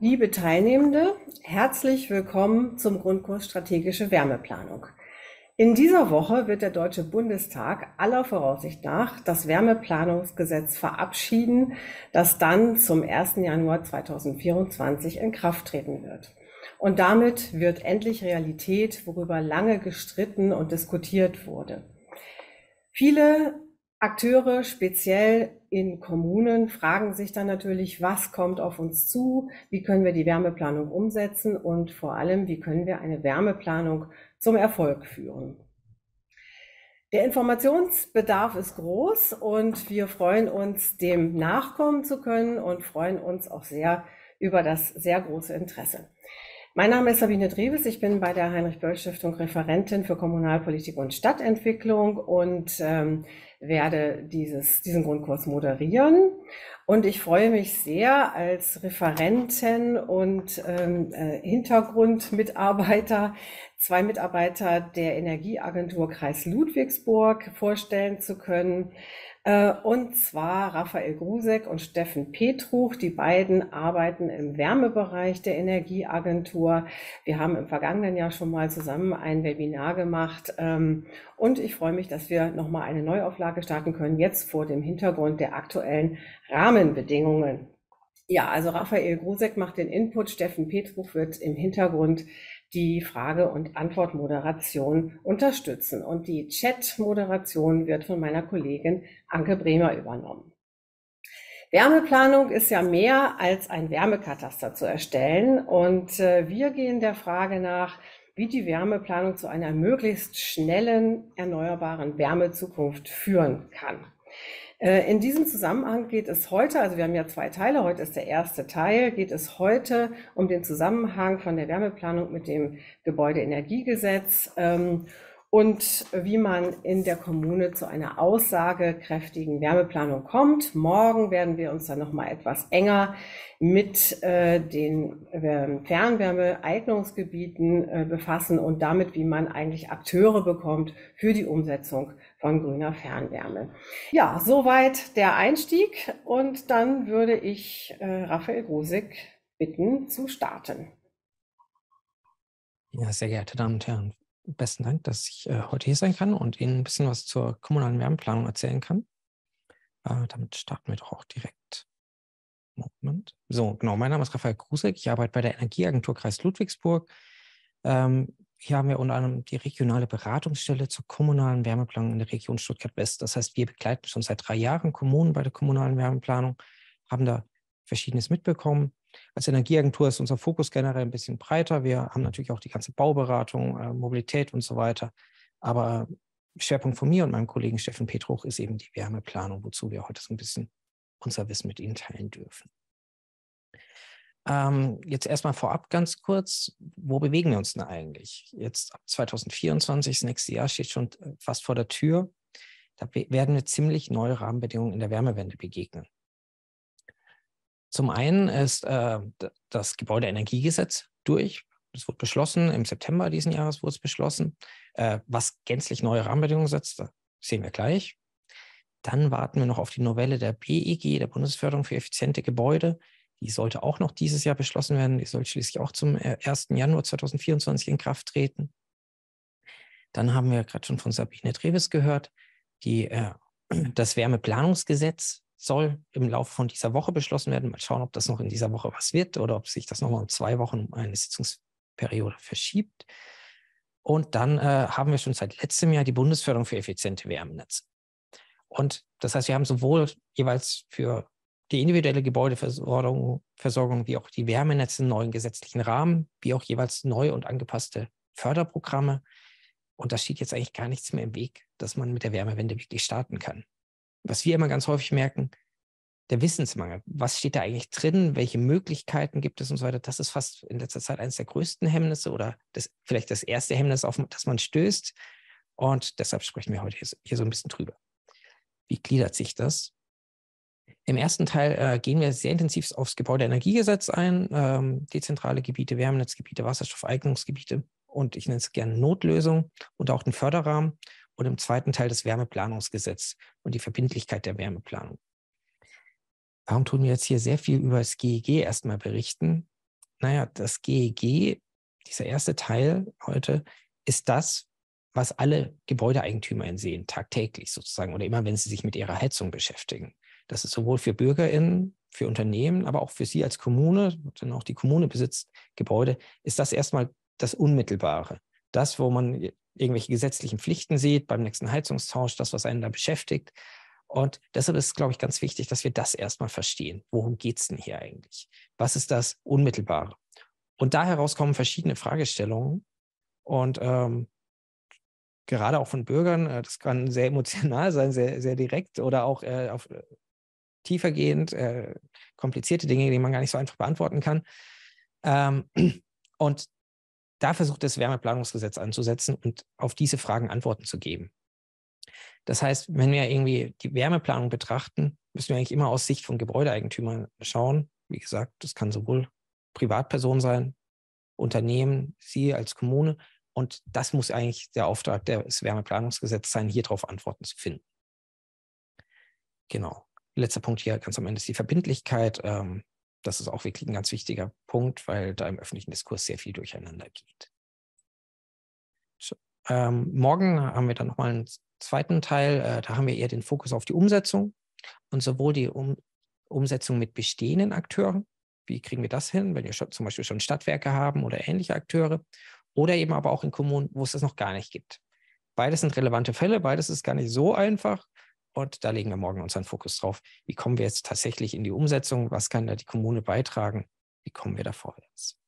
Liebe Teilnehmende, herzlich willkommen zum Grundkurs Strategische Wärmeplanung. In dieser Woche wird der Deutsche Bundestag aller Voraussicht nach das Wärmeplanungsgesetz verabschieden, das dann zum 1. Januar 2024 in Kraft treten wird. Und damit wird endlich Realität, worüber lange gestritten und diskutiert wurde. Viele Akteure, speziell in Kommunen, fragen sich dann natürlich, was kommt auf uns zu? Wie können wir die Wärmeplanung umsetzen? Und vor allem, wie können wir eine Wärmeplanung zum Erfolg führen? Der Informationsbedarf ist groß und wir freuen uns, dem nachkommen zu können und freuen uns auch sehr über das sehr große Interesse. Mein Name ist Sabine Dreves. Ich bin bei der Heinrich-Böll-Stiftung Referentin für Kommunalpolitik und Stadtentwicklung und ähm, werde dieses, diesen Grundkurs moderieren. Und ich freue mich sehr als Referentin und ähm, äh, Hintergrundmitarbeiter, zwei Mitarbeiter der Energieagentur Kreis Ludwigsburg vorstellen zu können. Äh, und zwar Raphael Grusek und Steffen Petruch. Die beiden arbeiten im Wärmebereich der Energieagentur. Wir haben im vergangenen Jahr schon mal zusammen ein Webinar gemacht. Ähm, und ich freue mich, dass wir nochmal eine Neuauflage starten können, jetzt vor dem Hintergrund der aktuellen Rahmenbedingungen. Ja, also Raphael Grusek macht den Input, Steffen Petruch wird im Hintergrund die Frage- und Antwortmoderation unterstützen. Und die Chat-Moderation wird von meiner Kollegin Anke Bremer übernommen. Wärmeplanung ist ja mehr als ein Wärmekataster zu erstellen. Und äh, wir gehen der Frage nach, wie die Wärmeplanung zu einer möglichst schnellen, erneuerbaren Wärmezukunft führen kann. Äh, in diesem Zusammenhang geht es heute, also wir haben ja zwei Teile, heute ist der erste Teil, geht es heute um den Zusammenhang von der Wärmeplanung mit dem Gebäudeenergiegesetz. Ähm, und wie man in der Kommune zu einer aussagekräftigen Wärmeplanung kommt. Morgen werden wir uns dann noch mal etwas enger mit äh, den äh, Fernwärmeeignungsgebieten äh, befassen und damit, wie man eigentlich Akteure bekommt für die Umsetzung von grüner Fernwärme. Ja, soweit der Einstieg und dann würde ich äh, Raphael Grusig bitten zu starten. Ja, sehr geehrte Damen und Herren, besten Dank, dass ich äh, heute hier sein kann und Ihnen ein bisschen was zur kommunalen Wärmeplanung erzählen kann. Äh, damit starten wir doch auch direkt. Moment. So, genau, mein Name ist Raphael Krusek. Ich arbeite bei der Energieagentur Kreis Ludwigsburg. Ähm, hier haben wir unter anderem die regionale Beratungsstelle zur kommunalen Wärmeplanung in der Region Stuttgart-West. Das heißt, wir begleiten schon seit drei Jahren Kommunen bei der kommunalen Wärmeplanung, haben da Verschiedenes mitbekommen. Als Energieagentur ist unser Fokus generell ein bisschen breiter. Wir haben natürlich auch die ganze Bauberatung, äh, Mobilität und so weiter. Aber Schwerpunkt von mir und meinem Kollegen Steffen Petruch ist eben die Wärmeplanung, wozu wir heute so ein bisschen unser Wissen mit Ihnen teilen dürfen. Ähm, jetzt erstmal vorab ganz kurz, wo bewegen wir uns denn eigentlich? Jetzt ab 2024, das nächste Jahr steht schon äh, fast vor der Tür. Da werden wir ziemlich neue Rahmenbedingungen in der Wärmewende begegnen. Zum einen ist äh, das Gebäudeenergiegesetz durch. Das wurde beschlossen, im September diesen Jahres wurde es beschlossen. Äh, was gänzlich neue Rahmenbedingungen setzt, das sehen wir gleich. Dann warten wir noch auf die Novelle der BEG, der Bundesförderung für effiziente Gebäude. Die sollte auch noch dieses Jahr beschlossen werden. Die soll schließlich auch zum 1. Äh, Januar 2024 in Kraft treten. Dann haben wir gerade schon von Sabine Treves gehört, die, äh, das Wärmeplanungsgesetz soll im Laufe von dieser Woche beschlossen werden. Mal schauen, ob das noch in dieser Woche was wird oder ob sich das nochmal um zwei Wochen um eine Sitzungsperiode verschiebt. Und dann äh, haben wir schon seit letztem Jahr die Bundesförderung für effiziente Wärmenetze. Und das heißt, wir haben sowohl jeweils für die individuelle Gebäudeversorgung Versorgung, wie auch die Wärmenetze einen neuen gesetzlichen Rahmen, wie auch jeweils neu und angepasste Förderprogramme. Und da steht jetzt eigentlich gar nichts mehr im Weg, dass man mit der Wärmewende wirklich starten kann was wir immer ganz häufig merken, der Wissensmangel. Was steht da eigentlich drin? Welche Möglichkeiten gibt es und so weiter? Das ist fast in letzter Zeit eines der größten Hemmnisse oder das, vielleicht das erste Hemmnis, auf das man stößt. Und deshalb sprechen wir heute hier so ein bisschen drüber. Wie gliedert sich das? Im ersten Teil äh, gehen wir sehr intensiv aufs Gebäudeenergiegesetz ein, ähm, dezentrale Gebiete, Wärmenetzgebiete, Wasserstoffeignungsgebiete und ich nenne es gerne Notlösung und auch den Förderrahmen und im zweiten Teil das Wärmeplanungsgesetz und die Verbindlichkeit der Wärmeplanung. Warum tun wir jetzt hier sehr viel über das GEG erstmal berichten? naja, das GEG, dieser erste Teil heute, ist das, was alle Gebäudeeigentümer sehen, tagtäglich sozusagen, oder immer, wenn sie sich mit ihrer Heizung beschäftigen. Das ist sowohl für BürgerInnen, für Unternehmen, aber auch für Sie als Kommune, denn auch die Kommune besitzt Gebäude, ist das erstmal das Unmittelbare. Das, wo man irgendwelche gesetzlichen Pflichten sieht beim nächsten Heizungstausch, das, was einen da beschäftigt. Und deshalb ist es, glaube ich, ganz wichtig, dass wir das erstmal verstehen. Worum geht es denn hier eigentlich? Was ist das Unmittelbare? Und da heraus kommen verschiedene Fragestellungen. Und ähm, gerade auch von Bürgern, äh, das kann sehr emotional sein, sehr, sehr direkt oder auch äh, auf, äh, tiefergehend, äh, komplizierte Dinge, die man gar nicht so einfach beantworten kann. Ähm, und da versucht das Wärmeplanungsgesetz anzusetzen und auf diese Fragen Antworten zu geben. Das heißt, wenn wir irgendwie die Wärmeplanung betrachten, müssen wir eigentlich immer aus Sicht von Gebäudeeigentümern schauen. Wie gesagt, das kann sowohl Privatperson sein, Unternehmen, Sie als Kommune. Und das muss eigentlich der Auftrag des Wärmeplanungsgesetzes sein, hier darauf Antworten zu finden. Genau. Letzter Punkt hier ganz am Ende ist die Verbindlichkeit. Ähm, das ist auch wirklich ein ganz wichtiger Punkt, weil da im öffentlichen Diskurs sehr viel durcheinander geht. So, ähm, morgen haben wir dann nochmal einen zweiten Teil. Äh, da haben wir eher den Fokus auf die Umsetzung und sowohl die um Umsetzung mit bestehenden Akteuren. Wie kriegen wir das hin, wenn wir schon, zum Beispiel schon Stadtwerke haben oder ähnliche Akteure? Oder eben aber auch in Kommunen, wo es das noch gar nicht gibt. Beides sind relevante Fälle, beides ist gar nicht so einfach. Und da legen wir morgen unseren Fokus drauf. Wie kommen wir jetzt tatsächlich in die Umsetzung? Was kann da die Kommune beitragen? Wie kommen wir da vorwärts?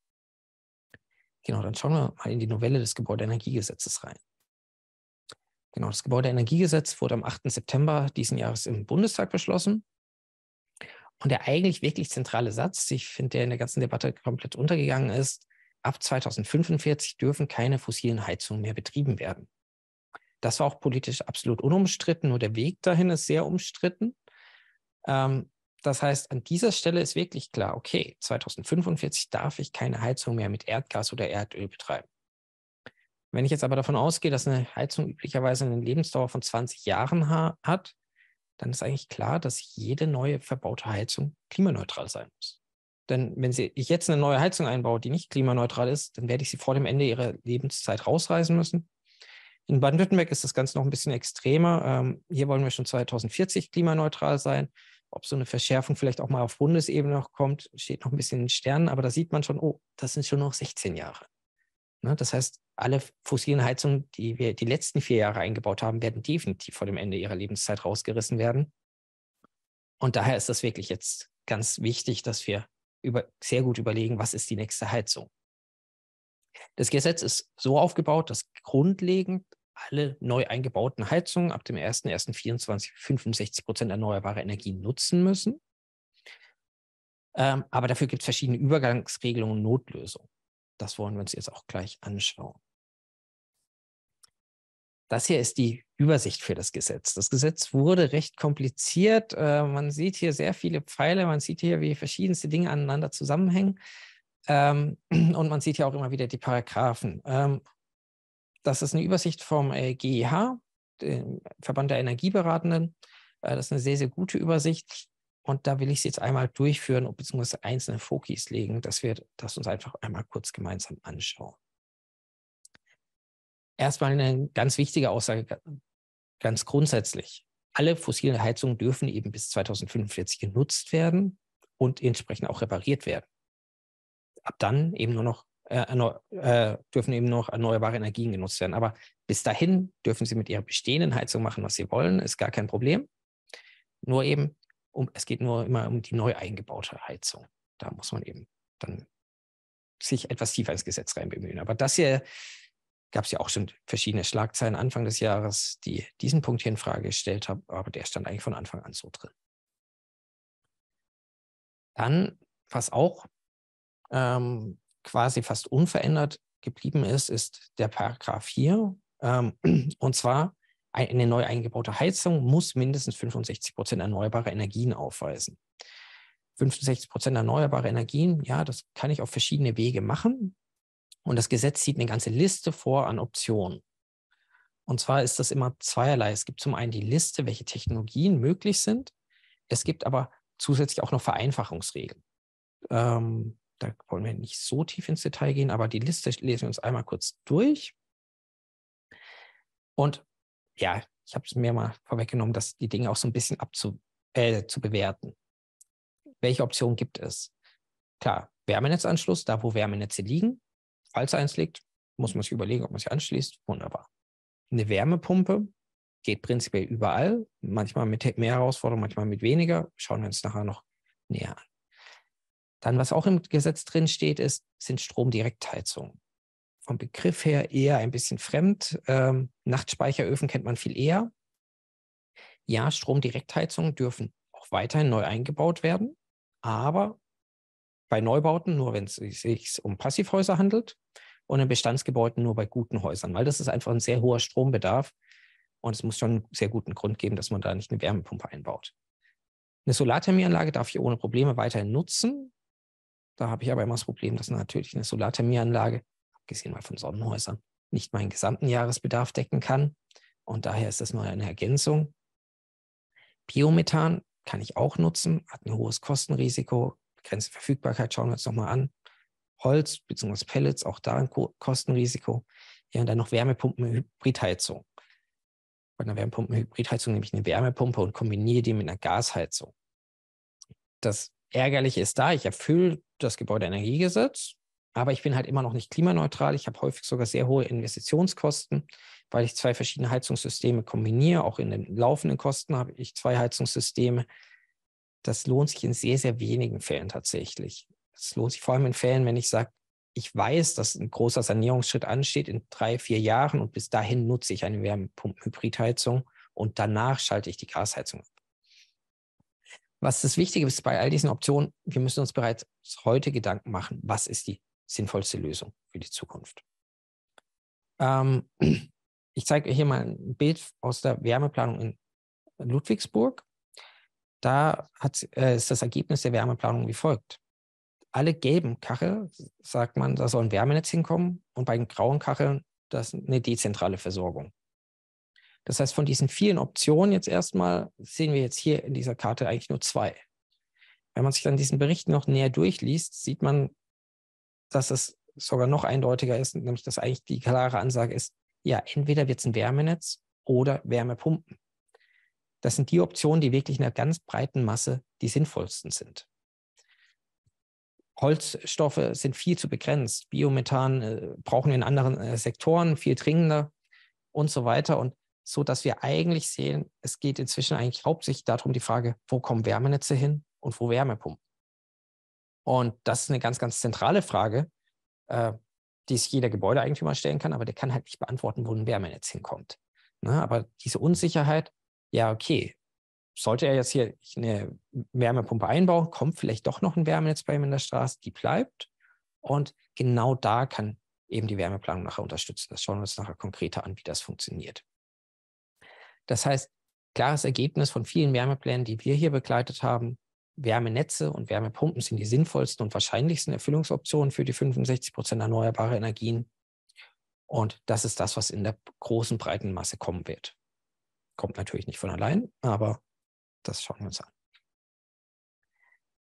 Genau, dann schauen wir mal in die Novelle des Gebäudeenergiegesetzes rein. Genau, das Gebäudeenergiegesetz wurde am 8. September diesen Jahres im Bundestag beschlossen. Und der eigentlich wirklich zentrale Satz, ich finde, der in der ganzen Debatte komplett untergegangen ist, ab 2045 dürfen keine fossilen Heizungen mehr betrieben werden. Das war auch politisch absolut unumstritten, nur der Weg dahin ist sehr umstritten. Ähm, das heißt, an dieser Stelle ist wirklich klar, okay, 2045 darf ich keine Heizung mehr mit Erdgas oder Erdöl betreiben. Wenn ich jetzt aber davon ausgehe, dass eine Heizung üblicherweise eine Lebensdauer von 20 Jahren ha hat, dann ist eigentlich klar, dass jede neue verbaute Heizung klimaneutral sein muss. Denn wenn sie, ich jetzt eine neue Heizung einbaue, die nicht klimaneutral ist, dann werde ich sie vor dem Ende ihrer Lebenszeit rausreißen müssen. In Baden-Württemberg ist das Ganze noch ein bisschen extremer. Ähm, hier wollen wir schon 2040 klimaneutral sein. Ob so eine Verschärfung vielleicht auch mal auf Bundesebene noch kommt, steht noch ein bisschen in den Sternen, aber da sieht man schon, oh, das sind schon noch 16 Jahre. Ne? Das heißt, alle fossilen Heizungen, die wir die letzten vier Jahre eingebaut haben, werden definitiv vor dem Ende ihrer Lebenszeit rausgerissen werden. Und daher ist das wirklich jetzt ganz wichtig, dass wir über, sehr gut überlegen, was ist die nächste Heizung. Das Gesetz ist so aufgebaut, dass grundlegend alle neu eingebauten Heizungen ab dem 01.01.24 65 Prozent erneuerbare Energien nutzen müssen. Ähm, aber dafür gibt es verschiedene Übergangsregelungen und Notlösungen. Das wollen wir uns jetzt auch gleich anschauen. Das hier ist die Übersicht für das Gesetz. Das Gesetz wurde recht kompliziert. Äh, man sieht hier sehr viele Pfeile, man sieht hier, wie verschiedenste Dinge aneinander zusammenhängen. Ähm, und man sieht hier auch immer wieder die Paragraphen. Ähm, das ist eine Übersicht vom äh, GEH, dem Verband der Energieberatenden. Äh, das ist eine sehr, sehr gute Übersicht. Und da will ich sie jetzt einmal durchführen, beziehungsweise einzelne Fokis legen, dass wir das uns einfach einmal kurz gemeinsam anschauen. Erstmal eine ganz wichtige Aussage, ganz grundsätzlich. Alle fossilen Heizungen dürfen eben bis 2045 genutzt werden und entsprechend auch repariert werden. Ab dann eben nur noch äh, äh, dürfen eben noch erneuerbare Energien genutzt werden. Aber bis dahin dürfen Sie mit Ihrer bestehenden Heizung machen, was Sie wollen, ist gar kein Problem. Nur eben, um, es geht nur immer um die neu eingebaute Heizung. Da muss man eben dann sich etwas tiefer ins Gesetz rein bemühen. Aber das hier gab es ja auch schon verschiedene Schlagzeilen Anfang des Jahres, die diesen Punkt hier in Frage gestellt haben, aber der stand eigentlich von Anfang an so drin. Dann, was auch ähm, quasi fast unverändert geblieben ist, ist der Paragraph 4. Ähm, und zwar eine neu eingebaute Heizung muss mindestens 65 Prozent erneuerbare Energien aufweisen. 65 Prozent erneuerbare Energien, ja, das kann ich auf verschiedene Wege machen. Und das Gesetz sieht eine ganze Liste vor an Optionen. Und zwar ist das immer zweierlei. Es gibt zum einen die Liste, welche Technologien möglich sind. Es gibt aber zusätzlich auch noch Vereinfachungsregeln. Ähm, Da wollen wir nicht so tief ins Detail gehen, aber die Liste lesen wir uns einmal kurz durch. Und ja, ich habe es mir mal vorweggenommen, dass die Dinge auch so ein bisschen abzu, äh, zu bewerten. Welche Optionen gibt es? Klar, Wärmenetzanschluss, da wo Wärmenetze liegen. Falls eins liegt, muss man sich überlegen, ob man sich anschließt. Wunderbar. Eine Wärmepumpe geht prinzipiell überall, manchmal mit mehr Herausforderungen, manchmal mit weniger. Schauen wir uns nachher noch näher an. Dann, was auch im Gesetz drin steht, ist, sind Stromdirektheizungen. Vom Begriff her eher ein bisschen fremd. Ähm, Nachtspeicheröfen kennt man viel eher. Ja, Stromdirektheizungen dürfen auch weiterhin neu eingebaut werden, aber bei Neubauten nur, wenn es sich um Passivhäuser handelt und in Bestandsgebäuden nur bei guten Häusern, weil das ist einfach ein sehr hoher Strombedarf und es muss schon einen sehr guten Grund geben, dass man da nicht eine Wärmepumpe einbaut. Eine Solarthermieanlage darf ich ohne Probleme weiterhin nutzen. Da habe ich aber immer das Problem, dass natürlich eine Solarthermieanlage, abgesehen mal von Sonnenhäusern, nicht meinen gesamten Jahresbedarf decken kann. Und daher ist das nur eine Ergänzung. Biomethan kann ich auch nutzen, hat ein hohes Kostenrisiko, begrenzte Verfügbarkeit, schauen wir uns nochmal an. Holz bzw. Pellets, auch da ein Kostenrisiko. Ja, und dann noch Wärmepumpen-Hybridheizung. Bei einer Wärmepumpen-Hybridheizung nehme ich eine Wärmepumpe und kombiniere die mit einer Gasheizung. Das Ärgerliche ist da, ich erfülle das Gebäudeenergiegesetz, aber ich bin halt immer noch nicht klimaneutral. Ich habe häufig sogar sehr hohe Investitionskosten, weil ich zwei verschiedene Heizungssysteme kombiniere. Auch in den laufenden Kosten habe ich zwei Heizungssysteme. Das lohnt sich in sehr, sehr wenigen Fällen tatsächlich. Das lohnt sich vor allem in Fällen, wenn ich sage, ich weiß, dass ein großer Sanierungsschritt ansteht in drei, vier Jahren und bis dahin nutze ich eine Wärmepumpen-Hybridheizung und danach schalte ich die Gasheizung ab. Was das Wichtige ist bei all diesen Optionen, wir müssen uns bereits heute Gedanken machen, was ist die sinnvollste Lösung für die Zukunft. Ähm, ich zeige hier mal ein Bild aus der Wärmeplanung in Ludwigsburg. Da hat, äh, ist das Ergebnis der Wärmeplanung wie folgt. Alle gelben Kacheln, sagt man, da soll ein Wärmenetz hinkommen und bei den grauen Kacheln, das ist eine dezentrale Versorgung. Das heißt, von diesen vielen Optionen jetzt erstmal sehen wir jetzt hier in dieser Karte eigentlich nur zwei. Wenn man sich dann diesen Bericht noch näher durchliest, sieht man, dass es sogar noch eindeutiger ist, nämlich dass eigentlich die klare Ansage ist, ja, entweder wird es ein Wärmenetz oder Wärmepumpen. Das sind die Optionen, die wirklich in einer ganz breiten Masse die sinnvollsten sind. Holzstoffe sind viel zu begrenzt. Biomethan äh, brauchen wir in anderen äh, Sektoren viel dringender und so weiter. Und so, dass wir eigentlich sehen, es geht inzwischen eigentlich hauptsächlich darum, die Frage, wo kommen Wärmenetze hin und wo Wärmepumpen? Und das ist eine ganz, ganz zentrale Frage, äh, die sich jeder Gebäudeeigentümer stellen kann, aber der kann halt nicht beantworten, wo ein Wärmenetz hinkommt. Ne? aber diese Unsicherheit, ja, okay, sollte er jetzt hier eine Wärmepumpe einbauen, kommt vielleicht doch noch ein Wärmenetz bei ihm in der Straße, die bleibt. Und genau da kann eben die Wärmeplanung nachher unterstützen. Das schauen wir uns nachher konkreter an, wie das funktioniert. Das heißt, klares Ergebnis von vielen Wärmeplänen, die wir hier begleitet haben, Wärmenetze und Wärmepumpen sind die sinnvollsten und wahrscheinlichsten Erfüllungsoptionen für die 65 Prozent erneuerbare Energien. Und das ist das, was in der großen, breiten Masse kommen wird. Kommt natürlich nicht von allein, aber das schauen wir uns an.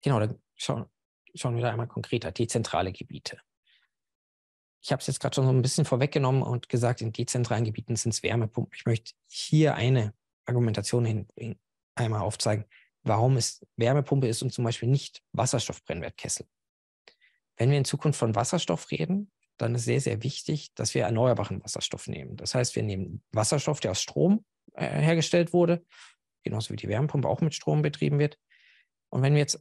Genau, dann schauen, schauen wir da einmal konkreter. Dezentrale Gebiete. Ich habe es jetzt gerade schon so ein bisschen vorweggenommen und gesagt, in dezentralen Gebieten sind es Wärmepumpen. Ich möchte hier eine Argumentation hinbringen, einmal aufzeigen, warum es Wärmepumpe ist und zum Beispiel nicht Wasserstoffbrennwertkessel. Wenn wir in Zukunft von Wasserstoff reden, dann ist sehr, sehr wichtig, dass wir erneuerbaren Wasserstoff nehmen. Das heißt, wir nehmen Wasserstoff, der aus Strom äh, hergestellt wurde, genauso wie die Wärmepumpe auch mit Strom betrieben wird. Und wenn wir jetzt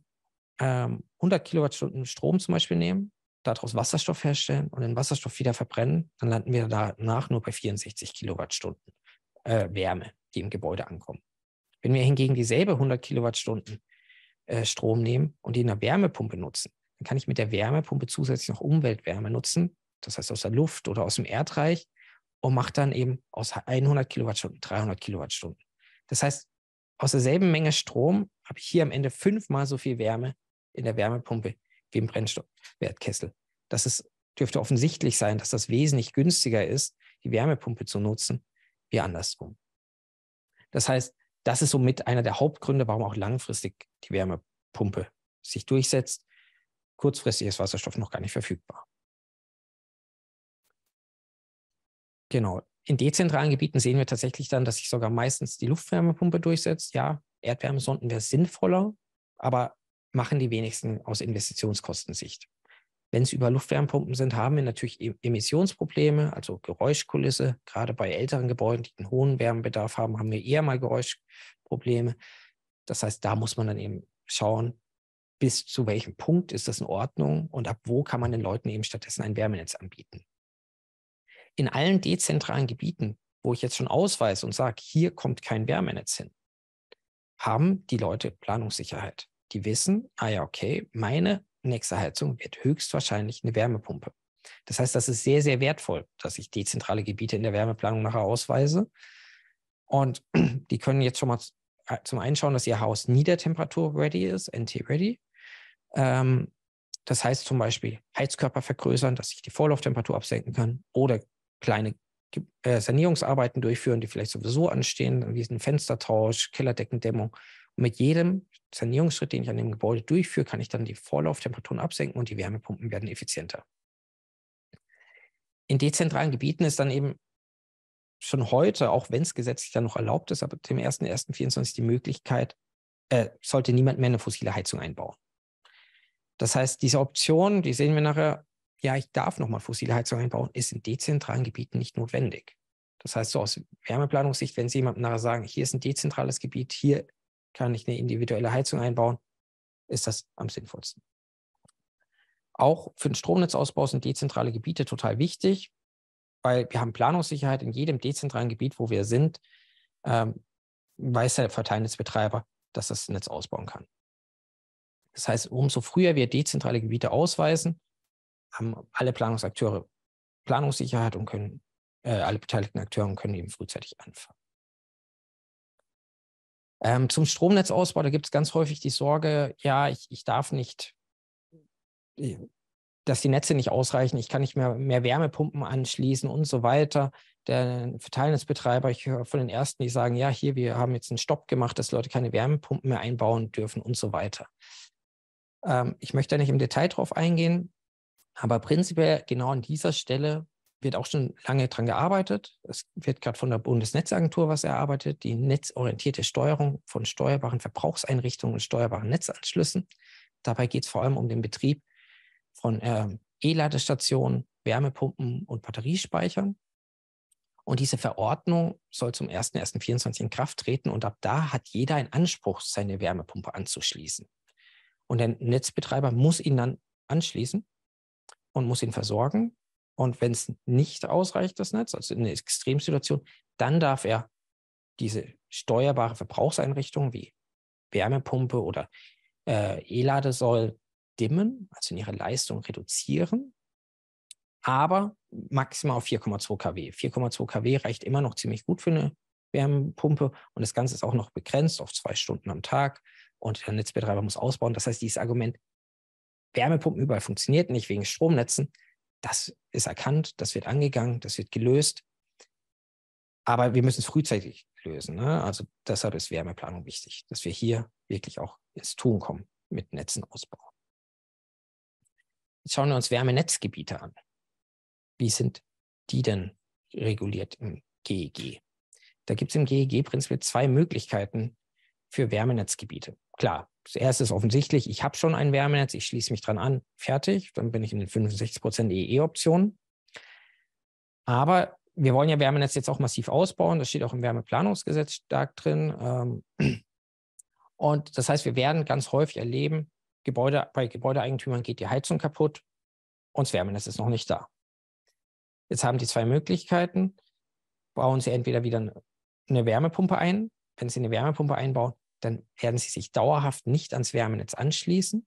ähm, 100 Kilowattstunden Strom zum Beispiel nehmen, daraus Wasserstoff herstellen und den Wasserstoff wieder verbrennen, dann landen wir danach nur bei 64 Kilowattstunden äh, Wärme, die im Gebäude ankommen. Wenn wir hingegen dieselbe 100 Kilowattstunden äh, Strom nehmen und die in einer Wärmepumpe nutzen, dann kann ich mit der Wärmepumpe zusätzlich noch Umweltwärme nutzen, das heißt aus der Luft oder aus dem Erdreich, und mache dann eben aus 100 Kilowattstunden 300 Kilowattstunden. Das heißt, aus derselben Menge Strom habe ich hier am Ende fünfmal so viel Wärme in der Wärmepumpe wie im Brennstoffwertkessel. Das ist, dürfte offensichtlich sein, dass das wesentlich günstiger ist, die Wärmepumpe zu nutzen, wie andersrum. Das heißt, das ist somit einer der Hauptgründe, warum auch langfristig die Wärmepumpe sich durchsetzt. kurzfristig ist Wasserstoff noch gar nicht verfügbar. Genau. In dezentralen Gebieten sehen wir tatsächlich dann, dass sich sogar meistens die Luftwärmepumpe durchsetzt. Ja, Erdwärmesonden wäre sinnvoller, aber machen die wenigsten aus Investitionskostensicht. Wenn es über Luftwärmepumpen sind, haben wir natürlich e-, Emissionsprobleme, also Geräuschkulisse. Gerade bei älteren Gebäuden, die einen hohen Wärmebedarf haben, haben wir eher mal Geräuschprobleme. Das heißt, da muss man dann eben schauen, bis zu welchem Punkt ist das in Ordnung und ab wo kann man den Leuten eben stattdessen ein Wärmenetz anbieten. In allen dezentralen Gebieten, wo ich jetzt schon ausweise und sage, hier kommt kein Wärmenetz hin, haben die Leute Planungssicherheit. Die wissen, ah ja, okay, meine nächste Heizung wird höchstwahrscheinlich eine Wärmepumpe. Das heißt, das ist sehr, sehr wertvoll, dass ich dezentrale Gebiete in der Wärmeplanung nachher ausweise. Und die können jetzt schon mal äh, zum einen schauen, dass ihr Haus Niedertemperatur-ready ist, NT-ready. Ähm, das heißt zum Beispiel Heizkörper vergrößern, dass ich die Vorlauftemperatur absenken kann oder kleine äh, Sanierungsarbeiten durchführen, die vielleicht sowieso anstehen, wie ein Fenstertausch, Kellerdeckendämmung. Mit jedem Sanierungsschritt, den ich an dem Gebäude durchführe, kann ich dann die Vorlauftemperaturen absenken und die Wärmepumpen werden effizienter. In dezentralen Gebieten ist dann eben schon heute, auch wenn es gesetzlich dann noch erlaubt ist, aber dem 1.1.24 die Möglichkeit, äh, sollte niemand mehr eine fossile Heizung einbauen. Das heißt, diese Option, die sehen wir nachher, ja, ich darf nochmal fossile Heizung einbauen, ist in dezentralen Gebieten nicht notwendig. Das heißt, so aus Wärmeplanungssicht, wenn Sie jemandem nachher sagen, hier ist ein dezentrales Gebiet, hier kann ich eine individuelle Heizung einbauen, ist das am sinnvollsten. Auch für den Stromnetzausbau sind dezentrale Gebiete total wichtig, weil wir haben Planungssicherheit in jedem dezentralen Gebiet, wo wir sind, ähm, weiß der Verteilnetzbetreiber, dass das Netz ausbauen kann. Das heißt, umso früher wir dezentrale Gebiete ausweisen, haben alle Planungsakteure Planungssicherheit und können, äh, alle beteiligten Akteure können eben frühzeitig anfangen. Ähm, zum Stromnetzausbau, da gibt es ganz häufig die Sorge, ja, ich, ich darf nicht, äh, dass die Netze nicht ausreichen, ich kann nicht mehr, mehr Wärmepumpen anschließen und so weiter. Der Verteilnetzbetreiber, ich höre von den ersten, die sagen, ja, hier, wir haben jetzt einen Stopp gemacht, dass Leute keine Wärmepumpen mehr einbauen dürfen und so weiter. Ähm, ich möchte da nicht im Detail drauf eingehen, aber prinzipiell genau an dieser Stelle wird auch schon lange daran gearbeitet. Es wird gerade von der Bundesnetzagentur was erarbeitet, die netzorientierte Steuerung von steuerbaren Verbrauchseinrichtungen und steuerbaren Netzanschlüssen. Dabei geht es vor allem um den Betrieb von äh, E-Ladestationen, Wärmepumpen und Batteriespeichern. Und diese Verordnung soll zum 01.01.2024 in Kraft treten und ab da hat jeder einen Anspruch, seine Wärmepumpe anzuschließen. Und der Netzbetreiber muss ihn dann anschließen und muss ihn versorgen. Und wenn es nicht ausreicht, das Netz, also in einer Extremsituation, dann darf er diese steuerbare Verbrauchseinrichtung wie Wärmepumpe oder äh, E-Ladesäule dimmen, also in ihrer Leistung reduzieren, aber maximal auf 4,2 kW. 4,2 kW reicht immer noch ziemlich gut für eine Wärmepumpe und das Ganze ist auch noch begrenzt auf zwei Stunden am Tag und der Netzbetreiber muss ausbauen. Das heißt, dieses Argument, Wärmepumpen überall funktioniert nicht wegen Stromnetzen, das ist erkannt, das wird angegangen, das wird gelöst. Aber wir müssen es frühzeitig lösen. Ne? Also deshalb ist Wärmeplanung wichtig, dass wir hier wirklich auch ins Tun kommen mit Netzenausbau. Jetzt schauen wir uns Wärmenetzgebiete an. Wie sind die denn reguliert im GEG? Da gibt es im GEG prinzipiell zwei Möglichkeiten für Wärmenetzgebiete. Klar, das erste ist offensichtlich, ich habe schon ein Wärmenetz, ich schließe mich dran an, fertig, dann bin ich in den 65% EE-Optionen. Aber wir wollen ja Wärmenetz jetzt auch massiv ausbauen, das steht auch im Wärmeplanungsgesetz stark drin. Ähm, und das heißt, wir werden ganz häufig erleben, Gebäude, bei Gebäudeeigentümern geht die Heizung kaputt und das Wärmenetz ist noch nicht da. Jetzt haben die zwei Möglichkeiten. Bauen sie entweder wieder eine Wärmepumpe ein. Wenn sie eine Wärmepumpe einbauen, dann werden sie sich dauerhaft nicht ans Wärmenetz anschließen.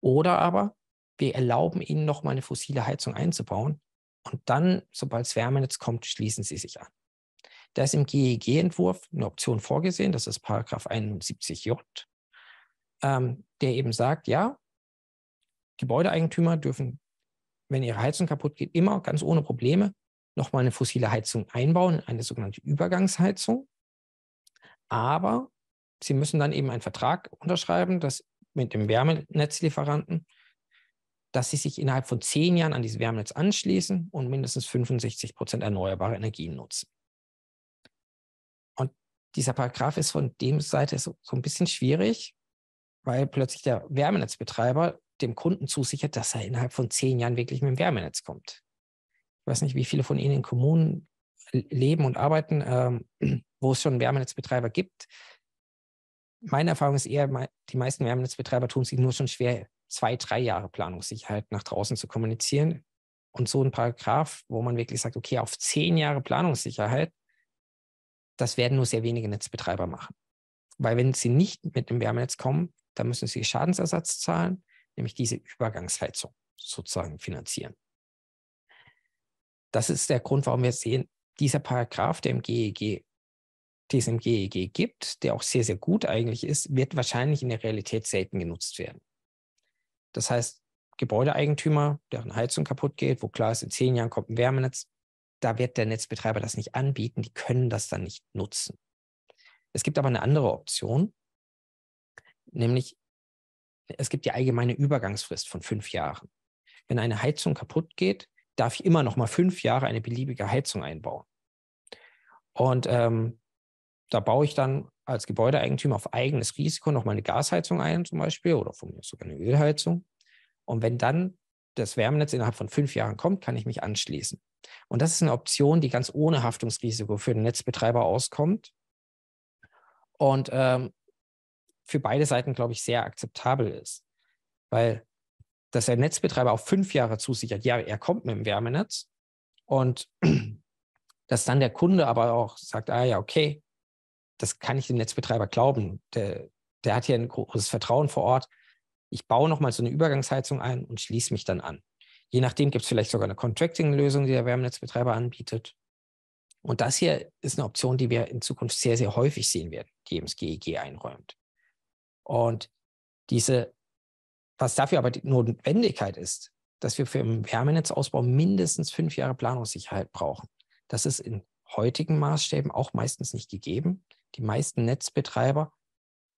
Oder aber wir erlauben ihnen nochmal eine fossile Heizung einzubauen und dann, sobald das Wärmenetz kommt, schließen sie sich an. Da ist im GEG-Entwurf eine Option vorgesehen, das ist Paragraph 71j, ähm, der eben sagt, ja, Gebäudeeigentümer dürfen, wenn ihre Heizung kaputt geht, immer ganz ohne Probleme nochmal eine fossile Heizung einbauen, eine sogenannte Übergangsheizung. Aber sie müssen dann eben einen Vertrag unterschreiben, dass mit dem Wärmenetzlieferanten, dass sie sich innerhalb von zehn Jahren an dieses Wärmenetz anschließen und mindestens 65 Prozent erneuerbare Energien nutzen. Und dieser Paragraph ist von dem Seite so, so ein bisschen schwierig, weil plötzlich der Wärmenetzbetreiber dem Kunden zusichert, dass er innerhalb von zehn Jahren wirklich mit dem Wärmenetz kommt. Ich weiß nicht, wie viele von Ihnen in Kommunen leben und arbeiten, ähm, wo es schon Wärmenetzbetreiber gibt. Meine Erfahrung ist eher, die meisten Wärmenetzbetreiber tun sich nur schon schwer, zwei, drei Jahre Planungssicherheit nach draußen zu kommunizieren. Und so ein Paragraph, wo man wirklich sagt, okay, auf zehn Jahre Planungssicherheit, das werden nur sehr wenige Netzbetreiber machen. Weil wenn sie nicht mit dem Wärmenetz kommen, dann müssen sie Schadensersatz zahlen, nämlich diese Übergangsheizung sozusagen finanzieren. Das ist der Grund, warum wir sehen, dieser Paragraph, der im GEG, den es im GEG gibt, der auch sehr, sehr gut eigentlich ist, wird wahrscheinlich in der Realität selten genutzt werden. Das heißt, Gebäudeeigentümer, deren Heizung kaputt geht, wo klar ist, in zehn Jahren kommt ein Wärmenetz, da wird der Netzbetreiber das nicht anbieten, die können das dann nicht nutzen. Es gibt aber eine andere Option, nämlich es gibt die allgemeine Übergangsfrist von fünf Jahren. Wenn eine Heizung kaputt geht, darf ich immer noch mal fünf Jahre eine beliebige Heizung einbauen. Und ähm, da baue ich dann als Gebäudeeigentümer auf eigenes Risiko noch mal eine Gasheizung ein, zum Beispiel, oder von mir sogar eine Ölheizung. Und wenn dann das Wärmenetz innerhalb von fünf Jahren kommt, kann ich mich anschließen. Und das ist eine Option, die ganz ohne Haftungsrisiko für den Netzbetreiber auskommt und ähm, für beide Seiten, glaube ich, sehr akzeptabel ist. Weil dass der Netzbetreiber auf fünf Jahre zusichert, ja, er kommt mit dem Wärmenetz und dass dann der Kunde aber auch sagt, ah ja, okay, das kann ich dem Netzbetreiber glauben. Der, der hat hier ein großes Vertrauen vor Ort. Ich baue nochmal so eine Übergangsheizung ein und schließe mich dann an. Je nachdem gibt es vielleicht sogar eine Contracting-Lösung, die der Wärmenetzbetreiber anbietet. Und das hier ist eine Option, die wir in Zukunft sehr, sehr häufig sehen werden, die eben das GEG einräumt. Und diese was dafür aber die Notwendigkeit ist, dass wir für den Wärmenetzausbau mindestens fünf Jahre Planungssicherheit brauchen. Das ist in heutigen Maßstäben auch meistens nicht gegeben. Die meisten Netzbetreiber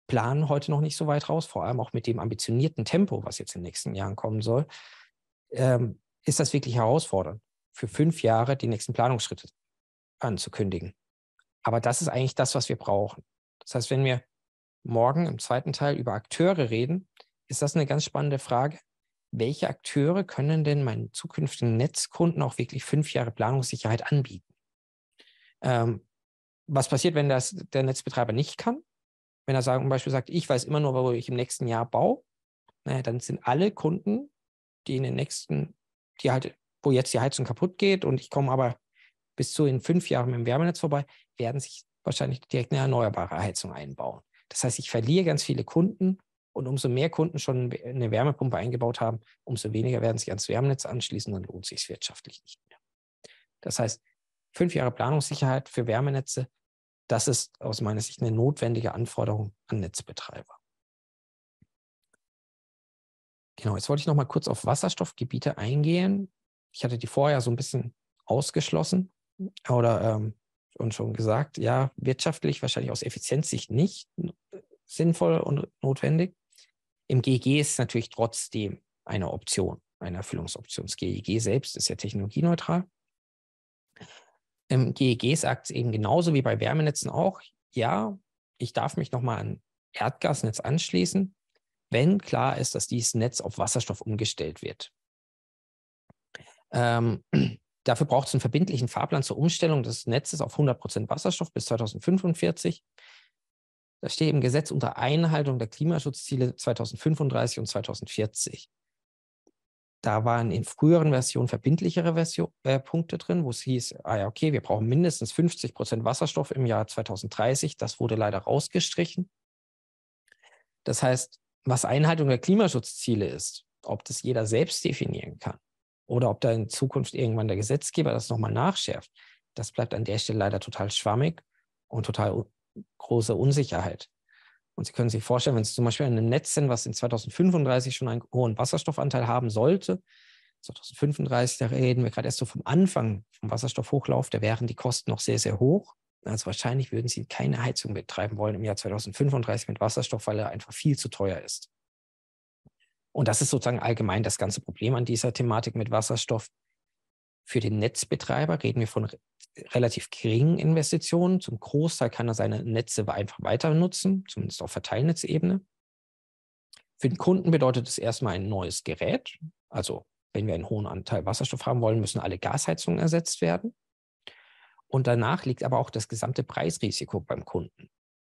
planen heute noch nicht so weit raus, vor allem auch mit dem ambitionierten Tempo, was jetzt in den nächsten Jahren kommen soll, ähm, ist das wirklich herausfordernd, für fünf Jahre die nächsten Planungsschritte anzukündigen. Aber das ist eigentlich das, was wir brauchen. Das heißt, wenn wir morgen im zweiten Teil über Akteure reden, ist das eine ganz spannende Frage. Welche Akteure können denn meinen zukünftigen Netzkunden auch wirklich fünf Jahre Planungssicherheit anbieten? Ähm, was passiert, wenn das der Netzbetreiber nicht kann? Wenn er sagen, zum Beispiel sagt, ich weiß immer nur, wo ich im nächsten Jahr baue, naja, dann sind alle Kunden, die in den nächsten, die halt, wo jetzt die Heizung kaputt geht und ich komme aber bis zu in fünf Jahren dem Wärmenetz vorbei, werden sich wahrscheinlich direkt eine erneuerbare Heizung einbauen. Das heißt, ich verliere ganz viele Kunden und umso mehr Kunden schon eine Wärmepumpe eingebaut haben, umso weniger werden sich ans Wärmenetz anschließen, dann lohnt sich wirtschaftlich nicht mehr. Das heißt, fünf Jahre Planungssicherheit für Wärmenetze, das ist aus meiner Sicht eine notwendige Anforderung an Netzbetreiber. Genau, jetzt wollte ich noch mal kurz auf Wasserstoffgebiete eingehen. Ich hatte die vorher so ein bisschen ausgeschlossen oder ähm, und schon gesagt, ja, wirtschaftlich wahrscheinlich aus Effizienzsicht nicht sinnvoll und notwendig. Im GEG ist es natürlich trotzdem eine Option, eine Erfüllungsoption. Das GEG selbst ist ja technologieneutral. Im GEG sagt es eben genauso wie bei Wärmenetzen auch, ja, ich darf mich nochmal an Erdgasnetz anschließen, wenn klar ist, dass dieses Netz auf Wasserstoff umgestellt wird. Ähm, dafür braucht es einen verbindlichen Fahrplan zur Umstellung des Netzes auf 100% Wasserstoff bis 2045. Da steht im Gesetz unter Einhaltung der Klimaschutzziele 2035 und 2040. Da waren in früheren Versionen verbindlichere Version, äh, Punkte drin, wo es hieß, ah ja, okay, wir brauchen mindestens 50 Prozent Wasserstoff im Jahr 2030. Das wurde leider rausgestrichen. Das heißt, was Einhaltung der Klimaschutzziele ist, ob das jeder selbst definieren kann oder ob da in Zukunft irgendwann der Gesetzgeber das nochmal nachschärft, das bleibt an der Stelle leider total schwammig und total große Unsicherheit. Und Sie können sich vorstellen, wenn Sie zum Beispiel ein Netz sind, was in 2035 schon einen hohen Wasserstoffanteil haben sollte, 2035, da reden wir gerade erst so vom Anfang vom Wasserstoffhochlauf, da wären die Kosten noch sehr, sehr hoch. Also wahrscheinlich würden Sie keine Heizung betreiben wollen im Jahr 2035 mit Wasserstoff, weil er einfach viel zu teuer ist. Und das ist sozusagen allgemein das ganze Problem an dieser Thematik mit Wasserstoff. Für den Netzbetreiber reden wir von relativ geringen Investitionen. Zum Großteil kann er seine Netze einfach weiter nutzen, zumindest auf Verteilnetzebene. Für den Kunden bedeutet es erstmal ein neues Gerät. Also wenn wir einen hohen Anteil Wasserstoff haben wollen, müssen alle Gasheizungen ersetzt werden. Und danach liegt aber auch das gesamte Preisrisiko beim Kunden.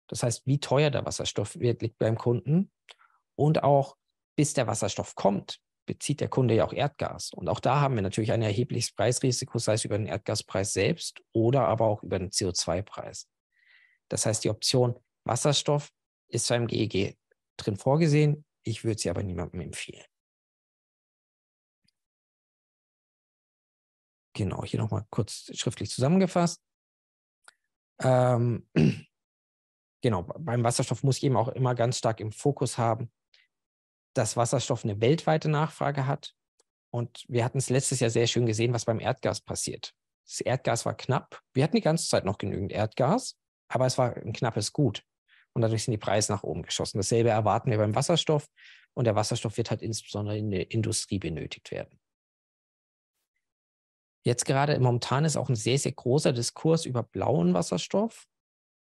Das heißt, wie teuer der Wasserstoff wird, liegt beim Kunden. Und auch bis der Wasserstoff kommt, bezieht der Kunde ja auch Erdgas. Und auch da haben wir natürlich ein erhebliches Preisrisiko, sei es über den Erdgaspreis selbst oder aber auch über den CO2-Preis. Das heißt, die Option Wasserstoff ist zwar im GEG drin vorgesehen, ich würde sie aber niemandem empfehlen. Genau, hier nochmal kurz schriftlich zusammengefasst. Ähm, genau, beim Wasserstoff muss ich eben auch immer ganz stark im Fokus haben, dass Wasserstoff eine weltweite Nachfrage hat. Und wir hatten es letztes Jahr sehr schön gesehen, was beim Erdgas passiert. Das Erdgas war knapp. Wir hatten die ganze Zeit noch genügend Erdgas, aber es war ein knappes Gut. Und dadurch sind die Preise nach oben geschossen. Dasselbe erwarten wir beim Wasserstoff. Und der Wasserstoff wird halt insbesondere in der Industrie benötigt werden. Jetzt gerade momentan ist auch ein sehr, sehr großer Diskurs über blauen Wasserstoff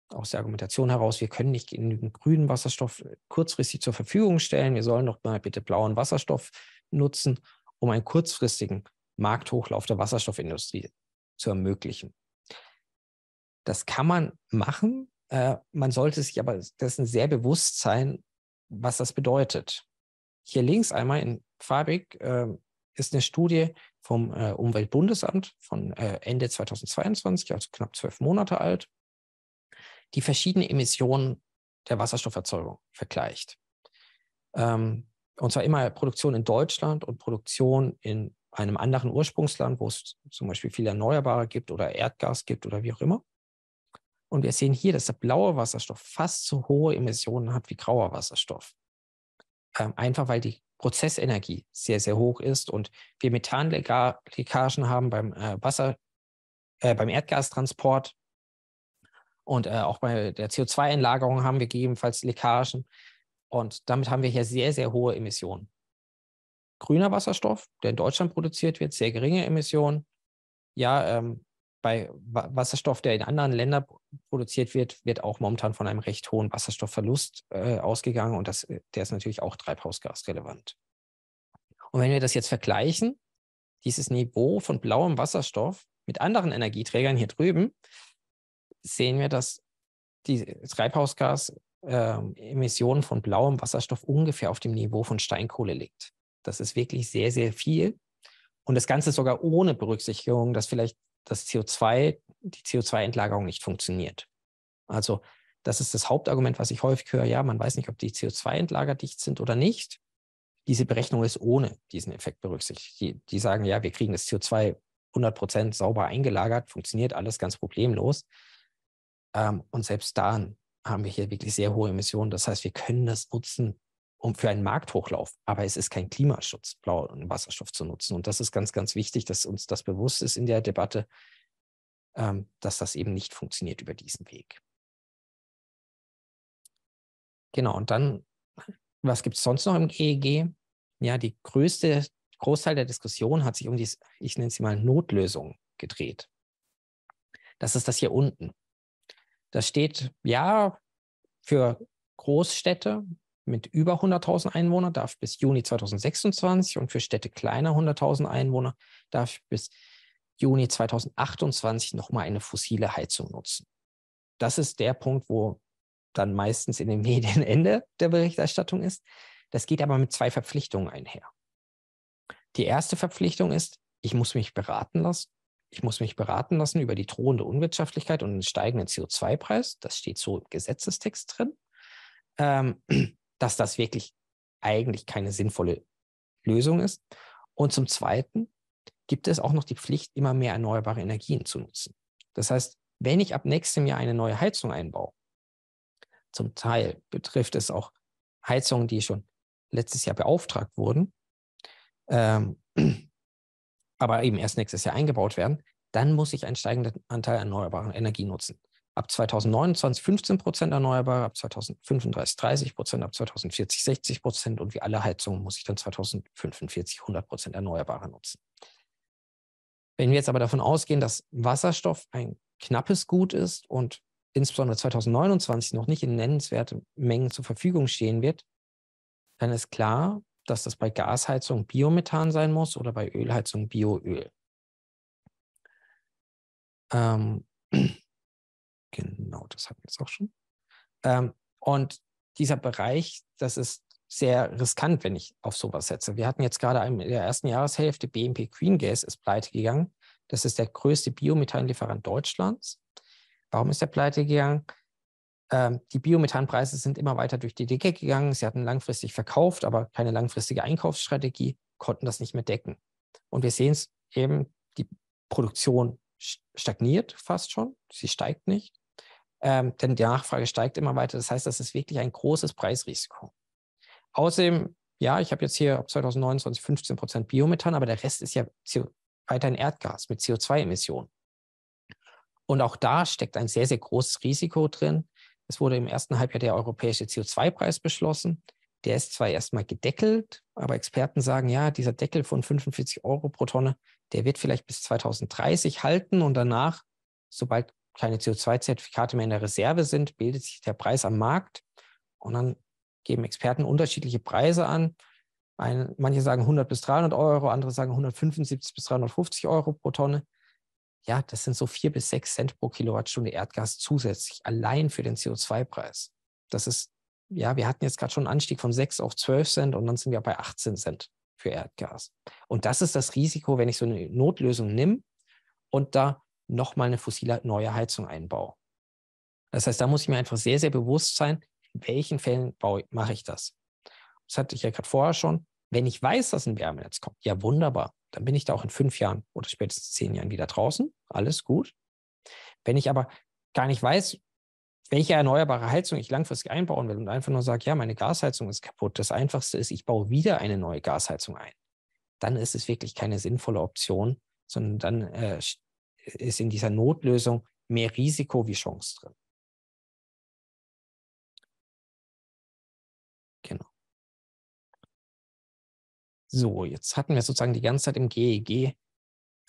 aus der Argumentation heraus, wir können nicht genügend grünen Wasserstoff kurzfristig zur Verfügung stellen. Wir sollen doch mal bitte blauen Wasserstoff nutzen, um einen kurzfristigen Markthochlauf der Wasserstoffindustrie zu ermöglichen. Das kann man machen. Äh, man sollte sich aber dessen sehr bewusst sein, was das bedeutet. Hier links einmal in farbig äh, ist eine Studie vom äh, Umweltbundesamt von äh, Ende 2022, also knapp zwölf Monate alt die verschiedenen Emissionen der Wasserstofferzeugung vergleicht. Ähm, und zwar immer Produktion in Deutschland und Produktion in einem anderen Ursprungsland, wo es zum Beispiel viele Erneuerbare gibt oder Erdgas gibt oder wie auch immer. Und wir sehen hier, dass der blaue Wasserstoff fast so hohe Emissionen hat wie grauer Wasserstoff. Ähm, einfach weil die Prozessenergie sehr, sehr hoch ist und wir Methanleckagen haben beim äh, Wasser, äh, beim Erdgastransport und äh, auch bei der CO2-Einlagerung haben wir gegebenenfalls Leckagen. Und damit haben wir hier sehr, sehr hohe Emissionen. Grüner Wasserstoff, der in Deutschland produziert wird, sehr geringe Emissionen. Ja, ähm, bei Wasserstoff, der in anderen Ländern produziert wird, wird auch momentan von einem recht hohen Wasserstoffverlust äh, ausgegangen und das, der ist natürlich auch treibhausgasrelevant. Und wenn wir das jetzt vergleichen, dieses Niveau von blauem Wasserstoff mit anderen Energieträgern hier drüben, sehen wir, dass die Treibhausgasemissionen ähm, von blauem Wasserstoff ungefähr auf dem Niveau von Steinkohle liegt. Das ist wirklich sehr, sehr viel. Und das Ganze sogar ohne Berücksichtigung, dass vielleicht das CO2, die CO2-Entlagerung nicht funktioniert. Also das ist das Hauptargument, was ich häufig höre. Ja, man weiß nicht, ob die CO2-Endlager dicht sind oder nicht. Diese Berechnung ist ohne diesen Effekt berücksichtigt. Die, die sagen, ja, wir kriegen das CO2 100 Prozent sauber eingelagert, funktioniert alles ganz problemlos. Ähm, und selbst dann haben wir hier wirklich sehr hohe Emissionen. Das heißt, wir können das nutzen um für einen Markthochlauf. Aber es ist kein Klimaschutz, blauen Wasserstoff zu nutzen. Und das ist ganz, ganz wichtig, dass uns das bewusst ist in der Debatte, ähm, dass das eben nicht funktioniert über diesen Weg. Genau, und dann, was gibt es sonst noch im GEG? Ja, die größte Großteil der Diskussion hat sich um die, ich nenne sie mal Notlösung gedreht. Das ist das hier unten. Das steht ja für Großstädte mit über 100.000 Einwohnern, darf bis Juni 2026 und für Städte kleiner 100.000 Einwohner darf bis Juni 2028 nochmal eine fossile Heizung nutzen. Das ist der Punkt, wo dann meistens in den Medien Ende der Berichterstattung ist. Das geht aber mit zwei Verpflichtungen einher. Die erste Verpflichtung ist, ich muss mich beraten lassen ich muss mich beraten lassen über die drohende Unwirtschaftlichkeit und den steigenden CO2-Preis. Das steht so im Gesetzestext drin, ähm, dass das wirklich eigentlich keine sinnvolle Lösung ist. Und zum Zweiten gibt es auch noch die Pflicht, immer mehr erneuerbare Energien zu nutzen. Das heißt, wenn ich ab nächstem Jahr eine neue Heizung einbaue, zum Teil betrifft es auch Heizungen, die schon letztes Jahr beauftragt wurden, ähm, aber eben erst nächstes Jahr eingebaut werden, dann muss ich einen steigenden Anteil erneuerbarer Energie nutzen. ab 2029 15 Prozent erneuerbare, ab 2035 30 Prozent, ab 2040 60 Prozent und wie alle Heizungen muss ich dann 2045 100 Prozent erneuerbare nutzen. Wenn wir jetzt aber davon ausgehen, dass Wasserstoff ein knappes Gut ist und insbesondere 2029 noch nicht in nennenswerte Mengen zur Verfügung stehen wird, dann ist klar, dass das bei Gasheizung Biomethan sein muss oder bei Ölheizung Bioöl. Ähm, genau, das hatten wir jetzt auch schon. Ähm, und dieser Bereich, das ist sehr riskant, wenn ich auf sowas setze. Wir hatten jetzt gerade in der ersten Jahreshälfte BNP Green Gas ist pleite gegangen. Das ist der größte Biomethanlieferant Deutschlands. Warum ist der pleite gegangen? Ähm, die Biomethanpreise sind immer weiter durch die Decke gegangen. Sie hatten langfristig verkauft, aber keine langfristige Einkaufsstrategie, konnten das nicht mehr decken. Und wir sehen es eben, die Produktion stagniert fast schon. Sie steigt nicht. Ähm, denn die Nachfrage steigt immer weiter. Das heißt, das ist wirklich ein großes Preisrisiko. Außerdem, ja, ich habe jetzt hier ab 2029 15 Prozent Biomethan, aber der Rest ist ja weiterhin Erdgas mit CO2-Emissionen. Und auch da steckt ein sehr, sehr großes Risiko drin. Es wurde im ersten Halbjahr der europäische CO2-Preis beschlossen. Der ist zwar erstmal gedeckelt, aber Experten sagen, ja, dieser Deckel von 45 Euro pro Tonne, der wird vielleicht bis 2030 halten und danach, sobald keine CO2-Zertifikate mehr in der Reserve sind, bildet sich der Preis am Markt und dann geben Experten unterschiedliche Preise an. Ein, manche sagen 100 bis 300 Euro, andere sagen 175 bis 350 Euro pro Tonne. Ja, das sind so vier bis sechs Cent pro Kilowattstunde Erdgas zusätzlich, allein für den CO2-Preis. Das ist, ja, wir hatten jetzt gerade schon einen Anstieg von 6 auf 12 Cent und dann sind wir bei 18 Cent für Erdgas. Und das ist das Risiko, wenn ich so eine Notlösung nehme und da nochmal eine fossile neue Heizung einbaue. Das heißt, da muss ich mir einfach sehr, sehr bewusst sein, in welchen Fällen baue, mache ich das. Das hatte ich ja gerade vorher schon. Wenn ich weiß, dass ein Wärmenetz kommt, ja wunderbar, dann bin ich da auch in fünf Jahren oder spätestens zehn Jahren wieder draußen. Alles gut. Wenn ich aber gar nicht weiß, welche erneuerbare Heizung ich langfristig einbauen will und einfach nur sage, ja, meine Gasheizung ist kaputt, das Einfachste ist, ich baue wieder eine neue Gasheizung ein, dann ist es wirklich keine sinnvolle Option, sondern dann äh, ist in dieser Notlösung mehr Risiko wie Chance drin. So, jetzt hatten wir sozusagen die ganze Zeit im GEG e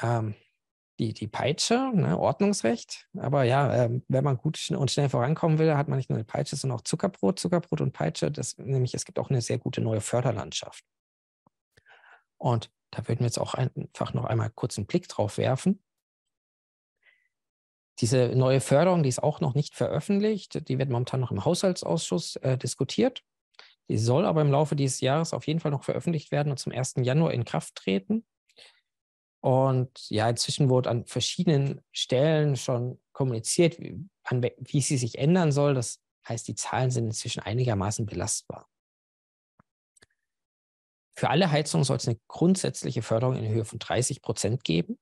ähm, die, die Peitsche, ne, Ordnungsrecht. Aber ja, ähm, wenn man gut und schnell vorankommen will, hat man nicht nur eine Peitsche, sondern auch Zuckerbrot, Zuckerbrot und Peitsche. Das, nämlich es gibt auch eine sehr gute neue Förderlandschaft. Und da würden wir jetzt auch einfach noch einmal kurz einen Blick drauf werfen. Diese neue Förderung, die ist auch noch nicht veröffentlicht. Die wird momentan noch im Haushaltsausschuss äh, diskutiert. Die soll aber im Laufe dieses Jahres auf jeden Fall noch veröffentlicht werden und zum 1. Januar in Kraft treten. Und ja, inzwischen wurde an verschiedenen Stellen schon kommuniziert, wie, an, wie sie sich ändern soll. Das heißt, die Zahlen sind inzwischen einigermaßen belastbar. Für alle Heizungen soll es eine grundsätzliche Förderung in Höhe von 30 Prozent geben.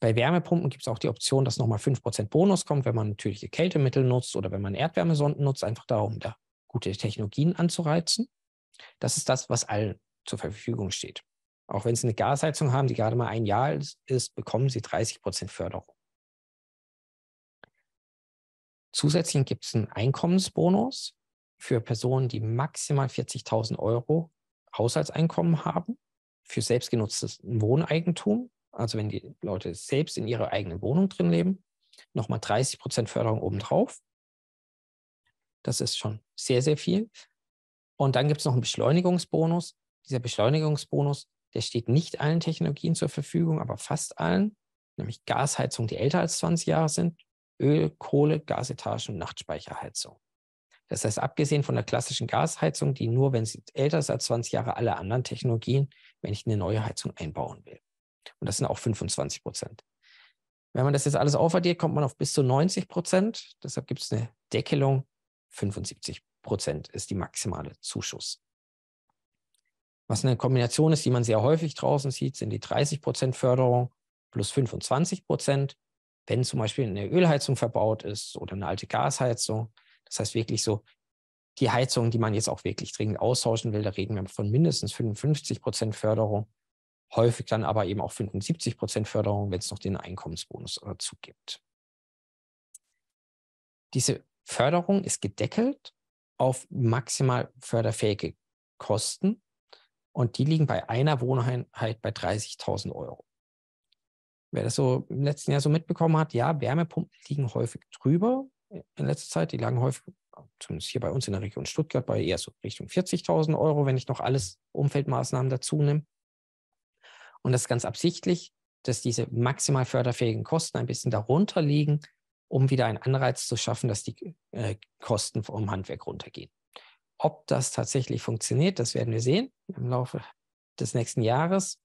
Bei Wärmepumpen gibt es auch die Option, dass nochmal 5 Prozent Bonus kommt, wenn man natürliche Kältemittel nutzt oder wenn man Erdwärmesonden nutzt, einfach darum, da gute Technologien anzureizen. Das ist das, was allen zur Verfügung steht. Auch wenn Sie eine Gasheizung haben, die gerade mal ein Jahr ist, bekommen Sie 30 Prozent Förderung. Zusätzlich gibt es einen Einkommensbonus für Personen, die maximal 40.000 Euro Haushaltseinkommen haben, für selbstgenutztes Wohneigentum. Also wenn die Leute selbst in ihrer eigenen Wohnung drin leben, nochmal 30 Prozent Förderung obendrauf. Das ist schon sehr, sehr viel. Und dann gibt es noch einen Beschleunigungsbonus. Dieser Beschleunigungsbonus, der steht nicht allen Technologien zur Verfügung, aber fast allen, nämlich Gasheizungen, die älter als 20 Jahre sind, Öl, Kohle, Gasetagen und Nachtspeicherheizung. Das heißt, abgesehen von der klassischen Gasheizung, die nur, wenn sie älter ist als 20 Jahre, alle anderen Technologien, wenn ich eine neue Heizung einbauen will. Und das sind auch 25 Prozent. Wenn man das jetzt alles aufaddiert, kommt man auf bis zu 90 Prozent. Deshalb gibt es eine Deckelung 75 Prozent ist die maximale Zuschuss. Was eine Kombination ist, die man sehr häufig draußen sieht, sind die 30 Prozent Förderung plus 25 Prozent, wenn zum Beispiel eine Ölheizung verbaut ist oder eine alte Gasheizung. Das heißt wirklich so, die Heizung, die man jetzt auch wirklich dringend austauschen will, da reden wir von mindestens 55 Prozent Förderung, häufig dann aber eben auch 75 Prozent Förderung, wenn es noch den Einkommensbonus dazu gibt. Diese Förderung ist gedeckelt auf maximal förderfähige Kosten und die liegen bei einer Wohneinheit bei 30.000 Euro. Wer das so im letzten Jahr so mitbekommen hat, ja, Wärmepumpen liegen häufig drüber in letzter Zeit. Die lagen häufig, zumindest hier bei uns in der Region Stuttgart, bei eher so Richtung 40.000 Euro, wenn ich noch alles Umfeldmaßnahmen dazu nehme. Und das ist ganz absichtlich, dass diese maximal förderfähigen Kosten ein bisschen darunter liegen, um wieder einen Anreiz zu schaffen, dass die äh, Kosten vom Handwerk runtergehen. Ob das tatsächlich funktioniert, das werden wir sehen im Laufe des nächsten Jahres.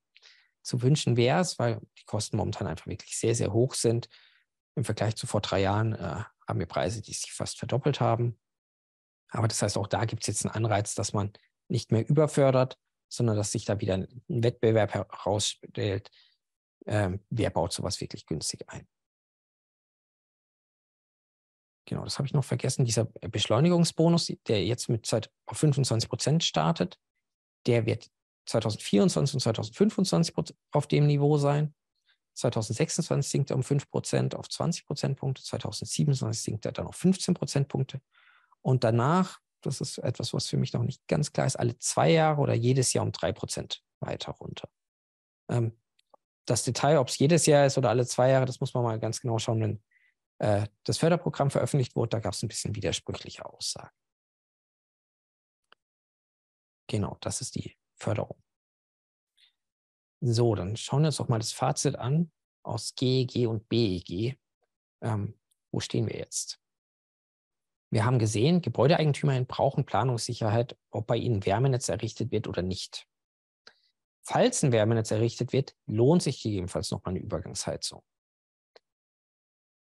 Zu wünschen wäre es, weil die Kosten momentan einfach wirklich sehr, sehr hoch sind. Im Vergleich zu vor drei Jahren äh, haben wir Preise, die sich fast verdoppelt haben. Aber das heißt, auch da gibt es jetzt einen Anreiz, dass man nicht mehr überfördert, sondern dass sich da wieder ein Wettbewerb herausstellt. Ähm, wer baut sowas wirklich günstig ein? Genau, das habe ich noch vergessen. Dieser Beschleunigungsbonus, der jetzt mit Zeit auf 25 Prozent startet, der wird 2024 und 2025 auf dem Niveau sein. 2026 sinkt er um 5 Prozent auf 20 Prozentpunkte. 2027 sinkt er dann auf 15 Prozentpunkte. Und danach, das ist etwas, was für mich noch nicht ganz klar ist, alle zwei Jahre oder jedes Jahr um 3 Prozent weiter runter. Ähm, das Detail, ob es jedes Jahr ist oder alle zwei Jahre, das muss man mal ganz genau schauen, wenn äh, das Förderprogramm veröffentlicht wurde. Da gab es ein bisschen widersprüchliche Aussagen. Genau, das ist die Förderung. So, dann schauen wir uns doch mal das Fazit an aus GEG und BEG. Ähm, wo stehen wir jetzt? Wir haben gesehen, Gebäudeeigentümer brauchen Planungssicherheit, ob bei ihnen Wärmenetz errichtet wird oder nicht. Falls ein Wärmenetz errichtet wird, lohnt sich gegebenenfalls noch mal eine Übergangsheizung.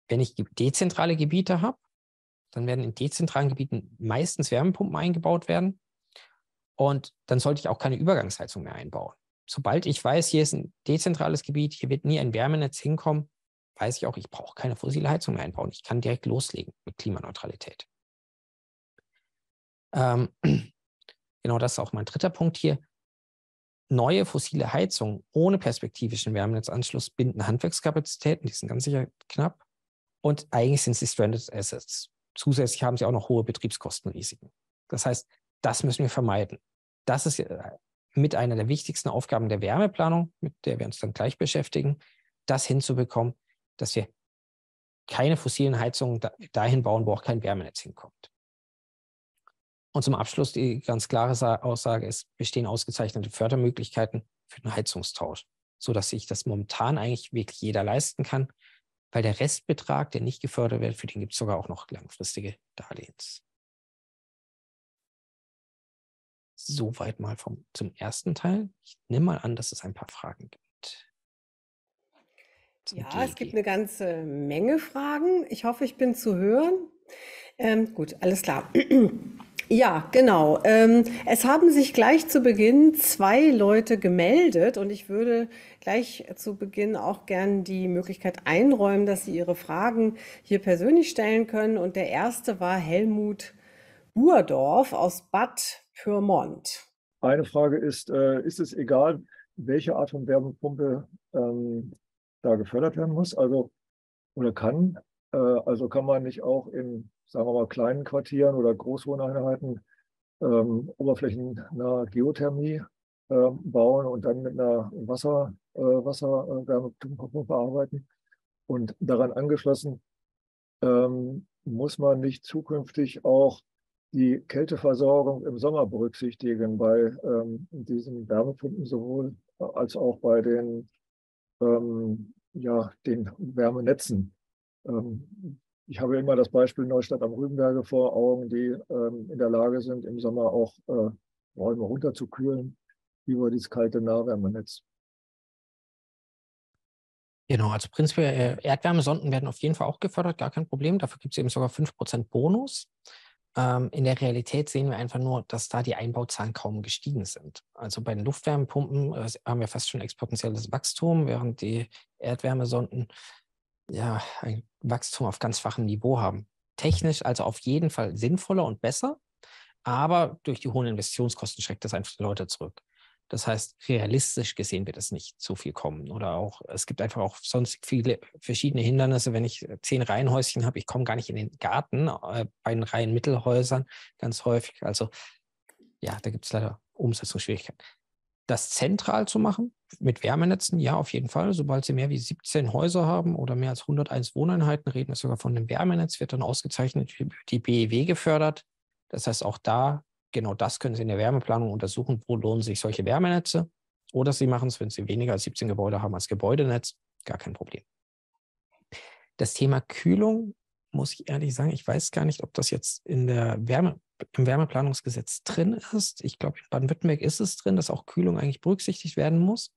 Wenn ich dezentrale Gebiete habe, dann werden in dezentralen Gebieten meistens Wärmepumpen eingebaut werden. Und dann sollte ich auch keine Übergangsheizung mehr einbauen. Sobald ich weiß, hier ist ein dezentrales Gebiet, hier wird nie ein Wärmenetz hinkommen, weiß ich auch, ich brauche keine fossile Heizung mehr einbauen. Ich kann direkt loslegen mit Klimaneutralität. Ähm, genau das ist auch mein dritter Punkt hier. Neue fossile Heizungen ohne perspektivischen Wärmenetzanschluss binden Handwerkskapazitäten, die sind ganz sicher knapp. Und eigentlich sind sie Stranded Assets. Zusätzlich haben sie auch noch hohe Betriebskostenrisiken. Das heißt, das müssen wir vermeiden. Das ist äh, mit einer der wichtigsten Aufgaben der Wärmeplanung, mit der wir uns dann gleich beschäftigen, das hinzubekommen, dass wir keine fossilen Heizungen dahin bauen, wo auch kein Wärmenetz hinkommt. Und zum Abschluss die ganz klare Aussage ist, bestehen ausgezeichnete Fördermöglichkeiten für den Heizungstausch, sodass sich das momentan eigentlich wirklich jeder leisten kann, weil der Restbetrag, der nicht gefördert wird, für den gibt es sogar auch noch langfristige Darlehens. Soweit mal vom, zum ersten Teil. Ich nehme mal an, dass es ein paar Fragen gibt. Ja, GG. es gibt eine ganze Menge Fragen. Ich hoffe, ich bin zu hören. Ähm, gut, alles klar. Ja, genau. Ähm, es haben sich gleich zu Beginn zwei Leute gemeldet und ich würde gleich zu Beginn auch gern die Möglichkeit einräumen, dass Sie Ihre Fragen hier persönlich stellen können. Und der erste war Helmut Urdorf aus Bad Pyrmont. Eine Frage ist, äh, ist es egal, welche Art von Wärmepumpe ähm, da gefördert werden muss? Also oder kann? Äh, also kann man nicht auch in, sagen wir mal, kleinen Quartieren oder Großwohneinheiten ähm, oberflächennahe Geothermie äh, bauen und dann mit einer Wasser, äh, Wasserwärmepumpe bearbeiten. Und daran angeschlossen ähm, muss man nicht zukünftig auch die Kälteversorgung im Sommer berücksichtigen bei ähm, diesen Wärmepumpen sowohl als auch bei den, ähm, ja, den Wärmenetzen. Ähm, ich habe immer das Beispiel Neustadt am Rübenberge vor Augen, die ähm, in der Lage sind, im Sommer auch äh, Räume runterzukühlen über dieses kalte Nahwärmenetz. Genau, also prinzipiell äh, Erdwärmesonden werden auf jeden Fall auch gefördert, gar kein Problem. Dafür gibt es eben sogar 5% Bonus. Ähm, in der Realität sehen wir einfach nur, dass da die Einbauzahlen kaum gestiegen sind. Also bei den Luftwärmepumpen äh, haben wir fast schon exponentielles Wachstum, während die Erdwärmesonden ja ein Wachstum auf ganz schwachem Niveau haben. Technisch also auf jeden Fall sinnvoller und besser, aber durch die hohen Investitionskosten schreckt das einfach Leute zurück. Das heißt, realistisch gesehen wird es nicht so viel kommen. Oder auch, es gibt einfach auch sonst viele verschiedene Hindernisse. Wenn ich zehn Reihenhäuschen habe, ich komme gar nicht in den Garten äh, bei den Reihenmittelhäusern ganz häufig. Also ja, da gibt es leider Umsetzungsschwierigkeiten. Das zentral zu machen mit Wärmenetzen, ja, auf jeden Fall. Sobald Sie mehr wie 17 Häuser haben oder mehr als 101 Wohneinheiten, reden wir sogar von einem Wärmenetz, wird dann ausgezeichnet die BEW gefördert. Das heißt, auch da genau das können Sie in der Wärmeplanung untersuchen, wo lohnen sich solche Wärmenetze. Oder Sie machen es, wenn Sie weniger als 17 Gebäude haben, als Gebäudenetz, gar kein Problem. Das Thema Kühlung, muss ich ehrlich sagen, ich weiß gar nicht, ob das jetzt in der Wärme, im Wärmeplanungsgesetz drin ist. Ich glaube, in Baden-Württemberg ist es drin, dass auch Kühlung eigentlich berücksichtigt werden muss.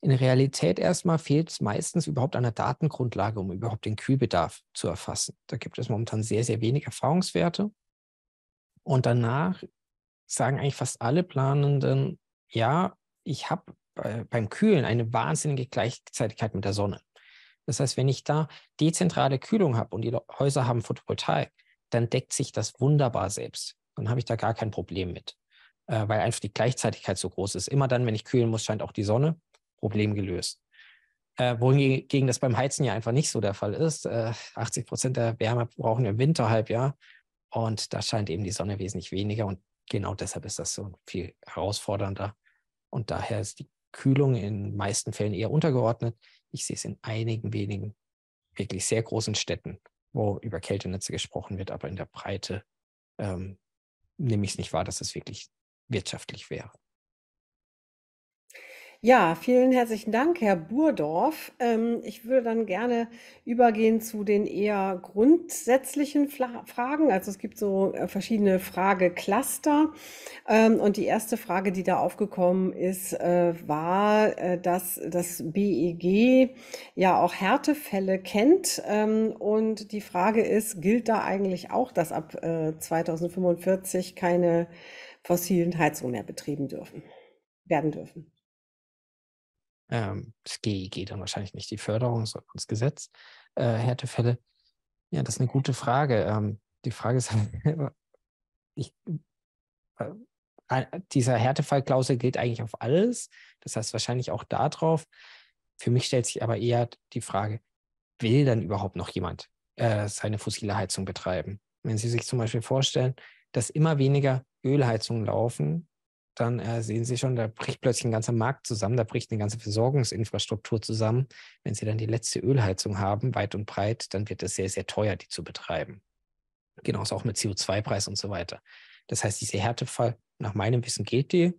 In der Realität erstmal fehlt es meistens überhaupt an der Datengrundlage, um überhaupt den Kühlbedarf zu erfassen. Da gibt es momentan sehr, sehr wenig Erfahrungswerte. Und danach sagen eigentlich fast alle Planenden, ja, ich habe bei, beim Kühlen eine wahnsinnige Gleichzeitigkeit mit der Sonne. Das heißt, wenn ich da dezentrale Kühlung habe und die Häuser haben Photovoltaik, dann deckt sich das wunderbar selbst. Dann habe ich da gar kein Problem mit, äh, weil einfach die Gleichzeitigkeit so groß ist. Immer dann, wenn ich kühlen muss, scheint auch die Sonne. Problem gelöst. Äh, wohingegen das beim Heizen ja einfach nicht so der Fall ist. Äh, 80 Prozent der Wärme brauchen wir im Winterhalbjahr. Und da scheint eben die Sonne wesentlich weniger und genau deshalb ist das so viel herausfordernder. Und daher ist die Kühlung in meisten Fällen eher untergeordnet. Ich sehe es in einigen wenigen wirklich sehr großen Städten, wo über Kältenetze gesprochen wird, aber in der Breite ähm, nehme ich es nicht wahr, dass es wirklich wirtschaftlich wäre. Ja, vielen herzlichen Dank, Herr Burdorf. Ähm, ich würde dann gerne übergehen zu den eher grundsätzlichen Fla Fragen. Also es gibt so äh, verschiedene Fragecluster. Ähm, und die erste Frage, die da aufgekommen ist, äh, war, äh, dass das BEG ja auch Härtefälle kennt. Ähm, und die Frage ist, gilt da eigentlich auch, dass ab 2045 keine fossilen Heizungen mehr betrieben dürfen, werden dürfen? Ähm, das GEG dann wahrscheinlich nicht die Förderung, sondern das Gesetz, äh, Härtefälle. Ja, das ist eine gute Frage. Ähm, die Frage ist, ich, äh, dieser Härtefallklausel gilt eigentlich auf alles. Das heißt wahrscheinlich auch darauf. Für mich stellt sich aber eher die Frage, will dann überhaupt noch jemand äh, seine fossile Heizung betreiben? Wenn Sie sich zum Beispiel vorstellen, dass immer weniger Ölheizungen laufen, dann äh, sehen Sie schon, da bricht plötzlich ein ganzer Markt zusammen, da bricht eine ganze Versorgungsinfrastruktur zusammen. Wenn Sie dann die letzte Ölheizung haben, weit und breit, dann wird es sehr, sehr teuer, die zu betreiben. Genauso auch mit CO2-Preis und so weiter. Das heißt, diese Härtefall, nach meinem Wissen gilt die.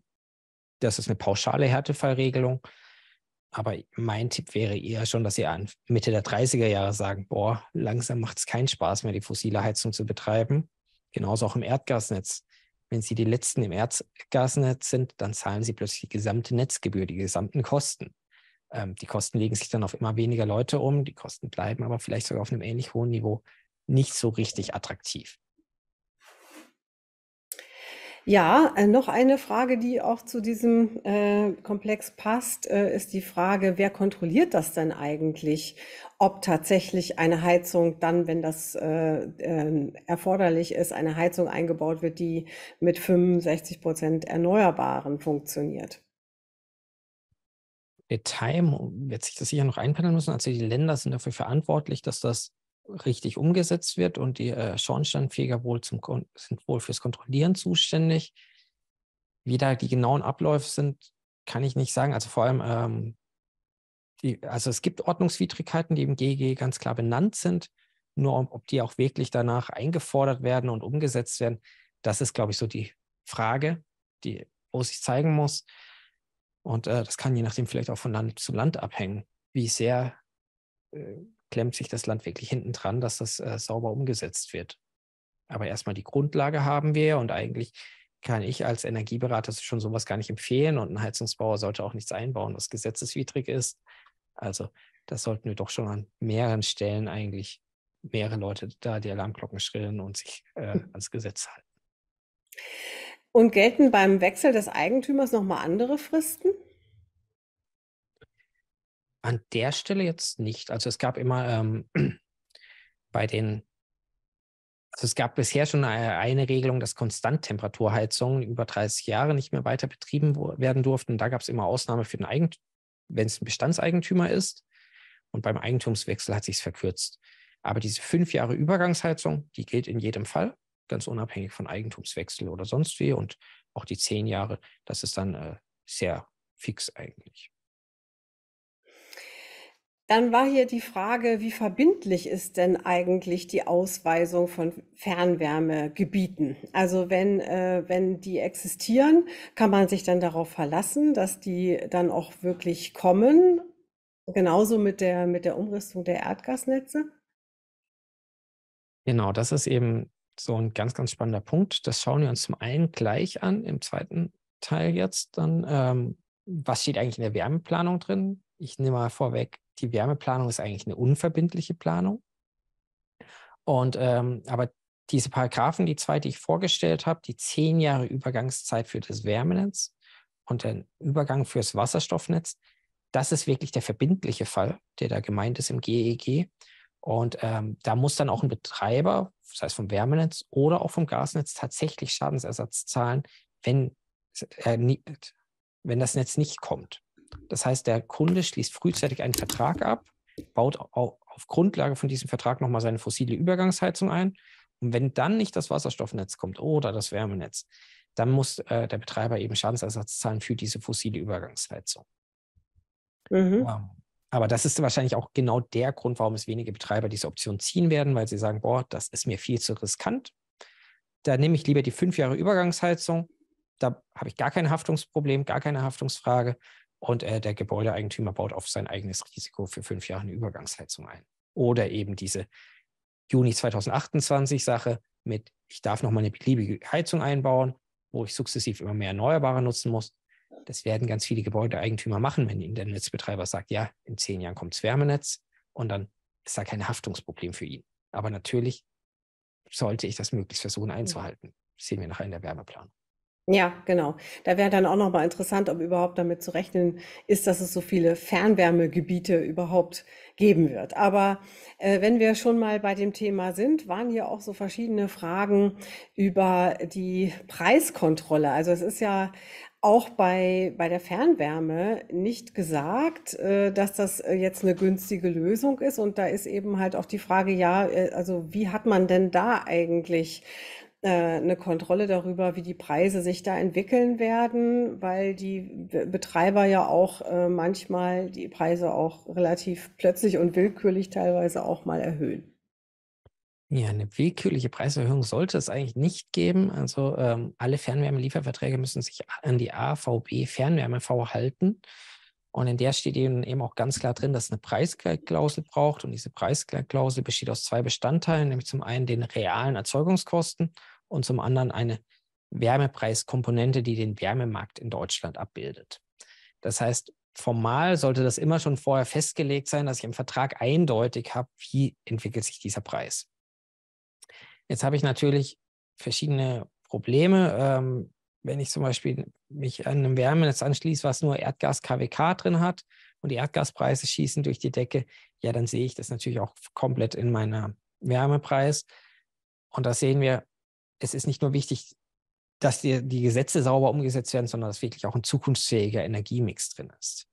Das ist eine pauschale Härtefallregelung. Aber mein Tipp wäre eher schon, dass Sie an Mitte der 30er Jahre sagen, boah, langsam macht es keinen Spaß mehr, die fossile Heizung zu betreiben. Genauso auch im Erdgasnetz wenn Sie die Letzten im Erdgasnetz sind, dann zahlen Sie plötzlich die gesamte Netzgebühr, die gesamten Kosten. Ähm, die Kosten legen sich dann auf immer weniger Leute um, die Kosten bleiben aber vielleicht sogar auf einem ähnlich hohen Niveau nicht so richtig attraktiv. Ja, äh, noch eine Frage, die auch zu diesem äh, Komplex passt, äh, ist die Frage, wer kontrolliert das denn eigentlich? Ob tatsächlich eine Heizung dann, wenn das äh, ähm, erforderlich ist, eine Heizung eingebaut wird, die mit 65 Prozent Erneuerbaren funktioniert? Detail wird sich das sicher noch einpendeln müssen. Also die Länder sind dafür verantwortlich, dass das richtig umgesetzt wird und die äh, Schornsteinfeger wohl zum, sind wohl fürs Kontrollieren zuständig. Wie da die genauen Abläufe sind, kann ich nicht sagen. Also vor allem, ähm, die, also es gibt Ordnungswidrigkeiten, die im GG ganz klar benannt sind. Nur ob die auch wirklich danach eingefordert werden und umgesetzt werden, das ist, glaube ich, so die Frage, die, wo sich zeigen muss. Und äh, das kann je nachdem vielleicht auch von Land zu Land abhängen, wie sehr äh, klemmt sich das Land wirklich hinten dran, dass das äh, sauber umgesetzt wird. Aber erstmal die Grundlage haben wir und eigentlich kann ich als Energieberater schon sowas gar nicht empfehlen und ein Heizungsbauer sollte auch nichts einbauen, was gesetzeswidrig ist. Also das sollten wir doch schon an mehreren Stellen eigentlich mehrere Leute da die Alarmglocken schrillen und sich äh, als Gesetz halten. Und gelten beim Wechsel des Eigentümers nochmal andere Fristen? An der Stelle jetzt nicht. Also es gab immer ähm, bei den Also es gab bisher schon eine, eine Regelung, dass Konstanttemperaturheizungen über 30 Jahre nicht mehr weiter betrieben werden durften. Da gab es immer Ausnahme für den Eigentümer, wenn es ein Bestandseigentümer ist. Und beim Eigentumswechsel hat sich es verkürzt. Aber diese fünf Jahre Übergangsheizung, die gilt in jedem Fall, ganz unabhängig von Eigentumswechsel oder sonst wie. Und auch die zehn Jahre, das ist dann äh, sehr fix eigentlich. Dann war hier die Frage, wie verbindlich ist denn eigentlich die Ausweisung von Fernwärmegebieten? Also wenn, äh, wenn die existieren, kann man sich dann darauf verlassen, dass die dann auch wirklich kommen? Genauso mit der, mit der Umrüstung der Erdgasnetze? Genau, das ist eben so ein ganz, ganz spannender Punkt. Das schauen wir uns zum einen gleich an, im zweiten Teil jetzt dann. Ähm, was steht eigentlich in der Wärmeplanung drin? Ich nehme mal vorweg, die Wärmeplanung ist eigentlich eine unverbindliche Planung. Und ähm, aber diese Paragraphen, die zwei, die ich vorgestellt habe, die zehn Jahre Übergangszeit für das Wärmenetz und den Übergang fürs Wasserstoffnetz, das ist wirklich der verbindliche Fall, der da gemeint ist im GEG. E und ähm, da muss dann auch ein Betreiber, das heißt vom Wärmenetz oder auch vom Gasnetz, tatsächlich Schadensersatz zahlen, wenn, äh, wenn das Netz nicht kommt. Das heißt, der Kunde schließt frühzeitig einen Vertrag ab, baut auf Grundlage von diesem Vertrag nochmal seine fossile Übergangsheizung ein. Und wenn dann nicht das Wasserstoffnetz kommt oder das Wärmenetz, dann muss äh, der Betreiber eben Schadensersatz zahlen für diese fossile Übergangsheizung. Mhm. Ja. Aber das ist wahrscheinlich auch genau der Grund, warum es wenige Betreiber diese Option ziehen werden, weil sie sagen, boah, das ist mir viel zu riskant. Da nehme ich lieber die fünf Jahre Übergangsheizung. Da habe ich gar kein Haftungsproblem, gar keine Haftungsfrage und äh, der Gebäudeeigentümer baut auf sein eigenes Risiko für fünf Jahre eine Übergangsheizung ein. Oder eben diese Juni 2028 Sache mit, ich darf noch mal eine beliebige Heizung einbauen, wo ich sukzessiv immer mehr Erneuerbare nutzen muss. Das werden ganz viele Gebäudeeigentümer machen, wenn ihnen der Netzbetreiber sagt, ja, in zehn Jahren kommt das Wärmenetz und dann ist da kein Haftungsproblem für ihn. Aber natürlich sollte ich das möglichst versuchen einzuhalten. Das sehen wir nachher in der Wärmeplanung. Ja, genau. Da wäre dann auch noch mal interessant, ob überhaupt damit zu rechnen ist, dass es so viele Fernwärmegebiete überhaupt geben wird. Aber äh, wenn wir schon mal bei dem Thema sind, waren hier auch so verschiedene Fragen über die Preiskontrolle. Also es ist ja auch bei, bei der Fernwärme nicht gesagt, äh, dass das äh, jetzt eine günstige Lösung ist. Und da ist eben halt auch die Frage, ja, äh, also wie hat man denn da eigentlich eine Kontrolle darüber, wie die Preise sich da entwickeln werden, weil die Betreiber ja auch äh, manchmal die Preise auch relativ plötzlich und willkürlich teilweise auch mal erhöhen. Ja, eine willkürliche Preiserhöhung sollte es eigentlich nicht geben. Also ähm, alle Fernwärmelieferverträge müssen sich an die AVB Fernwärmev halten. Und in der steht eben, eben auch ganz klar drin, dass es eine Preisklausel braucht. Und diese Preisklausel besteht aus zwei Bestandteilen, nämlich zum einen den realen Erzeugungskosten und zum anderen eine Wärmepreiskomponente, die den Wärmemarkt in Deutschland abbildet. Das heißt, formal sollte das immer schon vorher festgelegt sein, dass ich im Vertrag eindeutig habe, wie entwickelt sich dieser Preis. Jetzt habe ich natürlich verschiedene Probleme. Ähm, wenn ich zum Beispiel mich an einem Wärmenetz anschließe, was nur Erdgas KWK drin hat und die Erdgaspreise schießen durch die Decke, ja, dann sehe ich das natürlich auch komplett in meiner Wärmepreis. Und da sehen wir, es ist nicht nur wichtig, dass die, die Gesetze sauber umgesetzt werden, sondern dass wirklich auch ein zukunftsfähiger Energiemix drin ist.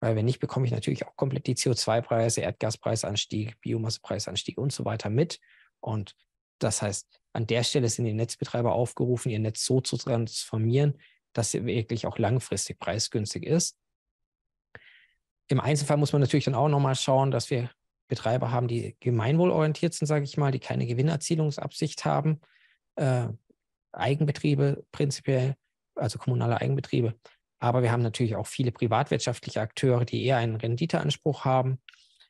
Weil wenn nicht, bekomme ich natürlich auch komplett die CO2-Preise, Erdgaspreisanstieg, Biomassepreisanstieg und so weiter mit. Und das heißt, an der Stelle sind die Netzbetreiber aufgerufen, ihr Netz so zu transformieren, dass sie wirklich auch langfristig preisgünstig ist. Im Einzelfall muss man natürlich dann auch nochmal schauen, dass wir Betreiber haben, die gemeinwohlorientiert sind, sage ich mal, die keine Gewinnerzielungsabsicht haben äh, Eigenbetriebe prinzipiell, also kommunale Eigenbetriebe. Aber wir haben natürlich auch viele privatwirtschaftliche Akteure, die eher einen Renditeanspruch haben.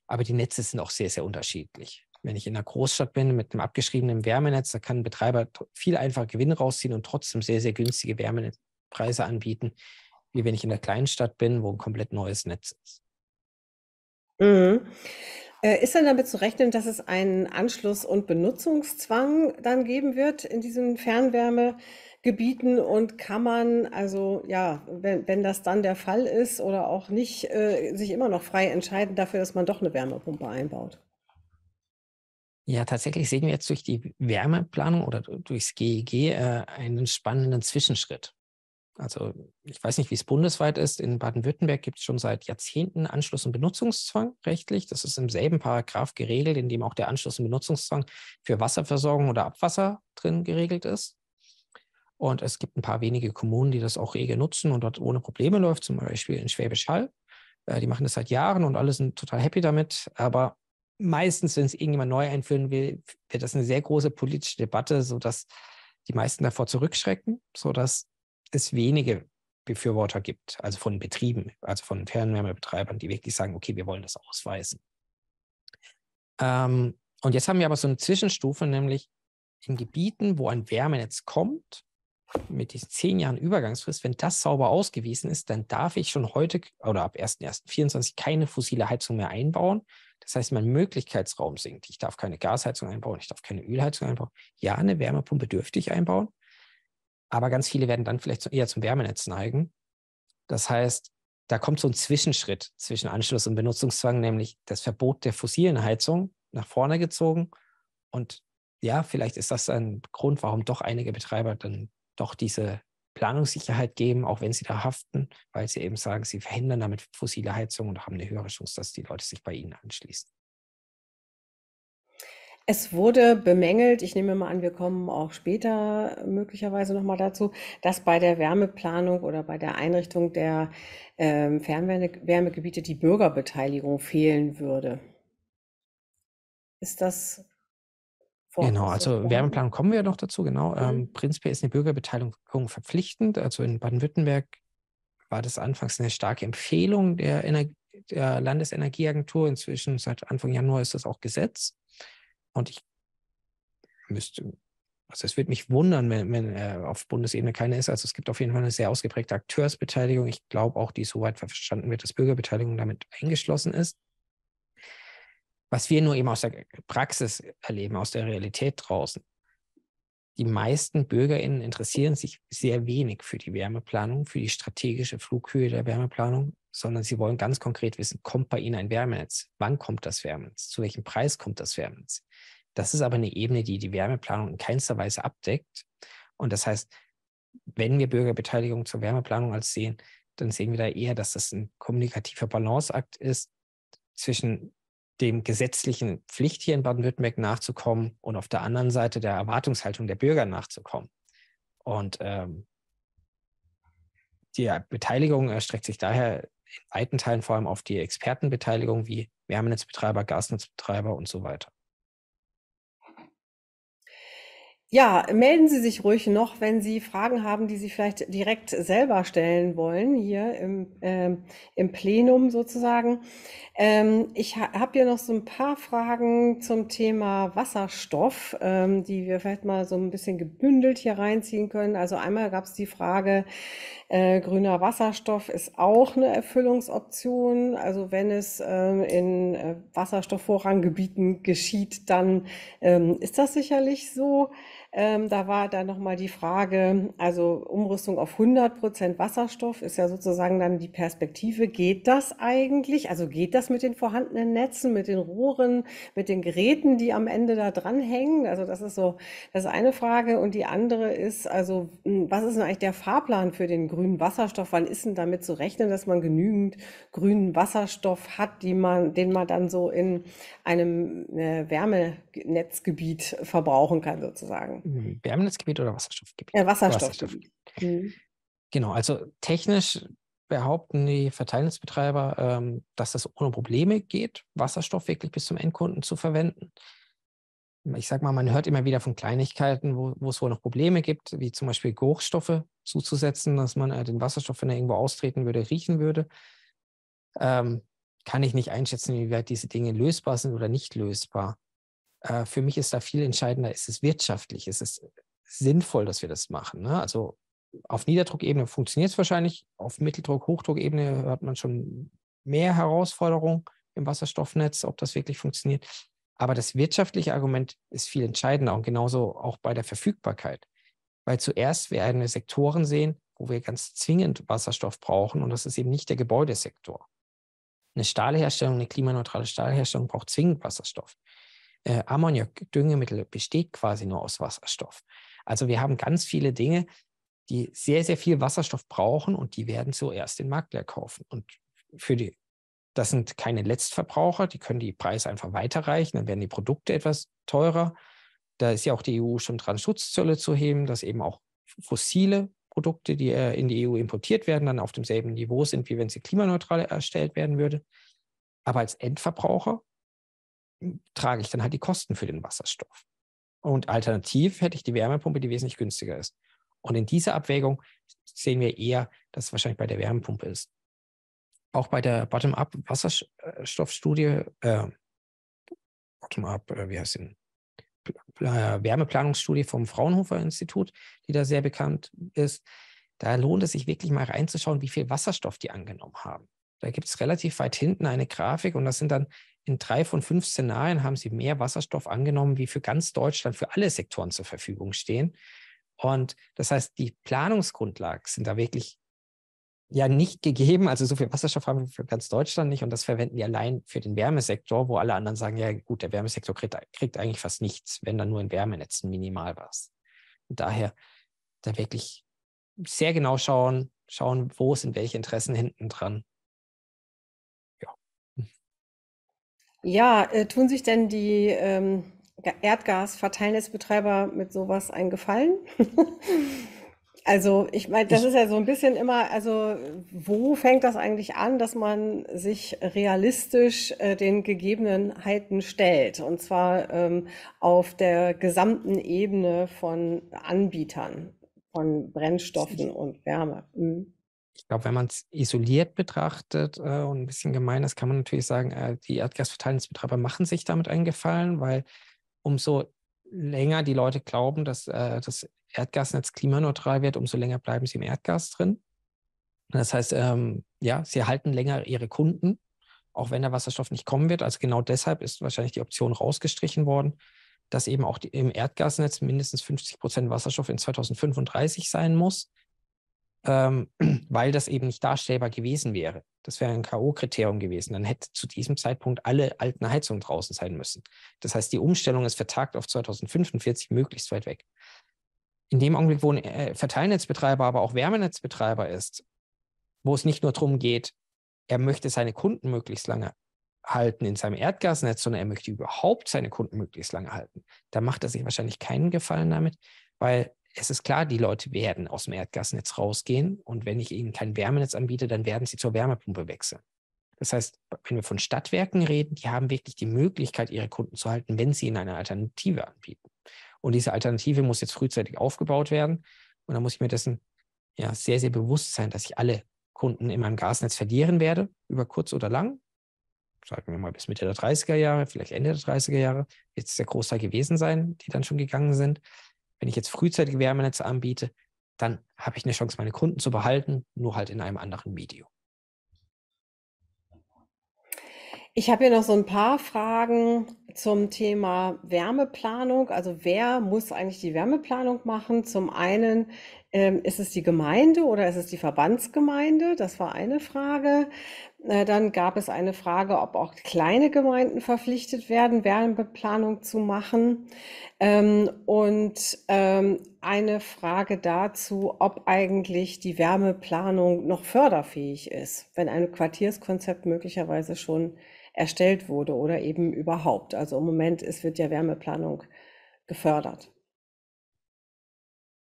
Aber die Netze sind auch sehr, sehr unterschiedlich. Wenn ich in einer Großstadt bin mit einem abgeschriebenen Wärmenetz, da kann ein Betreiber viel einfacher Gewinn rausziehen und trotzdem sehr, sehr günstige Wärmepreise anbieten, wie wenn ich in der kleinen Stadt bin, wo ein komplett neues Netz ist. Mhm. Äh, ist denn damit zu rechnen, dass es einen Anschluss und Benutzungszwang dann geben wird in diesen Fernwärmegebieten? Und kann man, also ja, wenn, wenn das dann der Fall ist oder auch nicht, äh, sich immer noch frei entscheiden dafür, dass man doch eine Wärmepumpe einbaut? Ja, tatsächlich sehen wir jetzt durch die Wärmeplanung oder durchs GEG äh, einen spannenden Zwischenschritt. Also ich weiß nicht, wie es bundesweit ist. In Baden-Württemberg gibt es schon seit Jahrzehnten Anschluss- und Benutzungszwang rechtlich. Das ist im selben Paragraph geregelt, in dem auch der Anschluss- und Benutzungszwang für Wasserversorgung oder Abwasser drin geregelt ist. Und es gibt ein paar wenige Kommunen, die das auch rege nutzen und dort ohne Probleme läuft, zum Beispiel in Schwäbisch Hall. Äh, die machen das seit Jahren und alle sind total happy damit. Aber meistens, wenn es irgendjemand neu einführen will, wird das eine sehr große politische Debatte, sodass die meisten davor zurückschrecken, sodass es wenige Befürworter gibt, also von Betrieben, also von Fernwärmebetreibern, die wirklich sagen, okay, wir wollen das ausweisen. Ähm, und jetzt haben wir aber so eine Zwischenstufe, nämlich in Gebieten, wo ein Wärmenetz kommt, mit diesen zehn Jahren Übergangsfrist, wenn das sauber ausgewiesen ist, dann darf ich schon heute oder ab 1.1.24 keine fossile Heizung mehr einbauen. Das heißt, mein Möglichkeitsraum sinkt. Ich darf keine Gasheizung einbauen, ich darf keine Ölheizung einbauen. Ja, eine Wärmepumpe dürfte ich einbauen, aber ganz viele werden dann vielleicht eher zum Wärmenetz neigen. Das heißt, da kommt so ein Zwischenschritt zwischen Anschluss und Benutzungszwang, nämlich das Verbot der fossilen Heizung nach vorne gezogen. Und ja, vielleicht ist das ein Grund, warum doch einige Betreiber dann doch diese Planungssicherheit geben, auch wenn sie da haften, weil sie eben sagen, sie verhindern damit fossile Heizung und haben eine höhere Chance, dass die Leute sich bei ihnen anschließen. Es wurde bemängelt, ich nehme mal an, wir kommen auch später möglicherweise nochmal dazu, dass bei der Wärmeplanung oder bei der Einrichtung der ähm, Fernwärmegebiete die Bürgerbeteiligung fehlen würde. Ist das Genau, also Wärmeplanung kommen wir noch dazu, genau. Mhm. Ähm, prinzipiell ist eine Bürgerbeteiligung verpflichtend. Also in Baden-Württemberg war das anfangs eine starke Empfehlung der, Ener der Landesenergieagentur. Inzwischen seit Anfang Januar ist das auch Gesetz. Und ich müsste, also es würde mich wundern, wenn, wenn äh, auf Bundesebene keine ist. Also es gibt auf jeden Fall eine sehr ausgeprägte Akteursbeteiligung. Ich glaube auch, die soweit verstanden wird, dass Bürgerbeteiligung damit eingeschlossen ist. Was wir nur eben aus der Praxis erleben, aus der Realität draußen. Die meisten BürgerInnen interessieren sich sehr wenig für die Wärmeplanung, für die strategische Flughöhe der Wärmeplanung, sondern sie wollen ganz konkret wissen, kommt bei Ihnen ein Wärmenetz? Wann kommt das Wärmenetz? Zu welchem Preis kommt das Wärmenetz? Das ist aber eine Ebene, die die Wärmeplanung in keinster Weise abdeckt. Und das heißt, wenn wir Bürgerbeteiligung zur Wärmeplanung als sehen, dann sehen wir da eher, dass das ein kommunikativer Balanceakt ist zwischen dem gesetzlichen Pflicht hier in Baden-Württemberg nachzukommen und auf der anderen Seite der Erwartungshaltung der Bürger nachzukommen. Und ähm, die Beteiligung erstreckt sich daher in weiten Teilen vor allem auf die Expertenbeteiligung wie Wärmenetzbetreiber, Gasnetzbetreiber und so weiter. Ja, melden Sie sich ruhig noch, wenn Sie Fragen haben, die Sie vielleicht direkt selber stellen wollen, hier im, ähm, im Plenum sozusagen. Ähm, ich ha habe hier noch so ein paar Fragen zum Thema Wasserstoff, ähm, die wir vielleicht mal so ein bisschen gebündelt hier reinziehen können. Also einmal gab es die Frage, äh, grüner Wasserstoff ist auch eine Erfüllungsoption. Also wenn es ähm, in äh, Wasserstoffvorranggebieten geschieht, dann ähm, ist das sicherlich so. Ähm, da war dann nochmal die Frage, also Umrüstung auf 100 Prozent Wasserstoff ist ja sozusagen dann die Perspektive. Geht das eigentlich? Also geht das mit den vorhandenen Netzen, mit den Rohren, mit den Geräten, die am Ende da dranhängen? Also das ist so, das ist eine Frage. Und die andere ist, also hm, was ist denn eigentlich der Fahrplan für den grünen Wasserstoff? Wann ist denn damit zu rechnen, dass man genügend grünen Wasserstoff hat, die man, den man dann so in einem äh, Wärmenetzgebiet verbrauchen kann sozusagen? Wärmenetzgebiet oder Wasserstoffgebiet? Ja, Wasserstoffgebiet. Mhm. Genau, also technisch behaupten die Verteilnetzbetreiber, ähm, dass das ohne Probleme geht, Wasserstoff wirklich bis zum Endkunden zu verwenden. Ich sage mal, man hört immer wieder von Kleinigkeiten, wo, wo es wohl noch Probleme gibt, wie zum Beispiel Geruchsstoffe zuzusetzen, dass man äh, den Wasserstoff, wenn er irgendwo austreten würde, riechen würde. Ähm, kann ich nicht einschätzen, wie weit diese Dinge lösbar sind oder nicht lösbar. Äh, für mich ist da viel entscheidender, ist es wirtschaftlich, ist es sinnvoll, dass wir das machen. Ne? Also auf Niederdruckebene funktioniert es wahrscheinlich, auf Mitteldruck, Hochdruckebene hat man schon mehr Herausforderungen im Wasserstoffnetz, ob das wirklich funktioniert. Aber das wirtschaftliche Argument ist viel entscheidender und genauso auch bei der Verfügbarkeit. Weil zuerst werden wir Sektoren sehen, wo wir ganz zwingend Wasserstoff brauchen und das ist eben nicht der Gebäudesektor. Eine Stahlherstellung, eine klimaneutrale Stahlherstellung braucht zwingend Wasserstoff. Äh, Ammoniak-Düngemittel besteht quasi nur aus Wasserstoff. Also wir haben ganz viele Dinge, die sehr, sehr viel Wasserstoff brauchen und die werden zuerst den Makler kaufen. Und für die, das sind keine Letztverbraucher, die können die Preise einfach weiterreichen, dann werden die Produkte etwas teurer. Da ist ja auch die EU schon dran, Schutzzölle zu heben, dass eben auch fossile Produkte, die äh, in die EU importiert werden, dann auf demselben Niveau sind, wie wenn sie klimaneutral erstellt werden würde. Aber als Endverbraucher trage ich dann halt die Kosten für den Wasserstoff. Und alternativ hätte ich die Wärmepumpe, die wesentlich günstiger ist. Und in dieser Abwägung sehen wir eher, dass es wahrscheinlich bei der Wärmepumpe ist. Auch bei der Bottom-up-Wasserstoffstudie, äh, Bottom-up, äh, wie heißt sie? Wärmeplanungsstudie vom Fraunhofer Institut, die da sehr bekannt ist. Da lohnt es sich wirklich mal reinzuschauen, wie viel Wasserstoff die angenommen haben. Da gibt es relativ weit hinten eine Grafik und das sind dann in drei von fünf Szenarien haben sie mehr Wasserstoff angenommen, wie für ganz Deutschland für alle Sektoren zur Verfügung stehen. Und das heißt, die Planungsgrundlagen sind da wirklich ja nicht gegeben. Also so viel Wasserstoff haben wir für ganz Deutschland nicht und das verwenden die allein für den Wärmesektor, wo alle anderen sagen, ja gut, der Wärmesektor kriegt, kriegt eigentlich fast nichts, wenn dann nur in Wärmenetzen minimal was. Und daher da wirklich sehr genau schauen, schauen, wo sind welche Interessen hinten dran. Ja, ja äh, tun sich denn die ähm, Erdgasverteilnetzbetreiber mit sowas einen Gefallen? Also ich meine, das ich, ist ja so ein bisschen immer, also wo fängt das eigentlich an, dass man sich realistisch äh, den Gegebenheiten stellt? Und zwar ähm, auf der gesamten Ebene von Anbietern, von Brennstoffen und Wärme. Mhm. Ich glaube, wenn man es isoliert betrachtet äh, und ein bisschen gemein ist, kann man natürlich sagen, äh, die Erdgasverteilungsbetreiber machen sich damit einen Gefallen, weil umso länger die Leute glauben, dass äh, das Erdgasnetz klimaneutral wird, umso länger bleiben sie im Erdgas drin. Das heißt, ähm, ja, sie halten länger ihre Kunden, auch wenn der Wasserstoff nicht kommen wird. Also genau deshalb ist wahrscheinlich die Option rausgestrichen worden, dass eben auch die, im Erdgasnetz mindestens 50 Prozent Wasserstoff in 2035 sein muss, ähm, weil das eben nicht darstellbar gewesen wäre. Das wäre ein K.O.-Kriterium gewesen. Dann hätte zu diesem Zeitpunkt alle alten Heizungen draußen sein müssen. Das heißt, die Umstellung ist vertagt auf 2045 möglichst weit weg. In dem Augenblick, wo ein äh, Verteilnetzbetreiber, aber auch Wärmenetzbetreiber ist, wo es nicht nur darum geht, er möchte seine Kunden möglichst lange halten in seinem Erdgasnetz, sondern er möchte überhaupt seine Kunden möglichst lange halten, da macht er sich wahrscheinlich keinen Gefallen damit, weil es ist klar, die Leute werden aus dem Erdgasnetz rausgehen und wenn ich ihnen kein Wärmenetz anbiete, dann werden sie zur Wärmepumpe wechseln. Das heißt, wenn wir von Stadtwerken reden, die haben wirklich die Möglichkeit, ihre Kunden zu halten, wenn sie ihnen eine Alternative anbieten. Und diese Alternative muss jetzt frühzeitig aufgebaut werden. Und da muss ich mir dessen ja sehr, sehr bewusst sein, dass ich alle Kunden in meinem Gasnetz verlieren werde, über kurz oder lang. Sagen wir mal bis Mitte der 30er Jahre, vielleicht Ende der 30er Jahre, wird es der Großteil gewesen sein, die dann schon gegangen sind. Wenn ich jetzt frühzeitig Wärmenetze anbiete, dann habe ich eine Chance, meine Kunden zu behalten, nur halt in einem anderen Video. Ich habe hier noch so ein paar Fragen zum Thema Wärmeplanung. Also wer muss eigentlich die Wärmeplanung machen? Zum einen ähm, ist es die Gemeinde oder ist es die Verbandsgemeinde? Das war eine Frage. Äh, dann gab es eine Frage, ob auch kleine Gemeinden verpflichtet werden, Wärmeplanung zu machen. Ähm, und ähm, eine Frage dazu, ob eigentlich die Wärmeplanung noch förderfähig ist, wenn ein Quartierskonzept möglicherweise schon erstellt wurde oder eben überhaupt. Also im Moment ist, wird ja Wärmeplanung gefördert.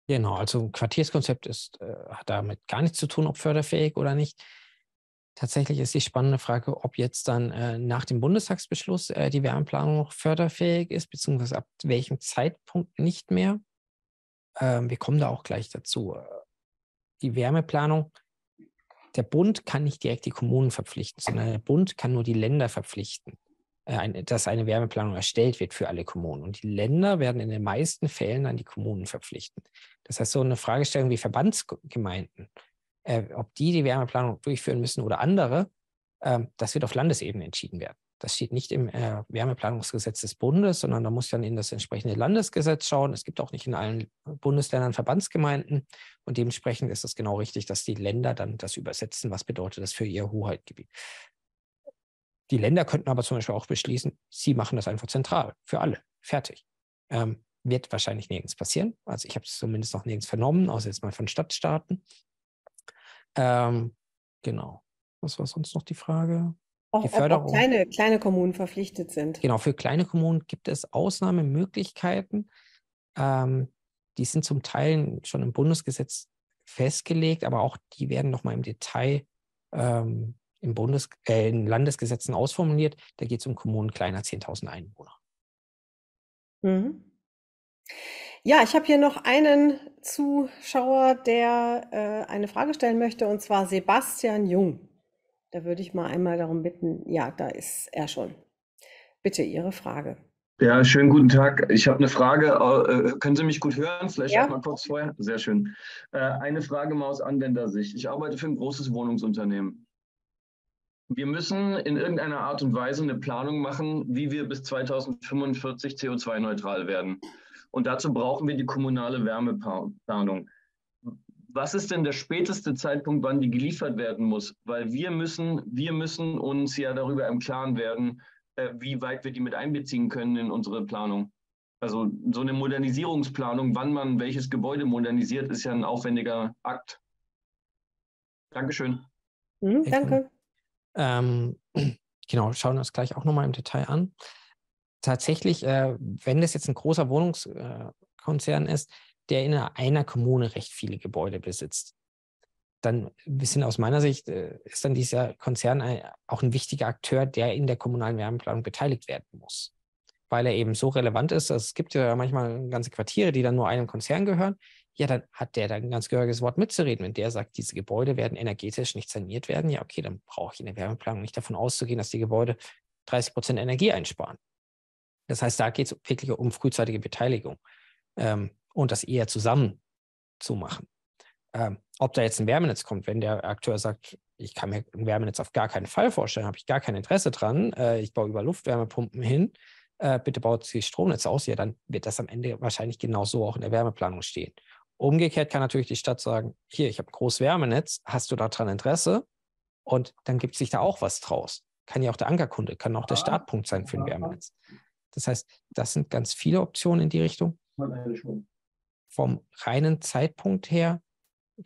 Genau, also ein Quartierskonzept ist, äh, hat damit gar nichts zu tun, ob förderfähig oder nicht. Tatsächlich ist die spannende Frage, ob jetzt dann äh, nach dem Bundestagsbeschluss äh, die Wärmeplanung noch förderfähig ist, beziehungsweise ab welchem Zeitpunkt nicht mehr. Ähm, wir kommen da auch gleich dazu. Die Wärmeplanung der Bund kann nicht direkt die Kommunen verpflichten, sondern der Bund kann nur die Länder verpflichten, äh, dass eine Wärmeplanung erstellt wird für alle Kommunen. Und die Länder werden in den meisten Fällen an die Kommunen verpflichten. Das heißt, so eine Fragestellung wie Verbandsgemeinden, äh, ob die die Wärmeplanung durchführen müssen oder andere, ähm, das wird auf Landesebene entschieden werden. Das steht nicht im äh, Wärmeplanungsgesetz des Bundes, sondern da muss dann in das entsprechende Landesgesetz schauen. Es gibt auch nicht in allen Bundesländern Verbandsgemeinden und dementsprechend ist es genau richtig, dass die Länder dann das übersetzen. Was bedeutet das für ihr Hoheitgebiet? die Länder könnten aber zum Beispiel auch beschließen, sie machen das einfach zentral für alle. Fertig. Ähm, wird wahrscheinlich nirgends passieren. Also ich habe es zumindest noch nirgends vernommen, außer jetzt mal von Stadtstaaten. Ähm, genau. Was war sonst noch die Frage? Auch, die ob, Förderung. ob kleine, kleine Kommunen verpflichtet sind. Genau, für kleine Kommunen gibt es Ausnahmemöglichkeiten. Ähm, die sind zum Teil schon im Bundesgesetz festgelegt, aber auch die werden nochmal im Detail ähm, im Bundes äh, in Landesgesetzen ausformuliert. Da geht es um Kommunen kleiner 10.000 Einwohner. Mhm. Ja, ich habe hier noch einen Zuschauer, der äh, eine Frage stellen möchte, und zwar Sebastian Jung. Da würde ich mal einmal darum bitten, ja, da ist er schon. Bitte Ihre Frage. Ja, schönen guten Tag. Ich habe eine Frage. Äh, können Sie mich gut hören? Vielleicht Ja. mal kurz vorher. Sehr schön. Äh, eine Frage mal aus Anwendersicht. Ich arbeite für ein großes Wohnungsunternehmen. Wir müssen in irgendeiner Art und Weise eine Planung machen, wie wir bis 2045 CO2-neutral werden. Und dazu brauchen wir die kommunale Wärmeplanung. Was ist denn der späteste Zeitpunkt, wann die geliefert werden muss? Weil wir müssen, wir müssen uns ja darüber im Klaren werden, äh, wie weit wir die mit einbeziehen können in unsere Planung. Also so eine Modernisierungsplanung, wann man welches Gebäude modernisiert, ist ja ein aufwendiger Akt. Dankeschön. Mhm, danke. Ähm, genau, schauen wir uns gleich auch nochmal im Detail an. Tatsächlich, äh, wenn das jetzt ein großer Wohnungskonzern ist, der in einer, Kommune recht viele Gebäude besitzt, dann sind aus meiner Sicht, äh, ist dann dieser Konzern ein, auch ein wichtiger Akteur, der in der kommunalen Wärmeplanung beteiligt werden muss. Weil er eben so relevant ist, dass es gibt ja manchmal ganze Quartiere, die dann nur einem Konzern gehören. Ja, dann hat der dann ein ganz gehöriges Wort mitzureden. Wenn der sagt, diese Gebäude werden energetisch nicht saniert werden, ja, okay, dann brauche ich in der Wärmeplanung nicht davon auszugehen, dass die Gebäude 30 Prozent Energie einsparen. Das heißt, da geht es wirklich um frühzeitige Beteiligung ähm, und das eher zusammen zu machen. Ähm, ob da jetzt ein Wärmenetz kommt, wenn der Akteur sagt, ich kann mir ein Wärmenetz auf gar keinen Fall vorstellen, habe ich gar kein Interesse dran, äh, ich baue über Luftwärmepumpen hin, äh, bitte baut die Stromnetze aus, ja, dann wird das am Ende wahrscheinlich genauso auch in der Wärmeplanung stehen. Umgekehrt kann natürlich die Stadt sagen, hier, ich habe ein großes Wärmenetz, hast du daran Interesse? Und dann gibt sich da auch was draus. Kann ja auch der Ankerkunde, kann auch der Startpunkt sein für ein Wärmenetz. Das heißt, das sind ganz viele Optionen in die Richtung. Vom reinen Zeitpunkt her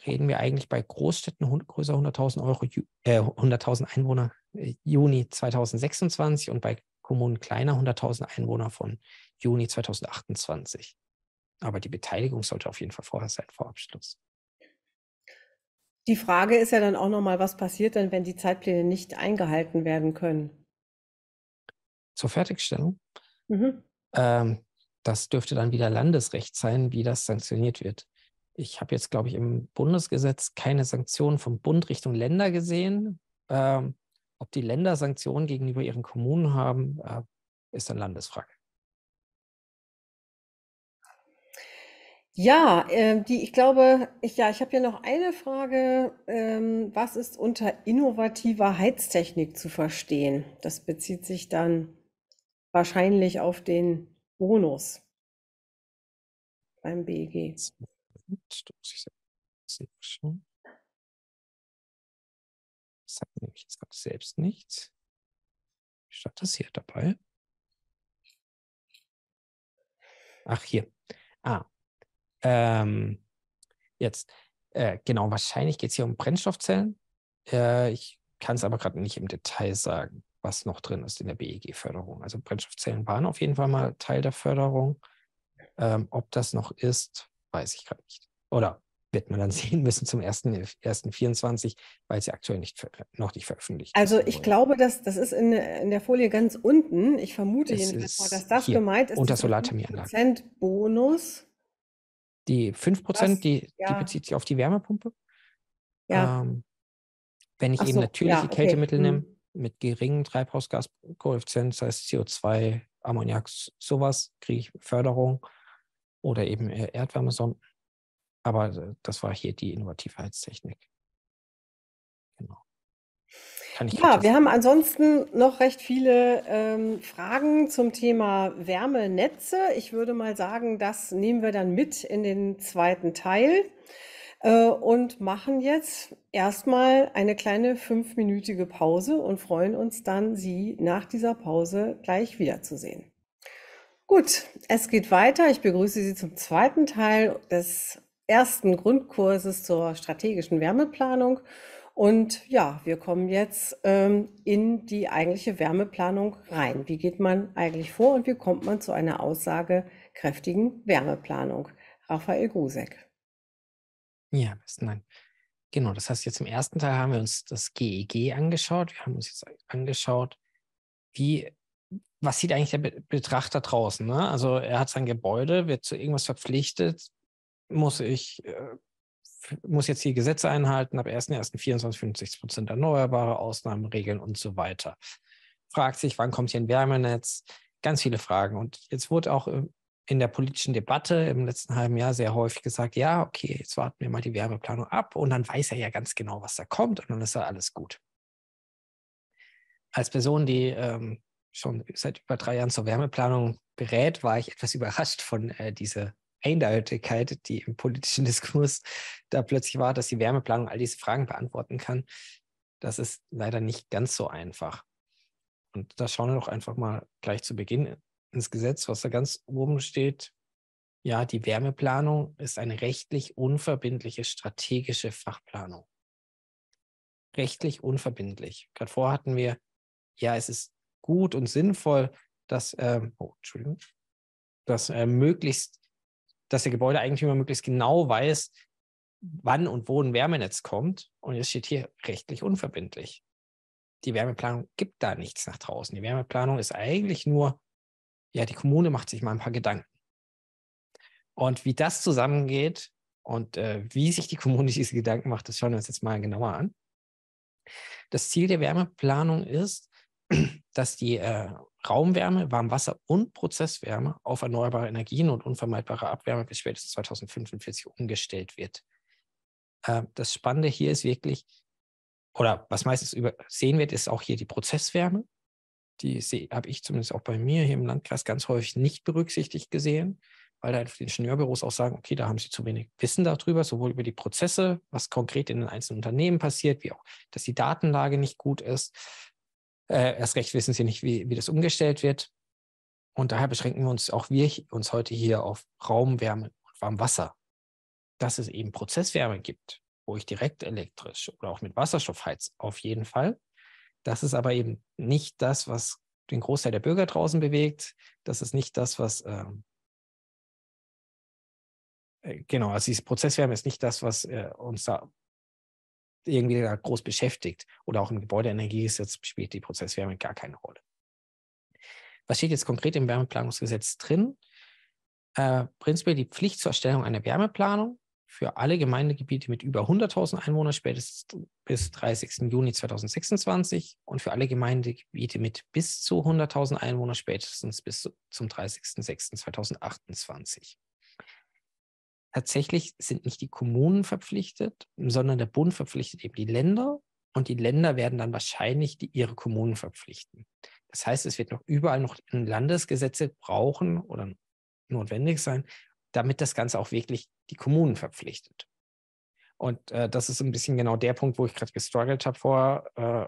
reden wir eigentlich bei Großstädten größer 100.000 Euro, äh, 100.000 Einwohner äh, Juni 2026 und bei Kommunen kleiner 100.000 Einwohner von Juni 2028. Aber die Beteiligung sollte auf jeden Fall vorher sein, vor Abschluss. Die Frage ist ja dann auch nochmal, was passiert denn, wenn die Zeitpläne nicht eingehalten werden können? Zur Fertigstellung. Mhm. Ähm, das dürfte dann wieder Landesrecht sein, wie das sanktioniert wird. Ich habe jetzt, glaube ich, im Bundesgesetz keine Sanktionen vom Bund Richtung Länder gesehen. Ähm, ob die Länder Sanktionen gegenüber ihren Kommunen haben, äh, ist eine Landesfrage. Ja, ähm, die, ich glaube, ich, ja, ich habe hier noch eine Frage. Ähm, was ist unter innovativer Heiztechnik zu verstehen? Das bezieht sich dann wahrscheinlich auf den Bonus beim schauen. Das sagt nämlich jetzt gerade selbst nichts. Statt das hier dabei. Ach, hier. Ah. Ähm, jetzt. Äh, genau, wahrscheinlich geht es hier um Brennstoffzellen. Äh, ich kann es aber gerade nicht im Detail sagen, was noch drin ist in der BEG-Förderung. Also Brennstoffzellen waren auf jeden Fall mal Teil der Förderung. Ähm, ob das noch ist, weiß ich gerade nicht. Oder wird man dann sehen müssen zum 1.1.24, weil sie aktuell nicht, noch nicht veröffentlicht Also ich glaube, dass das ist in, in der Folie ganz unten. Ich vermute Es jedenfalls dass das hier, gemeint ist. unter. 5% Bonus. Die 5%, Was? die, die Ja. bezieht sich auf die Wärmepumpe. Ja. Ähm, wenn ich Ach eben so, natürliche ja, okay. Kältemittel Hm. nehme, mit geringem Treibhausgaskoeffizient, das heißt CO2, Ammoniak, sowas, kriege ich Förderung oder eben äh, Erdwärmesonden. Aber äh, das war hier die innovative Heiztechnik. Genau. Ja, wir haben ansonsten noch recht viele ähm, Fragen zum Thema Wärmenetze. Ich würde mal sagen, das nehmen wir dann mit in den zweiten Teil. Äh, und machen jetzt erstmal eine kleine fünfminütige Pause und freuen uns dann, Sie nach dieser Pause gleich wiederzusehen. Gut, es geht weiter. Ich begrüße Sie zum zweiten Teil des ersten Grundkurses zur strategischen Wärmeplanung. Und ja, wir kommen jetzt ähm, in die eigentliche Wärmeplanung rein. Wie geht man eigentlich vor und wie kommt man zu einer aussagekräftigen Wärmeplanung? Raphael Grusek. Ja, besten Dank. Genau, das heißt, jetzt im ersten Teil haben wir uns das GEG e angeschaut. Wir haben uns jetzt angeschaut, wie, was sieht eigentlich der Betrachter draußen? Ne? Also er hat sein Gebäude, wird zu irgendwas verpflichtet, muss ich, äh, muss jetzt die Gesetze einhalten, ab 1.1.24 50 Prozent erneuerbare Ausnahmen regeln und so weiter. Fragt sich, wann kommt hier ein Wärmenetz? Ganz viele Fragen. Und jetzt wurde auch in der politischen Debatte im letzten halben Jahr sehr häufig gesagt, ja, okay, jetzt warten wir mal die Wärmeplanung ab und dann weiß er ja ganz genau, was da kommt und dann ist ja alles gut. Als Person, die ähm, schon seit über drei Jahren zur Wärmeplanung berät, war ich etwas überrascht von äh, dieser Eindeutigkeit, die im politischen Diskurs da plötzlich war, dass die Wärmeplanung all diese Fragen beantworten kann. Das ist leider nicht ganz so einfach. Und da schauen wir doch einfach mal gleich zu Beginn ins Gesetz, was da ganz oben steht. Ja, die Wärmeplanung ist eine rechtlich unverbindliche strategische Fachplanung. Rechtlich unverbindlich. Gerade vorher hatten wir, ja, es ist gut und sinnvoll, dass, ähm, oh, Entschuldigung, dass äh, möglichst, dass der Gebäudeeigentümer möglichst genau weiß, wann und wo ein Wärmenetz kommt. Und jetzt steht hier rechtlich unverbindlich. Die Wärmeplanung gibt da nichts nach draußen. Die Wärmeplanung ist eigentlich nur ja, die Kommune macht sich mal ein paar Gedanken. Und wie das zusammengeht und äh, wie sich die Kommune diese Gedanken macht, das schauen wir uns jetzt mal genauer an. Das Ziel der Wärmeplanung ist, dass die äh, Raumwärme, Warmwasser und Prozesswärme auf erneuerbare Energien und unvermeidbare Abwärme bis spätestens 2045 umgestellt wird. Äh, das Spannende hier ist wirklich, oder was meistens übersehen wird, ist auch hier die Prozesswärme. Die habe ich zumindest auch bei mir hier im Landkreis ganz häufig nicht berücksichtigt gesehen, weil da die Ingenieurbüros auch sagen, okay, da haben sie zu wenig Wissen darüber, sowohl über die Prozesse, was konkret in den einzelnen Unternehmen passiert, wie auch, dass die Datenlage nicht gut ist. Äh, erst recht wissen sie nicht, wie, wie das umgestellt wird. Und daher beschränken wir uns auch wir uns heute hier auf Raumwärme und Warmwasser. Dass es eben Prozesswärme gibt, wo ich direkt elektrisch oder auch mit Wasserstoff heiz, auf jeden Fall. Das ist aber eben nicht das, was den Großteil der Bürger draußen bewegt. Das ist nicht das, was ähm, äh, genau, also diese Prozesswärme ist nicht das, was äh, uns da irgendwie da groß beschäftigt. Oder auch im Gebäudeenergiegesetz spielt die Prozesswärme gar keine Rolle. Was steht jetzt konkret im Wärmeplanungsgesetz drin? Äh, prinzipiell die Pflicht zur Erstellung einer Wärmeplanung für alle Gemeindegebiete mit über 100.000 Einwohnern spätestens bis 30. Juni 2026 und für alle Gemeindegebiete mit bis zu 100.000 Einwohnern spätestens bis zum 30.06.2028. Tatsächlich sind nicht die Kommunen verpflichtet, sondern der Bund verpflichtet eben die Länder und die Länder werden dann wahrscheinlich die, ihre Kommunen verpflichten. Das heißt, es wird noch überall noch Landesgesetze brauchen oder notwendig sein, damit das Ganze auch wirklich die Kommunen verpflichtet. Und äh, das ist ein bisschen genau der Punkt, wo ich gerade gestruggelt habe vor, äh,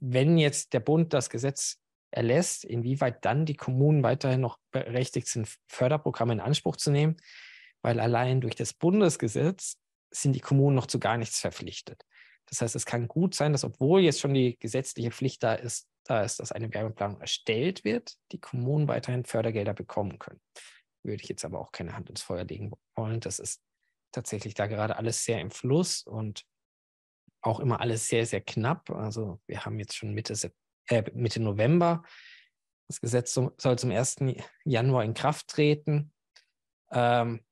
wenn jetzt der Bund das Gesetz erlässt, inwieweit dann die Kommunen weiterhin noch berechtigt sind, Förderprogramme in Anspruch zu nehmen, weil allein durch das Bundesgesetz sind die Kommunen noch zu gar nichts verpflichtet. Das heißt, es kann gut sein, dass obwohl jetzt schon die gesetzliche Pflicht da ist, da ist, dass eine Wärmeplanung erstellt wird, die Kommunen weiterhin Fördergelder bekommen können würde ich jetzt aber auch keine Hand ins Feuer legen wollen. Das ist tatsächlich da gerade alles sehr im Fluss und auch immer alles sehr, sehr knapp. Also wir haben jetzt schon Mitte, äh, Mitte November. Das Gesetz soll zum 1. Januar in Kraft treten. Ähm,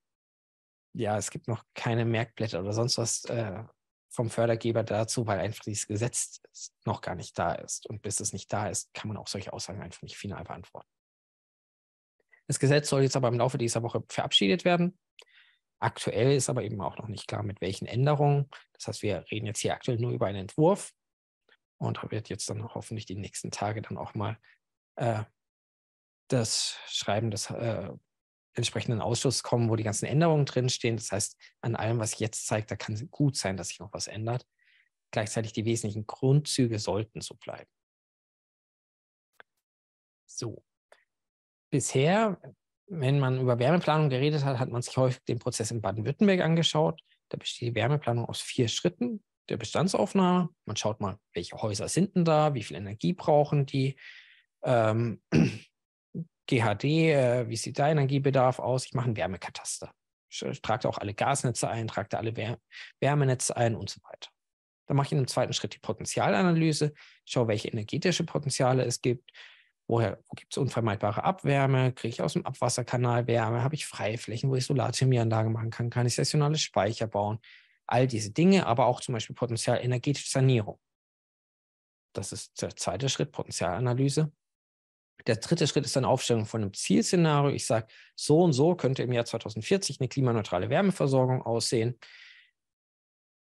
ja, es gibt noch keine Merkblätter oder sonst was äh, vom Fördergeber dazu, weil einfach dieses Gesetz noch gar nicht da ist. Und bis es nicht da ist, kann man auch solche Aussagen einfach nicht final beantworten. Das Gesetz soll jetzt aber im Laufe dieser Woche verabschiedet werden. Aktuell ist aber eben auch noch nicht klar, mit welchen Änderungen. Das heißt, wir reden jetzt hier aktuell nur über einen Entwurf und wird jetzt dann hoffentlich die nächsten Tage dann auch mal äh, das Schreiben des, äh, entsprechenden Ausschuss kommen, wo die ganzen Änderungen drinstehen. Das heißt, an allem, was ich jetzt zeige, da kann es gut sein, dass sich noch was ändert. Gleichzeitig die wesentlichen Grundzüge sollten so bleiben. So. Bisher, wenn man über Wärmeplanung geredet hat, hat man sich häufig den Prozess in Baden-Württemberg angeschaut. Da besteht die Wärmeplanung aus vier Schritten der Bestandsaufnahme. Man schaut mal, welche Häuser sind denn da, wie viel Energie brauchen die, ähm, GHD, äh, wie sieht der Energiebedarf aus? Ich mache einen Wärmekataster. Ich trage auch alle Gasnetze ein, trage alle Wär Wärmenetze ein und so weiter. Dann mache ich in einem zweiten Schritt die Potenzialanalyse, schaue, welche energetische Potenziale es gibt, woher, wo gibt es unvermeidbare Abwärme, kriege ich aus dem Abwasserkanal Wärme, habe ich Freiflächen, wo ich Solarthermieanlagen machen kann, kann ich saisonale Speicher bauen, all diese Dinge, aber auch zum Beispiel Potenzial energetische Sanierung. Das ist der zweite Schritt, Potenzialanalyse. Der dritte Schritt ist dann Aufstellung von einem Zielszenario. Ich sage, so und so könnte im Jahr 2040 eine klimaneutrale Wärmeversorgung aussehen.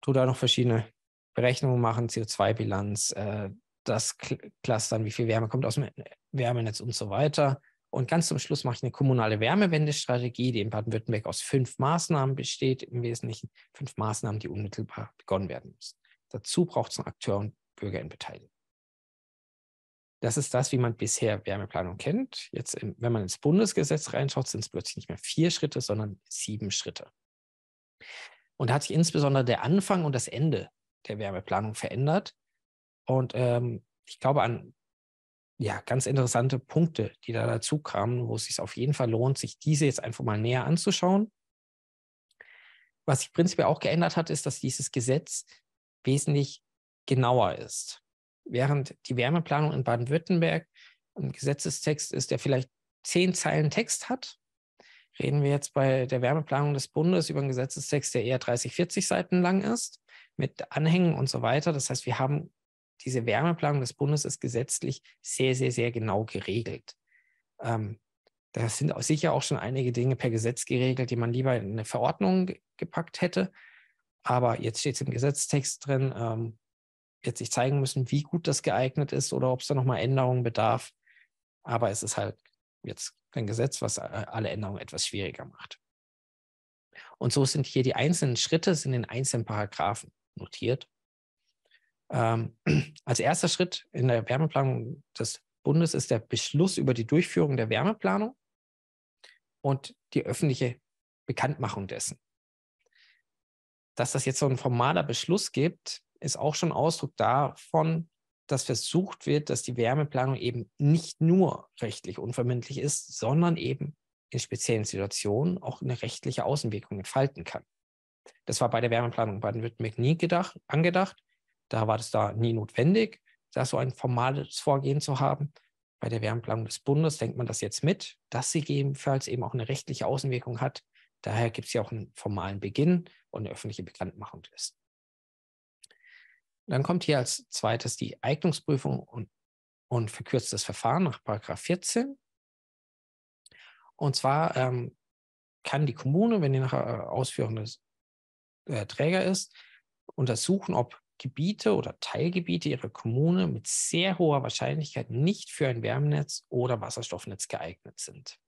Tu da noch verschiedene Berechnungen machen, CO2-Bilanz, äh, das Clustern, wie viel Wärme kommt aus dem Wärmenetz und so weiter. Und ganz zum Schluss mache ich eine kommunale Wärmewendestrategie, die in Baden-Württemberg aus fünf Maßnahmen besteht, im Wesentlichen fünf Maßnahmen, die unmittelbar begonnen werden müssen. Dazu braucht es einen Akteur und Bürger in Beteiligung. Das ist das, wie man bisher Wärmeplanung kennt. Jetzt, wenn man ins Bundesgesetz reinschaut, sind es plötzlich nicht mehr vier Schritte, sondern sieben Schritte. Und da hat sich insbesondere der Anfang und das Ende der Wärmeplanung verändert. Und ähm, ich glaube an ja, ganz interessante Punkte, die da dazu kamen, wo es sich auf jeden Fall lohnt, sich diese jetzt einfach mal näher anzuschauen. Was sich prinzipiell auch geändert hat, ist, dass dieses Gesetz wesentlich genauer ist während die Wärmeplanung in Baden-Württemberg ein Gesetzestext ist, der vielleicht zehn Zeilen Text hat, reden wir jetzt bei der Wärmeplanung des Bundes über einen Gesetzestext, der eher 30, 40 Seiten lang ist, mit Anhängen und so weiter. Das heißt, wir haben diese Wärmeplanung des Bundes ist gesetzlich sehr, sehr, sehr genau geregelt. Ähm, da sind auch sicher auch schon einige Dinge per Gesetz geregelt, die man lieber in eine Verordnung gepackt hätte. Aber jetzt steht es im Gesetztext drin, ähm, jetzt nicht zeigen müssen, wie gut das geeignet ist oder ob es da nochmal Änderungen bedarf. Aber es ist halt jetzt ein Gesetz, was alle Änderungen etwas schwieriger macht. Und so sind hier die einzelnen Schritte in den einzelnen Paragraphen notiert. Ähm, als erster Schritt in der Wärmeplanung des Bundes ist der Beschluss über die Durchführung der Wärmeplanung und die öffentliche Bekanntmachung dessen. Dass das jetzt so ein formaler Beschluss gibt, ist auch schon Ausdruck davon, dass versucht wird, dass die Wärmeplanung eben nicht nur rechtlich unverbindlich ist, sondern eben in speziellen Situationen auch eine rechtliche Außenwirkung entfalten kann. Das war bei der Wärmeplanung Baden-Württemberg nie gedacht, angedacht. Da war das da nie notwendig, da so ein formales Vorgehen zu haben. Bei der Wärmeplanung des Bundes denkt man das jetzt mit, dass sie gegebenenfalls eben auch eine rechtliche Außenwirkung hat. Daher gibt es ja auch einen formalen Beginn und eine öffentliche Bekanntmachung ist. Dann kommt hier als zweites die Eignungsprüfung und, und verkürztes Verfahren nach 14. Und zwar ähm, kann die Kommune, wenn die nachher äh, ausführendes äh, Träger ist, untersuchen, ob Gebiete oder Teilgebiete ihrer Kommune mit sehr hoher Wahrscheinlichkeit nicht für ein Wärmenetz oder Wasserstoffnetz geeignet sind.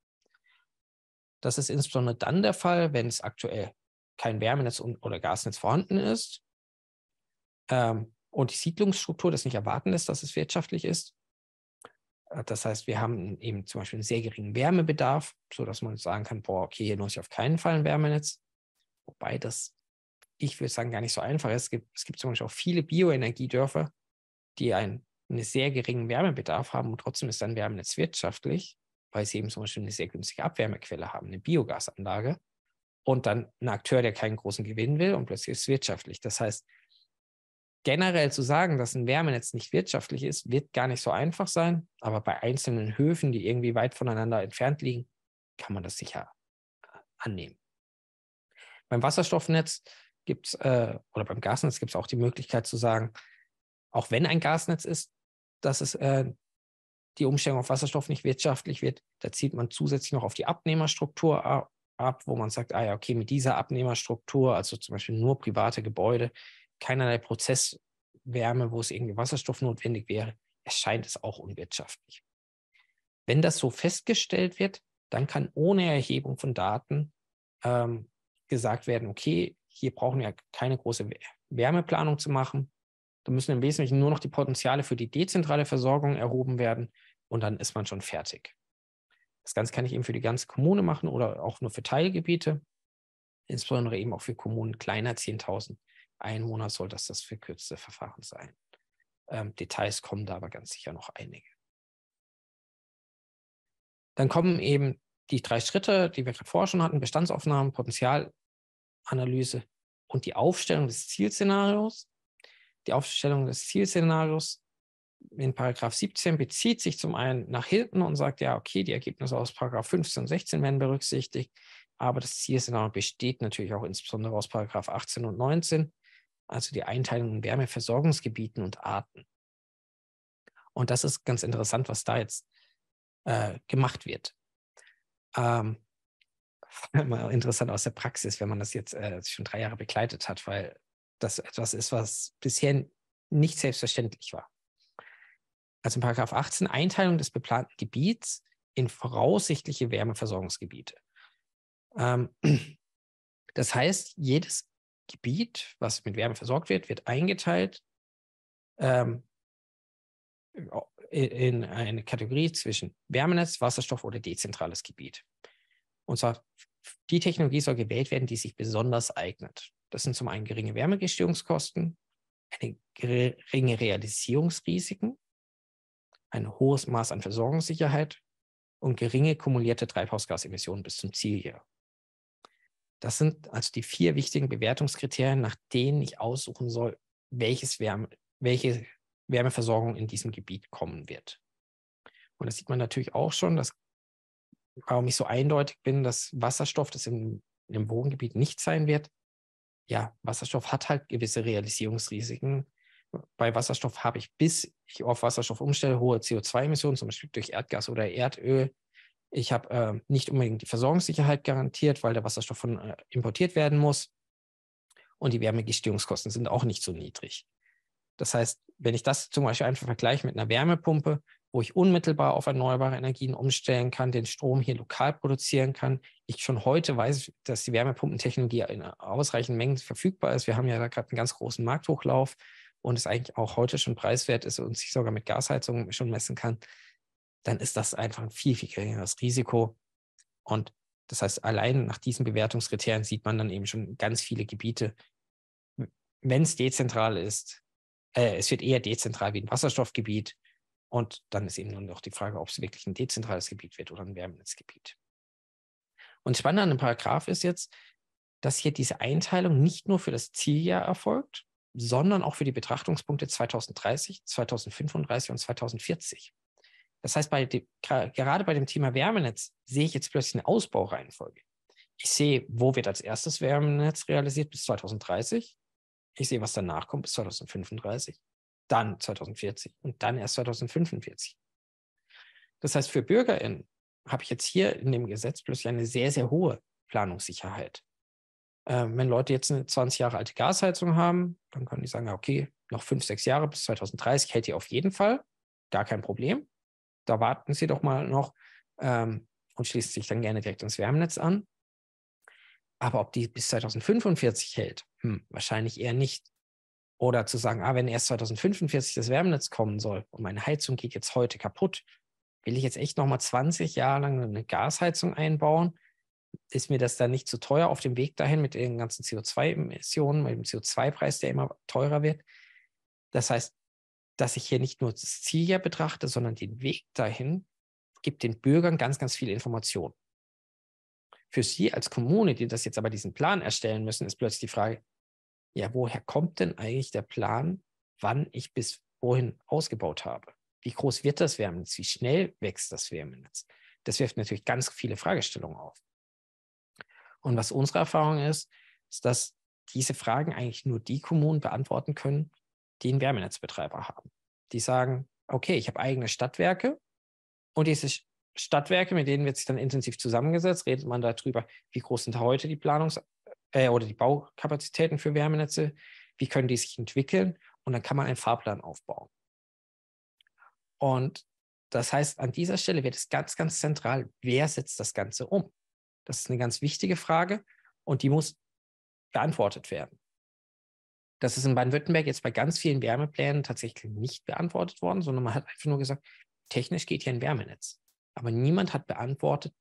Das ist insbesondere dann der Fall, wenn es aktuell kein Wärmenetz oder Gasnetz vorhanden ist ähm, und die Siedlungsstruktur das nicht erwarten lässt, dass es wirtschaftlich ist. Äh, das heißt, wir haben eben zum Beispiel einen sehr geringen Wärmebedarf, sodass man sagen kann, boah, okay, hier nutze ich auf keinen Fall ein Wärmenetz. Wobei das, ich würde sagen, gar nicht so einfach ist. Es gibt, es gibt zum Beispiel auch viele Bioenergiedörfer, die einen, einen sehr geringen Wärmebedarf haben und trotzdem ist ein Wärmenetz wirtschaftlich, weil sie eben zum Beispiel eine sehr günstige Abwärmequelle haben, eine Biogasanlage und dann ein Akteur, der keinen großen Gewinn will und plötzlich ist es wirtschaftlich. Das heißt, generell zu sagen, dass ein Wärmenetz nicht wirtschaftlich ist, wird gar nicht so einfach sein. Aber bei einzelnen Höfen, die irgendwie weit voneinander entfernt liegen, kann man das sicher annehmen. Beim Wasserstoffnetz gibt es, äh, oder beim Gasnetz gibt es auch die Möglichkeit zu sagen, auch wenn ein Gasnetz ist, dass es äh, die Umstellung auf Wasserstoff nicht wirtschaftlich wird, da zieht man zusätzlich noch auf die Abnehmerstruktur ab, wo man sagt, ah ja, okay, mit dieser Abnehmerstruktur, also zum Beispiel nur private Gebäude, keinerlei Prozesswärme, wo es irgendwie Wasserstoff notwendig wäre, erscheint es auch unwirtschaftlich. Wenn das so festgestellt wird, dann kann ohne Erhebung von Daten ähm, gesagt werden, okay, hier brauchen wir keine große Wärmeplanung zu machen. Da müssen im Wesentlichen nur noch die Potenziale für die dezentrale Versorgung erhoben werden und dann ist man schon fertig. Das Ganze kann ich eben für die ganze Kommune machen oder auch nur für Teilgebiete, insbesondere eben auch für Kommunen kleiner 10.000 Einwohner soll das das verkürzte Verfahren sein. Ähm, Details kommen da aber ganz sicher noch einige. Dann kommen eben die drei Schritte, die wir gerade vorher schon hatten, Bestandsaufnahmen, Potenzialanalyse und die Aufstellung des Zielszenarios. Die Aufstellung des Zielszenarios in Paragraph 17 bezieht sich zum einen nach hinten und sagt, ja, okay, die Ergebnisse aus Paragraph 15 und 16 werden berücksichtigt, aber das Zielszenario besteht natürlich auch insbesondere aus Paragraph 18 und 19, also die Einteilung in Wärmeversorgungsgebieten und Arten. Und das ist ganz interessant, was da jetzt äh, gemacht wird. Ähm, mal interessant aus der Praxis, wenn man das jetzt äh, schon drei Jahre begleitet hat, weil das etwas ist, was bisher nicht selbstverständlich war. Also in Paragraph 18 Einteilung des geplanten Gebiets in voraussichtliche Wärmeversorgungsgebiete. Ähm, das heißt, jedes Gebiet, was mit Wärme versorgt wird, wird eingeteilt ähm, in eine Kategorie zwischen Wärmenetz, Wasserstoff oder dezentrales Gebiet. Und zwar die Technologie soll gewählt werden, die sich besonders eignet. Das sind zum einen geringe Wärmegestehungskosten, eine geringe Realisierungsrisiken, ein hohes Maß an Versorgungssicherheit und geringe kumulierte Treibhausgasemissionen bis zum Zieljahr. Das sind also die vier wichtigen Bewertungskriterien, nach denen ich aussuchen soll, welches Wärme, welche Wärmeversorgung in diesem Gebiet kommen wird. Und das sieht man natürlich auch schon, dass, warum ich so eindeutig bin, dass Wasserstoff das im, im Wohngebiet nicht sein wird. Ja, Wasserstoff hat halt gewisse Realisierungsrisiken. Bei Wasserstoff habe ich, bis ich auf Wasserstoff umstelle, hohe CO2-Emissionen, zum Beispiel durch Erdgas oder Erdöl. Ich habe äh, nicht unbedingt die Versorgungssicherheit garantiert, weil der Wasserstoff von äh, importiert werden muss. Und die Wärmegestehungskosten sind auch nicht so niedrig. Das heißt, wenn ich das zum Beispiel einfach vergleiche mit einer Wärmepumpe, wo ich unmittelbar auf erneuerbare Energien umstellen kann, den Strom hier lokal produzieren kann, ich schon heute weiß, dass die Wärmepumpentechnologie in ausreichenden Mengen verfügbar ist. Wir haben ja da gerade einen ganz großen Markthochlauf und es eigentlich auch heute schon preiswert ist und sich sogar mit Gasheizung schon messen kann, dann ist das einfach ein viel, viel geringeres Risiko. Und das heißt, allein nach diesen Bewertungskriterien sieht man dann eben schon ganz viele Gebiete, wenn es dezentral ist, äh, es wird eher dezentral wie ein Wasserstoffgebiet. Und dann ist eben nur noch die Frage, ob es wirklich ein dezentrales Gebiet wird oder ein Wärmenetzgebiet. Und spannend an dem Paragraph ist jetzt, dass hier diese Einteilung nicht nur für das Zieljahr erfolgt, sondern auch für die Betrachtungspunkte 2030, 2035 und 2040. Das heißt, bei dem, gerade bei dem Thema Wärmenetz sehe ich jetzt plötzlich eine Ausbaureihenfolge. Ich sehe, wo wird als erstes Wärmenetz realisiert bis 2030. Ich sehe, was danach kommt bis 2035, dann 2040 und dann erst 2045. Das heißt, für BürgerInnen habe ich jetzt hier in dem Gesetz plötzlich eine sehr, sehr hohe Planungssicherheit. Ähm, wenn Leute jetzt eine 20 Jahre alte Gasheizung haben, dann können die sagen, okay, noch fünf, sechs Jahre bis 2030 hält die auf jeden Fall, gar kein Problem. Da warten Sie doch mal noch ähm, und schließen sich dann gerne direkt ans Wärmenetz an. Aber ob die bis 2045 hält, hm, wahrscheinlich eher nicht. Oder zu sagen, ah, wenn erst 2045 das Wärmenetz kommen soll und meine Heizung geht jetzt heute kaputt, will ich jetzt echt nochmal 20 Jahre lang eine Gasheizung einbauen? Ist mir das dann nicht zu teuer auf dem Weg dahin mit den ganzen CO2-Emissionen, mit dem CO2-Preis, der immer teurer wird? Das heißt, dass ich hier nicht nur das Ziel ja betrachte, sondern den Weg dahin, gibt den Bürgern ganz, ganz viele Informationen. Für Sie als Kommune, die das jetzt aber diesen Plan erstellen müssen, ist plötzlich die Frage, ja, woher kommt denn eigentlich der Plan, wann ich bis wohin ausgebaut habe? Wie groß wird das Wärmenetz? Wie schnell wächst das Wärmenetz? Das wirft natürlich ganz viele Fragestellungen auf. Und was unsere Erfahrung ist, ist, dass diese Fragen eigentlich nur die Kommunen beantworten können, die einen Wärmenetzbetreiber haben. Die sagen, okay, ich habe eigene Stadtwerke und diese Stadtwerke, mit denen wird sich dann intensiv zusammengesetzt, redet man darüber, wie groß sind heute die Planungs- äh, oder die Baukapazitäten für Wärmenetze, wie können die sich entwickeln und dann kann man einen Fahrplan aufbauen. Und das heißt, an dieser Stelle wird es ganz, ganz zentral, wer setzt das Ganze um? Das ist eine ganz wichtige Frage und die muss beantwortet werden. Das ist in Baden-Württemberg jetzt bei ganz vielen Wärmeplänen tatsächlich nicht beantwortet worden, sondern man hat einfach nur gesagt, technisch geht hier ein Wärmenetz. Aber niemand hat beantwortet,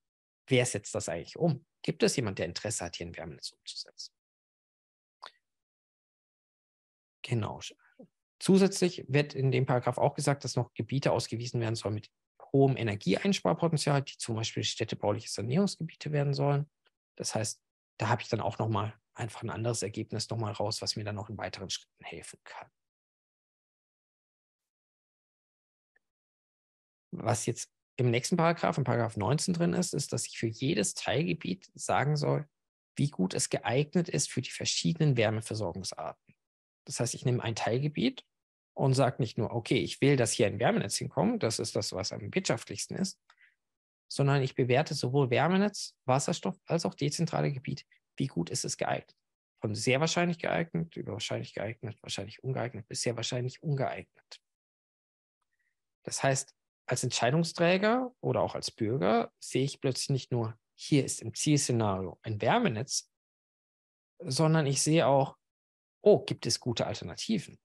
wer setzt das eigentlich um? Gibt es jemand, der Interesse hat, hier ein Wärmenetz umzusetzen? Genau. Zusätzlich wird in dem Paragraph auch gesagt, dass noch Gebiete ausgewiesen werden sollen mit hohem Energieeinsparpotenzial, die zum Beispiel städtebauliche Sanierungsgebiete werden sollen. Das heißt, da habe ich dann auch nochmal einfach ein anderes Ergebnis nochmal raus, was mir dann noch in weiteren Schritten helfen kann. Was jetzt im nächsten Paragraph, in Paragraph 19 drin ist, ist, dass ich für jedes Teilgebiet sagen soll, wie gut es geeignet ist für die verschiedenen Wärmeversorgungsarten. Das heißt, ich nehme ein Teilgebiet und sage nicht nur, okay, ich will, dass hier ein Wärmenetz hinkommt, das ist das, was am wirtschaftlichsten ist, sondern ich bewerte sowohl Wärmenetz, Wasserstoff als auch dezentrale Gebiet. Wie gut ist es geeignet? Von sehr wahrscheinlich geeignet, über wahrscheinlich geeignet, wahrscheinlich ungeeignet bis sehr wahrscheinlich ungeeignet. Das heißt, als Entscheidungsträger oder auch als Bürger sehe ich plötzlich nicht nur, hier ist im Zielszenario ein Wärmenetz, sondern ich sehe auch, oh, gibt es gute Alternativen?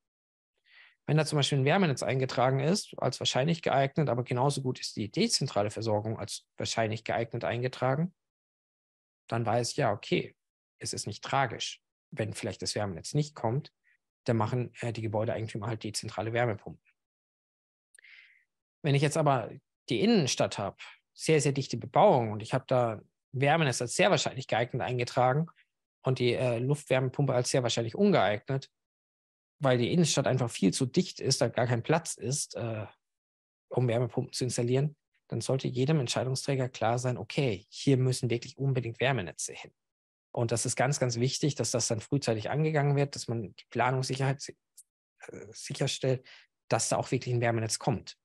Wenn da zum Beispiel ein Wärmenetz eingetragen ist, als wahrscheinlich geeignet, aber genauso gut ist die dezentrale Versorgung als wahrscheinlich geeignet eingetragen, dann weiß ich ja, okay, es ist nicht tragisch. Wenn vielleicht das Wärmenetz nicht kommt, dann machen äh, die Gebäudeeigentümer halt dezentrale Wärmepumpen. Wenn ich jetzt aber die Innenstadt habe, sehr, sehr dichte Bebauung und ich habe da Wärmenetz als sehr wahrscheinlich geeignet eingetragen und die äh, Luftwärmepumpe als sehr wahrscheinlich ungeeignet, weil die Innenstadt einfach viel zu dicht ist, da gar kein Platz ist, äh, um Wärmepumpen zu installieren, dann sollte jedem Entscheidungsträger klar sein, okay, hier müssen wirklich unbedingt Wärmenetze hin. Und das ist ganz, ganz wichtig, dass das dann frühzeitig angegangen wird, dass man die Planungssicherheit äh, sicherstellt, dass da auch wirklich ein Wärmenetz kommt.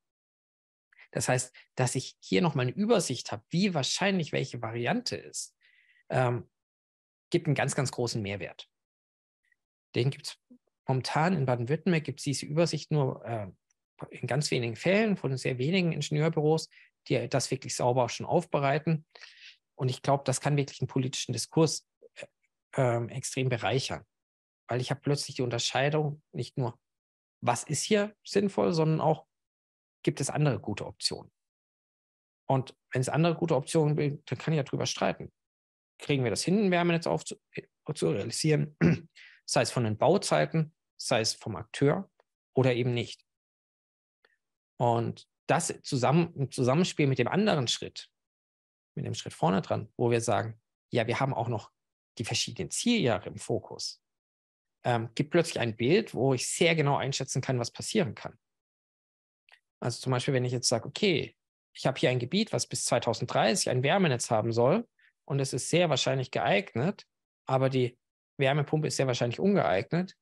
Das heißt, dass ich hier nochmal eine Übersicht habe, wie wahrscheinlich welche Variante ist, ähm, gibt einen ganz, ganz großen Mehrwert. Den gibt es momentan in Baden-Württemberg, gibt es diese Übersicht nur äh, in ganz wenigen Fällen von sehr wenigen Ingenieurbüros, die das wirklich sauber auch schon aufbereiten. Und ich glaube, das kann wirklich einen politischen Diskurs äh, ähm, extrem bereichern, weil ich habe plötzlich die Unterscheidung nicht nur, was ist hier sinnvoll, sondern auch, gibt es andere gute Optionen. Und wenn es andere gute Optionen gibt, dann kann ich ja drüber streiten. Kriegen wir das hin, ein Wärmenetz auf realisieren, sei es von den Bauzeiten, sei es vom Akteur oder eben nicht. Und das zusammen, im Zusammenspiel mit dem anderen Schritt, mit dem Schritt vorne dran, wo wir sagen, ja, wir haben auch noch die verschiedenen Zieljahre im Fokus, ähm, gibt plötzlich ein Bild, wo ich sehr genau einschätzen kann, was passieren kann. Also zum Beispiel, wenn ich jetzt sage, okay, ich habe hier ein Gebiet, was bis 2030 ein Wärmenetz haben soll und es ist sehr wahrscheinlich geeignet, aber die Wärmepumpe ist sehr wahrscheinlich ungeeignet,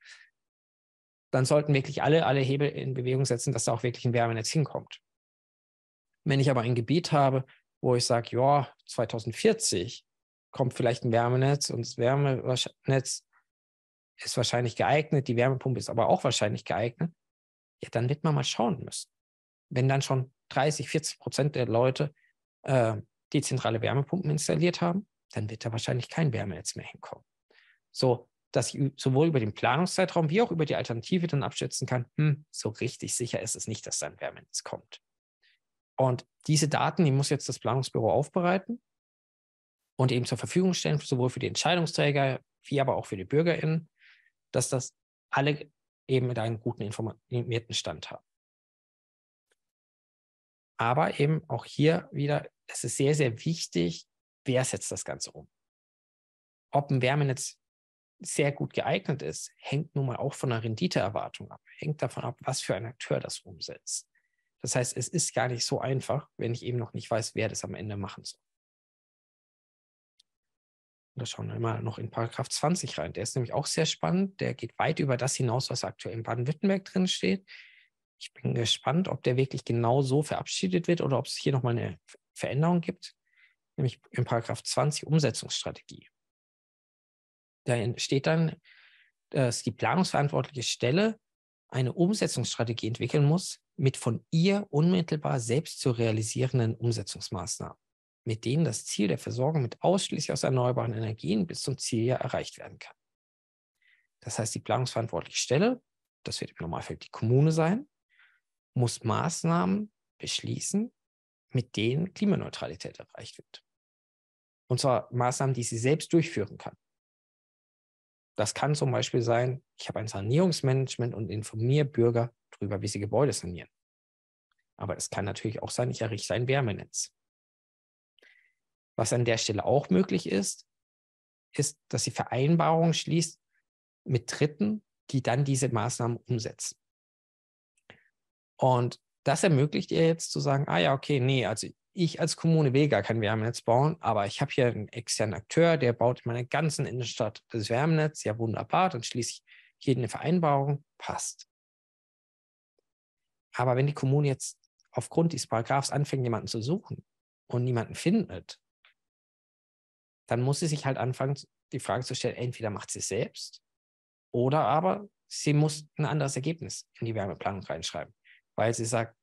dann sollten wirklich alle, alle Hebel in Bewegung setzen, dass da auch wirklich ein Wärmenetz hinkommt. Wenn ich aber ein Gebiet habe, wo ich sage, ja, 2040 kommt vielleicht ein Wärmenetz und das Wärmenetz ist wahrscheinlich geeignet, die Wärmepumpe ist aber auch wahrscheinlich geeignet, ja, dann wird man mal schauen müssen. Wenn dann schon 30, 40 Prozent der Leute äh, dezentrale Wärmepumpen installiert haben, dann wird da wahrscheinlich kein Wärmenetz mehr hinkommen. So, dass ich sowohl über den Planungszeitraum wie auch über die Alternative dann abschätzen kann, hm, so richtig sicher ist es nicht, dass da ein Wärmenetz kommt. Und diese Daten, die muss jetzt das Planungsbüro aufbereiten und eben zur Verfügung stellen, sowohl für die Entscheidungsträger wie aber auch für die BürgerInnen, dass das alle eben mit einem guten informierten Stand haben. Aber eben auch hier wieder, es ist sehr, sehr wichtig, wer setzt das Ganze um. Ob ein Wärmenetz sehr gut geeignet ist, hängt nun mal auch von der Renditeerwartung ab, hängt davon ab, was für ein Akteur das umsetzt. Das heißt, es ist gar nicht so einfach, wenn ich eben noch nicht weiß, wer das am Ende machen soll. Und da schauen wir mal noch in Paragraph 20 rein. Der ist nämlich auch sehr spannend. Der geht weit über das hinaus, was aktuell in Baden-Württemberg drin steht. Ich bin gespannt, ob der wirklich genau so verabschiedet wird oder ob es hier nochmal eine Veränderung gibt, nämlich in Paragraph 20 Umsetzungsstrategie. Da steht dann, dass die planungsverantwortliche Stelle eine Umsetzungsstrategie entwickeln muss mit von ihr unmittelbar selbst zu realisierenden Umsetzungsmaßnahmen, mit denen das Ziel der Versorgung mit ausschließlich aus erneuerbaren Energien bis zum Zieljahr erreicht werden kann. Das heißt, die planungsverantwortliche Stelle, das wird im Normalfall die Kommune sein, muss Maßnahmen beschließen, mit denen Klimaneutralität erreicht wird. Und zwar Maßnahmen, die sie selbst durchführen kann. Das kann zum Beispiel sein, ich habe ein Sanierungsmanagement und informiere Bürger darüber, wie sie Gebäude sanieren. Aber es kann natürlich auch sein, ich errichte ein Wärmenetz. Was an der Stelle auch möglich ist, ist, dass sie Vereinbarungen schließt mit Dritten, die dann diese Maßnahmen umsetzen. Und das ermöglicht ihr jetzt zu sagen, ah ja, okay, nee, also ich als Kommune will gar kein Wärmenetz bauen, aber ich habe hier einen externen Akteur, der baut in meiner ganzen Innenstadt das Wärmenetz, ja wunderbar, dann schließe ich hier eine Vereinbarung, passt. Aber wenn die Kommune jetzt aufgrund dieses Paragraphs anfängt, jemanden zu suchen und niemanden findet, dann muss sie sich halt anfangen, die Frage zu stellen, entweder macht sie es selbst oder aber sie muss ein anderes Ergebnis in die Wärmeplanung reinschreiben, weil sie sagt,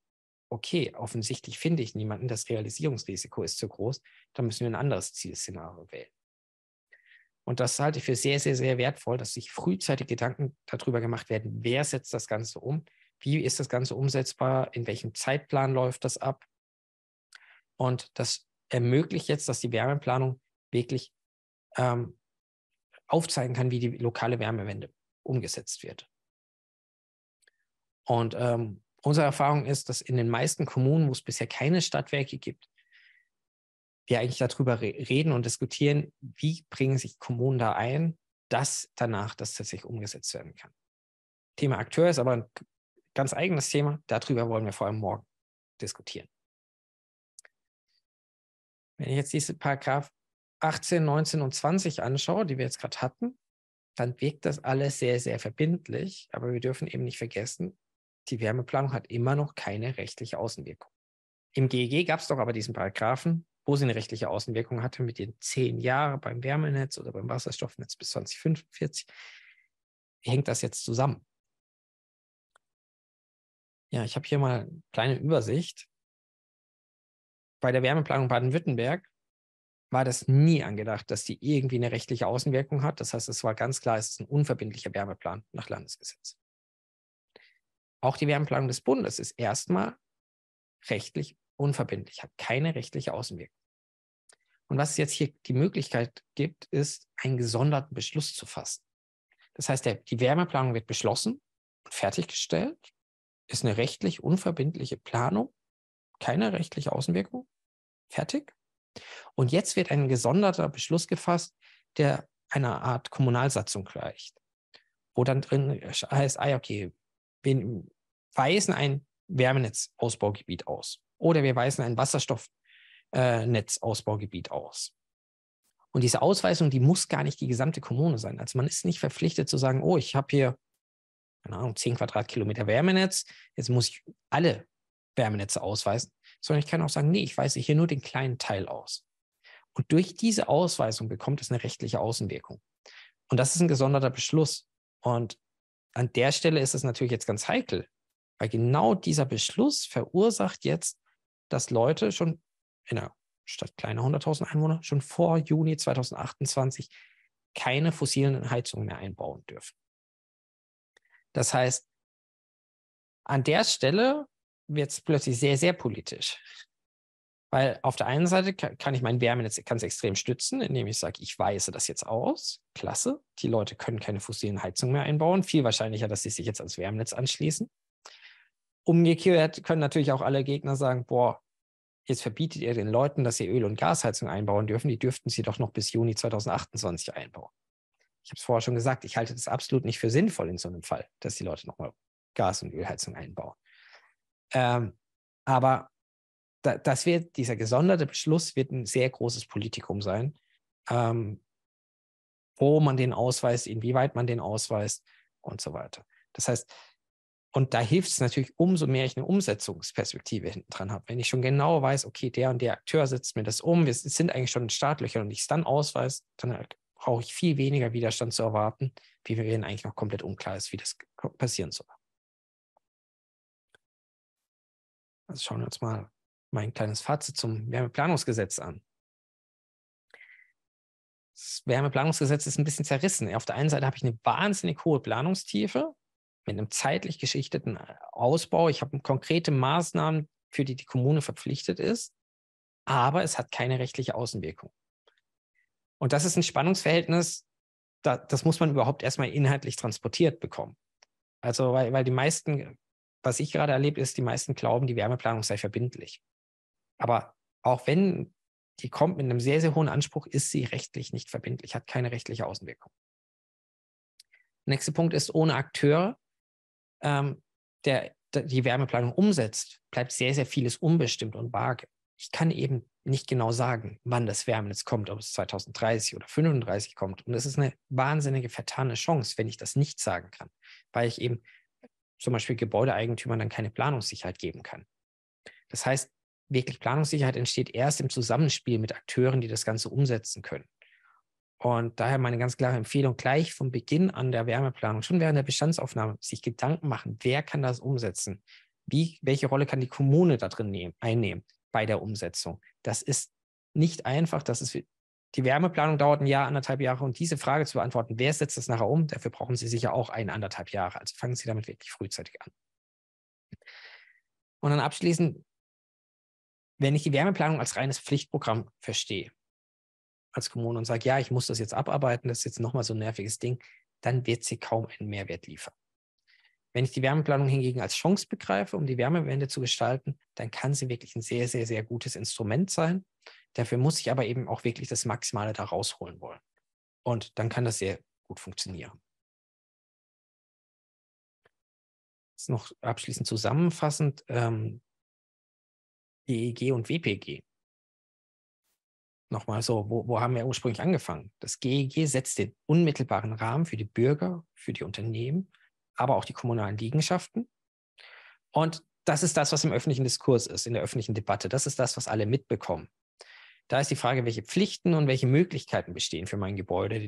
okay, offensichtlich finde ich niemanden, das Realisierungsrisiko ist zu groß, dann müssen wir ein anderes Zielszenario wählen. Und das halte ich für sehr, sehr, sehr wertvoll, dass sich frühzeitig Gedanken darüber gemacht werden, wer setzt das Ganze um, wie ist das Ganze umsetzbar, in welchem Zeitplan läuft das ab. Und das ermöglicht jetzt, dass die Wärmeplanung wirklich ähm, aufzeigen kann, wie die lokale Wärmewende umgesetzt wird. Und ähm, unsere Erfahrung ist, dass in den meisten Kommunen, wo es bisher keine Stadtwerke gibt, wir eigentlich darüber re reden und diskutieren, wie bringen sich Kommunen da ein, dass danach das tatsächlich umgesetzt werden kann. Thema Akteur ist aber ein ganz eigenes Thema. Darüber wollen wir vor allem morgen diskutieren. Wenn ich jetzt diese Paragraph 18, 19 und 20 anschaue, die wir jetzt gerade hatten, dann wirkt das alles sehr, sehr verbindlich. Aber wir dürfen eben nicht vergessen, die Wärmeplanung hat immer noch keine rechtliche Außenwirkung. Im GEG gab es doch aber diesen Paragraphen, wo sie eine rechtliche Außenwirkung hatte mit den zehn Jahren beim Wärmenetz oder beim Wasserstoffnetz bis 2045. Wie hängt das jetzt zusammen? Ja, ich habe hier mal eine kleine Übersicht. Bei der Wärmeplanung Baden-Württemberg war das nie angedacht, dass die irgendwie eine rechtliche Außenwirkung hat. Das heißt, es war ganz klar, es ist ein unverbindlicher Wärmeplan nach Landesgesetz. Auch die Wärmeplanung des Bundes ist erstmal rechtlich unverbindlich, hat keine rechtliche Außenwirkung. Und was es jetzt hier die Möglichkeit gibt, ist, einen gesonderten Beschluss zu fassen. Das heißt, der, die Wärmeplanung wird beschlossen und fertiggestellt, ist eine rechtlich unverbindliche Planung, keine rechtliche Außenwirkung, fertig. Und jetzt wird ein gesonderter Beschluss gefasst, der einer Art Kommunalsatzung gleicht, wo dann drin heißt, ah, okay, wir weisen ein Wärmenetzausbaugebiet aus oder wir weisen ein Wasserstoffnetzausbaugebiet äh, aus. Und diese Ausweisung, die muss gar nicht die gesamte Kommune sein. Also man ist nicht verpflichtet zu sagen, oh, ich habe hier, keine Ahnung, 10 Quadratkilometer Wärmenetz, jetzt muss ich alle Wärmenetze ausweisen, sondern ich kann auch sagen, nee, ich weise hier nur den kleinen Teil aus. Und durch diese Ausweisung bekommt es eine rechtliche Außenwirkung. Und das ist ein gesonderter Beschluss. Und an der Stelle ist es natürlich jetzt ganz heikel, weil genau dieser Beschluss verursacht jetzt, dass Leute schon in einer Stadt kleiner 100.000 Einwohner schon vor Juni 2028 keine fossilen Heizungen mehr einbauen dürfen. Das heißt, an der Stelle wird es plötzlich sehr, sehr politisch. Weil auf der einen Seite kann ich mein Wärmenetz ganz extrem stützen, indem ich sage, ich weise das jetzt aus. Klasse. Die Leute können keine fossilen Heizungen mehr einbauen. Viel wahrscheinlicher, dass sie sich jetzt ans Wärmenetz anschließen. Umgekehrt können natürlich auch alle Gegner sagen, boah, jetzt verbietet ihr den Leuten, dass sie Öl- und Gasheizungen einbauen dürfen. Die dürften sie doch noch bis Juni 2028 einbauen. Ich habe es vorher schon gesagt, ich halte das absolut nicht für sinnvoll in so einem Fall, dass die Leute nochmal Gas- und Ölheizung einbauen. Ähm, aber da, das wird, dieser gesonderte Beschluss wird ein sehr großes Politikum sein, ähm, wo man den ausweist, inwieweit man den ausweist und so weiter. Das heißt, und da hilft es natürlich umso mehr, ich eine Umsetzungsperspektive hinten dran habe. Wenn ich schon genau weiß, okay, der und der Akteur setzt mir das um, wir sind eigentlich schon in Startlöchern und ich es dann ausweise, dann brauche ich viel weniger Widerstand zu erwarten, wie wenn eigentlich noch komplett unklar ist, wie das passieren soll. Also schauen wir uns mal mein kleines Fazit zum Wärmeplanungsgesetz an. Das Wärmeplanungsgesetz ist ein bisschen zerrissen. Auf der einen Seite habe ich eine wahnsinnig hohe Planungstiefe mit einem zeitlich geschichteten äh, Ausbau. Ich habe konkrete Maßnahmen, für die die Kommune verpflichtet ist, aber es hat keine rechtliche Außenwirkung. Und das ist ein Spannungsverhältnis, da, das muss man überhaupt erstmal inhaltlich transportiert bekommen. Also, weil, weil die meisten, was ich gerade erlebe, ist, die meisten glauben, die Wärmeplanung sei verbindlich. Aber auch wenn die kommt mit einem sehr, sehr hohen Anspruch, ist sie rechtlich nicht verbindlich, hat keine rechtliche Außenwirkung. Nächster Punkt ist, ohne Akteur, ähm, der, der die Wärmeplanung umsetzt, bleibt sehr, sehr vieles unbestimmt und vage. Ich kann eben nicht genau sagen, wann das Wärmenetz kommt, ob es 2030 oder 35 kommt. Und es ist eine wahnsinnige vertane Chance, wenn ich das nicht sagen kann, weil ich eben zum Beispiel Gebäudeeigentümern dann keine Planungssicherheit geben kann. Das heißt, wirklich Planungssicherheit entsteht erst im Zusammenspiel mit Akteuren, die das Ganze umsetzen können. Und daher meine ganz klare Empfehlung, gleich von Beginn an der Wärmeplanung, schon während der Bestandsaufnahme, sich Gedanken machen, wer kann das umsetzen? Wie, welche Rolle kann die Kommune da drin nehmen, einnehmen bei der Umsetzung? Das ist nicht einfach. Das ist, die Wärmeplanung dauert ein Jahr, anderthalb Jahre. Und diese Frage zu beantworten, wer setzt das nachher um, dafür brauchen Sie sicher auch ein, anderthalb Jahre. Also fangen Sie damit wirklich frühzeitig an. Und dann abschließend wenn ich die Wärmeplanung als reines Pflichtprogramm verstehe, als Kommune und sage, ja, ich muss das jetzt abarbeiten, das ist jetzt nochmal so ein nerviges Ding, dann wird sie kaum einen Mehrwert liefern. Wenn ich die Wärmeplanung hingegen als Chance begreife, um die Wärmewende zu gestalten, dann kann sie wirklich ein sehr, sehr, sehr gutes Instrument sein. Dafür muss ich aber eben auch wirklich das Maximale da rausholen wollen. Und dann kann das sehr gut funktionieren. Jetzt noch abschließend zusammenfassend, ähm, GEG und WPG. Nochmal so, wo, wo haben wir ursprünglich angefangen? Das GEG setzt den unmittelbaren Rahmen für die Bürger, für die Unternehmen, aber auch die kommunalen Liegenschaften. Und das ist das, was im öffentlichen Diskurs ist, in der öffentlichen Debatte. Das ist das, was alle mitbekommen. Da ist die Frage, welche Pflichten und welche Möglichkeiten bestehen für mein Gebäude.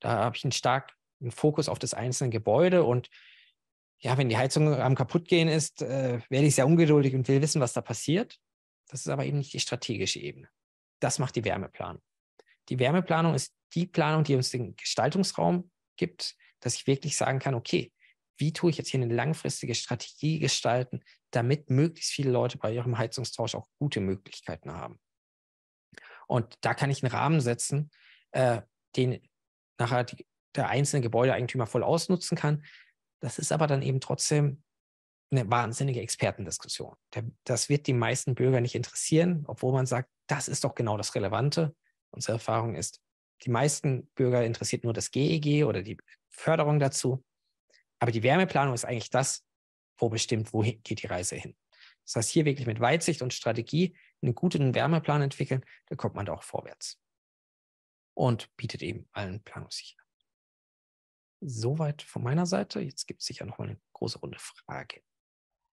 da habe ich einen starken Fokus auf das einzelne Gebäude und ja, wenn die Heizung am kaputt gehen ist, äh, werde ich sehr ungeduldig und will wissen, was da passiert. Das ist aber eben nicht die strategische Ebene. Das macht die Wärmeplanung. Die Wärmeplanung ist die Planung, die uns den Gestaltungsraum gibt, dass ich wirklich sagen kann, okay, wie tue ich jetzt hier eine langfristige Strategie gestalten, damit möglichst viele Leute bei ihrem Heizungstausch auch gute Möglichkeiten haben. Und da kann ich einen Rahmen setzen, äh, den nachher die, der einzelne Gebäudeeigentümer voll ausnutzen kann, das ist aber dann eben trotzdem eine wahnsinnige Expertendiskussion. Das wird die meisten Bürger nicht interessieren, obwohl man sagt, das ist doch genau das Relevante. Unsere Erfahrung ist, die meisten Bürger interessiert nur das GEG e oder die Förderung dazu. Aber die Wärmeplanung ist eigentlich das, wo bestimmt, wohin geht die Reise hin. Das heißt, hier wirklich mit Weitsicht und Strategie einen guten Wärmeplan entwickeln, da kommt man da auch vorwärts. Und bietet eben allen Planungssicherheit. Soweit von meiner Seite. Jetzt gibt es sicher noch mal eine große Runde Fragen.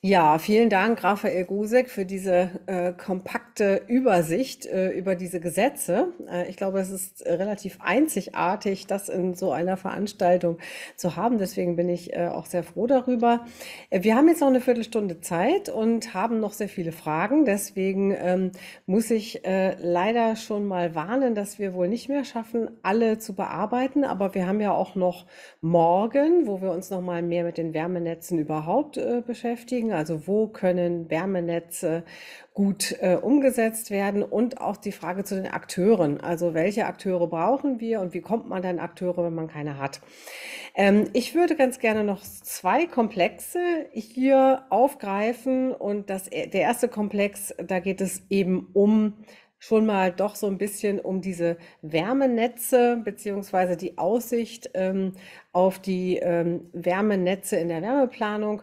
Ja, vielen Dank, Raphael Gusek, für diese äh, kompakte Übersicht äh, über diese Gesetze. Äh, ich glaube, es ist relativ einzigartig, das in so einer Veranstaltung zu haben. Deswegen bin ich äh, auch sehr froh darüber. Äh, wir haben jetzt noch eine Viertelstunde Zeit und haben noch sehr viele Fragen. Deswegen ähm, muss ich äh, leider schon mal warnen, dass wir wohl nicht mehr schaffen, alle zu bearbeiten. Aber wir haben ja auch noch morgen, wo wir uns noch mal mehr mit den Wärmenetzen überhaupt beschäftigen beschäftigen. Also wo können Wärmenetze gut äh, umgesetzt werden und auch die Frage zu den Akteuren. Also welche Akteure brauchen wir und wie kommt man dann Akteure, wenn man keine hat? Ähm, ich würde ganz gerne noch zwei Komplexe hier aufgreifen und das, der erste Komplex, da geht es eben um schon mal doch so ein bisschen um diese Wärmenetze beziehungsweise die Aussicht ähm, auf die ähm, Wärmenetze in der Wärmeplanung.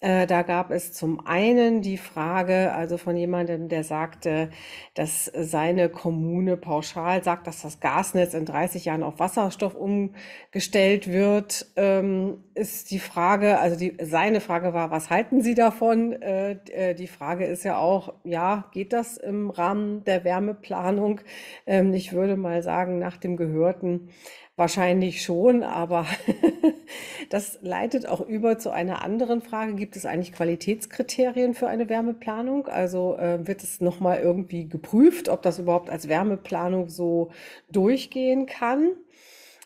Äh, da gab es zum einen die Frage, also von jemandem, der sagte, dass seine Kommune pauschal sagt, dass das Gasnetz in 30 Jahren auf Wasserstoff umgestellt wird, ähm, ist die Frage, also die, seine Frage war, was halten Sie davon? Äh, äh, die Frage ist ja auch, ja, geht das im Rahmen der Wärmeplanung? Ähm, ich würde mal sagen, nach dem Gehörten Wahrscheinlich schon, aber das leitet auch über zu einer anderen Frage. Gibt es eigentlich Qualitätskriterien für eine Wärmeplanung? Also äh, wird es nochmal irgendwie geprüft, ob das überhaupt als Wärmeplanung so durchgehen kann?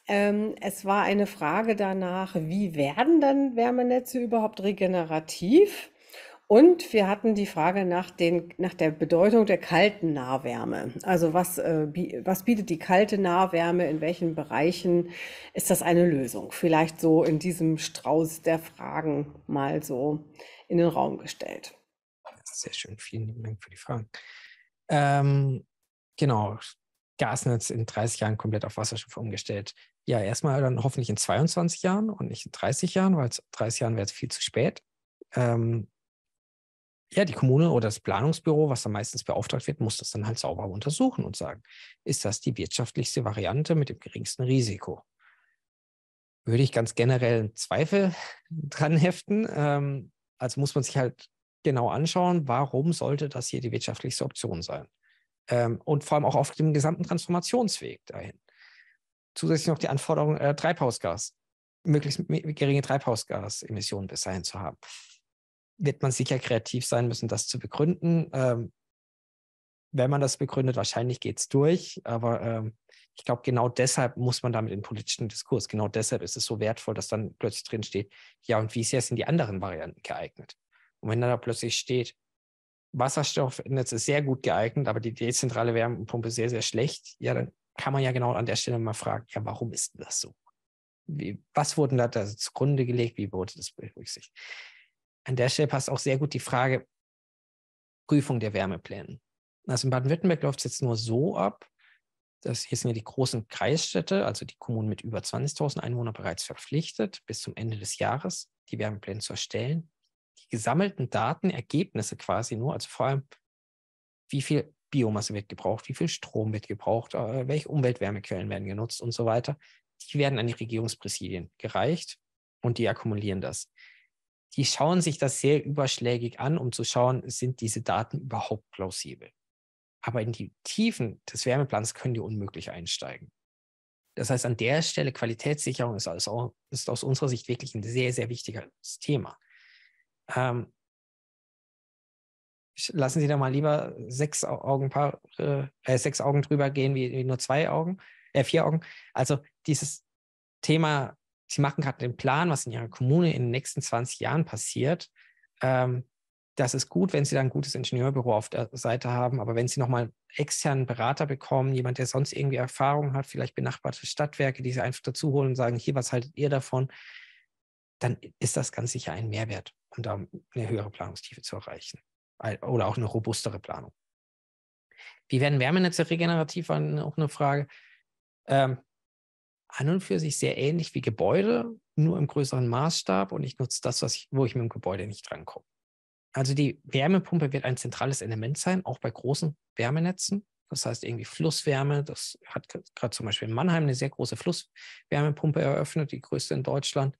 Ähm, es war eine Frage danach, wie werden dann Wärmenetze überhaupt regenerativ? Und wir hatten die Frage nach, den, nach der Bedeutung der kalten Nahwärme. Also was, äh, was bietet die kalte Nahwärme? In welchen Bereichen ist das eine Lösung? Vielleicht so in diesem Strauß der Fragen mal so in den Raum gestellt. Sehr schön, vielen Dank für die Fragen. Ähm, genau, Gasnetz in 30 Jahren komplett auf Wasserstoff umgestellt. Ja, erstmal dann hoffentlich in 22 Jahren und nicht in 30 Jahren, weil 30 Jahren wäre es viel zu spät. Ähm, ja, die Kommune oder das Planungsbüro, was dann meistens beauftragt wird, muss das dann halt sauber untersuchen und sagen, ist das die wirtschaftlichste Variante mit dem geringsten Risiko? Würde ich ganz generell Zweifel dran heften. Ähm, also muss man sich halt genau anschauen, warum sollte das hier die wirtschaftlichste Option sein? Ähm, und vor allem auch auf dem gesamten Transformationsweg dahin. Zusätzlich noch die Anforderung, äh, Treibhausgas, möglichst geringe Treibhausgasemissionen bis dahin zu haben wird man sicher kreativ sein müssen, das zu begründen. Ähm, wenn man das begründet, wahrscheinlich geht es durch, aber ähm, ich glaube, genau deshalb muss man damit in den politischen Diskurs, genau deshalb ist es so wertvoll, dass dann plötzlich drin steht, ja, und wie sehr sind die anderen Varianten geeignet? Und wenn dann da plötzlich steht, Wasserstoffnetz ist sehr gut geeignet, aber die dezentrale Wärmepumpe sehr, sehr schlecht, ja, dann kann man ja genau an der Stelle mal fragen, ja, warum ist das so? Wie, was wurden da zugrunde gelegt? Wie wurde das berücksichtigt? An der Stelle passt auch sehr gut die Frage Prüfung der Wärmepläne. Also in Baden-Württemberg läuft es jetzt nur so ab, dass hier sind ja die großen Kreisstädte, also die Kommunen mit über 20.000 Einwohnern bereits verpflichtet, bis zum Ende des Jahres die Wärmepläne zu erstellen. Die gesammelten Daten, Ergebnisse quasi nur, also vor allem, wie viel Biomasse wird gebraucht, wie viel Strom wird gebraucht, äh, welche Umweltwärmequellen werden genutzt und so weiter, die werden an die Regierungspräsidien gereicht und die akkumulieren das die schauen sich das sehr überschlägig an, um zu schauen, sind diese Daten überhaupt plausibel. Aber in die Tiefen des Wärmeplans können die unmöglich einsteigen. Das heißt, an der Stelle Qualitätssicherung ist, also, ist aus unserer Sicht wirklich ein sehr, sehr wichtiges Thema. Ähm, lassen Sie da mal lieber sechs Augen, äh, sechs Augen drüber gehen, wie, wie nur zwei Augen, äh, vier Augen. Also dieses Thema Sie machen gerade den Plan, was in Ihrer Kommune in den nächsten 20 Jahren passiert. Ähm, das ist gut, wenn Sie da ein gutes Ingenieurbüro auf der Seite haben, aber wenn Sie nochmal externen Berater bekommen, jemand, der sonst irgendwie Erfahrung hat, vielleicht benachbarte Stadtwerke, die Sie einfach dazu holen und sagen, hier, was haltet ihr davon? Dann ist das ganz sicher ein Mehrwert, um da eine höhere Planungstiefe zu erreichen. Oder auch eine robustere Planung. Wie werden Wärmenetze regenerativ? War auch eine Frage. Ähm, an und für sich sehr ähnlich wie Gebäude, nur im größeren Maßstab und ich nutze das, was ich, wo ich mit dem Gebäude nicht drankomme. Also die Wärmepumpe wird ein zentrales Element sein, auch bei großen Wärmenetzen. Das heißt irgendwie Flusswärme. Das hat gerade zum Beispiel in Mannheim eine sehr große Flusswärmepumpe eröffnet, die größte in Deutschland.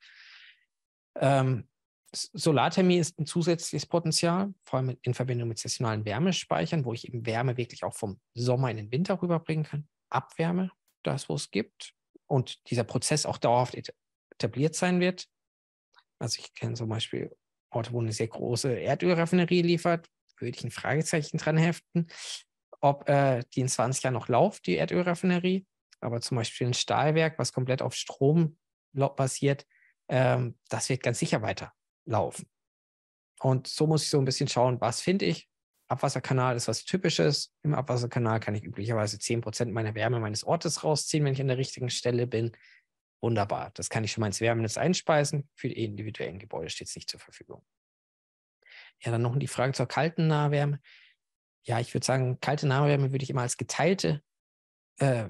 Ähm, Solarthermie ist ein zusätzliches Potenzial, vor allem in Verbindung mit saisonalen Wärmespeichern, wo ich eben Wärme wirklich auch vom Sommer in den Winter rüberbringen kann. Abwärme, das, wo es gibt und dieser Prozess auch dauerhaft etabliert sein wird. Also ich kenne zum Beispiel Orte, wo eine sehr große Erdölraffinerie liefert, würde ich ein Fragezeichen dran heften, ob äh, die in 20 Jahren noch läuft, die Erdölraffinerie. Aber zum Beispiel ein Stahlwerk, was komplett auf Strom basiert, ähm, das wird ganz sicher weiter laufen. Und so muss ich so ein bisschen schauen, was finde ich, Abwasserkanal ist was Typisches. Im Abwasserkanal kann ich üblicherweise 10% meiner Wärme meines Ortes rausziehen, wenn ich an der richtigen Stelle bin. Wunderbar. Das kann ich schon mal ins Wärmenetz einspeisen. Für die individuellen Gebäude steht es nicht zur Verfügung. Ja, dann noch die Frage zur kalten Nahwärme. Ja, ich würde sagen, kalte Nahwärme würde ich immer als geteilte äh,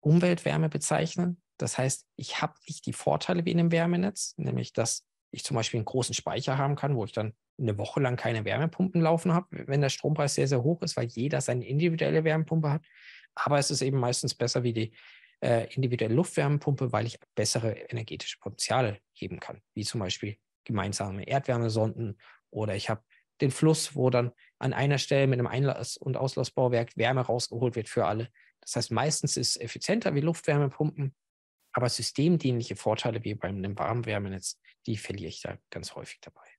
Umweltwärme bezeichnen. Das heißt, ich habe nicht die Vorteile wie in einem Wärmenetz, nämlich dass ich zum Beispiel einen großen Speicher haben kann, wo ich dann eine Woche lang keine Wärmepumpen laufen habe, wenn der Strompreis sehr, sehr hoch ist, weil jeder seine individuelle Wärmepumpe hat. Aber es ist eben meistens besser wie die äh, individuelle Luftwärmepumpe, weil ich bessere energetische Potenziale heben kann, wie zum Beispiel gemeinsame Erdwärmesonden oder ich habe den Fluss, wo dann an einer Stelle mit einem Einlass- und Auslassbauwerk Wärme rausgeholt wird für alle. Das heißt, meistens ist es effizienter wie Luftwärmepumpen, Aber systemdienliche Vorteile wie bei einem Warmwärmenetz, die verliere ich da ganz häufig dabei.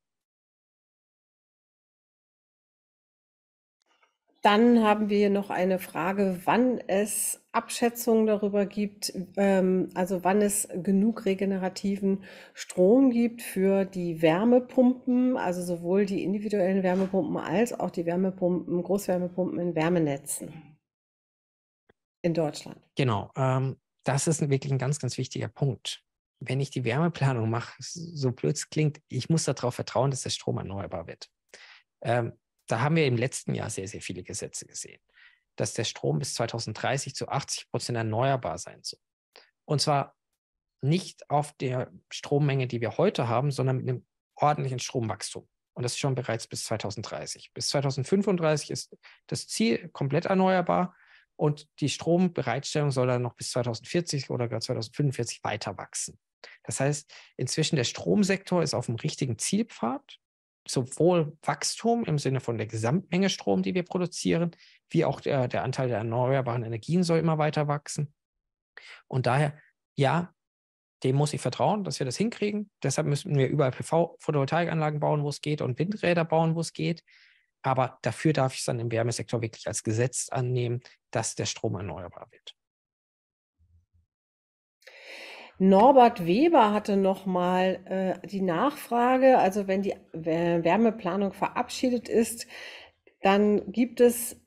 Dann haben wir noch eine Frage, wann es Abschätzungen darüber gibt, ähm, also wann es genug regenerativen Strom gibt für die Wärmepumpen, also sowohl die individuellen Wärmepumpen als auch die Wärmepumpen, Großwärmepumpen in Wärmenetzen in Deutschland. Genau, ähm, das ist wirklich ein ganz, ganz wichtiger Punkt. Wenn ich die Wärmeplanung mache, so blöd es klingt, ich muss darauf vertrauen, dass der Strom erneuerbar wird. Ähm, da haben wir im letzten Jahr sehr, sehr viele Gesetze gesehen, dass der Strom bis 2030 zu 80 Prozent erneuerbar sein soll. Und zwar nicht auf der Strommenge, die wir heute haben, sondern mit einem ordentlichen Stromwachstum. Und das schon bereits bis 2030. Bis 2035 ist das Ziel komplett erneuerbar und die Strombereitstellung soll dann noch bis 2040 oder gar 2045 weiter wachsen. Das heißt, inzwischen der Stromsektor ist auf dem richtigen Zielpfad sowohl Wachstum im Sinne von der Gesamtmenge Strom, die wir produzieren, wie auch der, der Anteil der erneuerbaren Energien soll immer weiter wachsen. Und daher, ja, dem muss ich vertrauen, dass wir das hinkriegen. Deshalb müssen wir überall PV-Photovoltaikanlagen bauen, wo es geht, und Windräder bauen, wo es geht. Aber dafür darf ich es dann im Wärmesektor wirklich als Gesetz annehmen, dass der Strom erneuerbar wird. Norbert Weber hatte noch mal äh, die Nachfrage, also wenn die Wärmeplanung verabschiedet ist, dann gibt es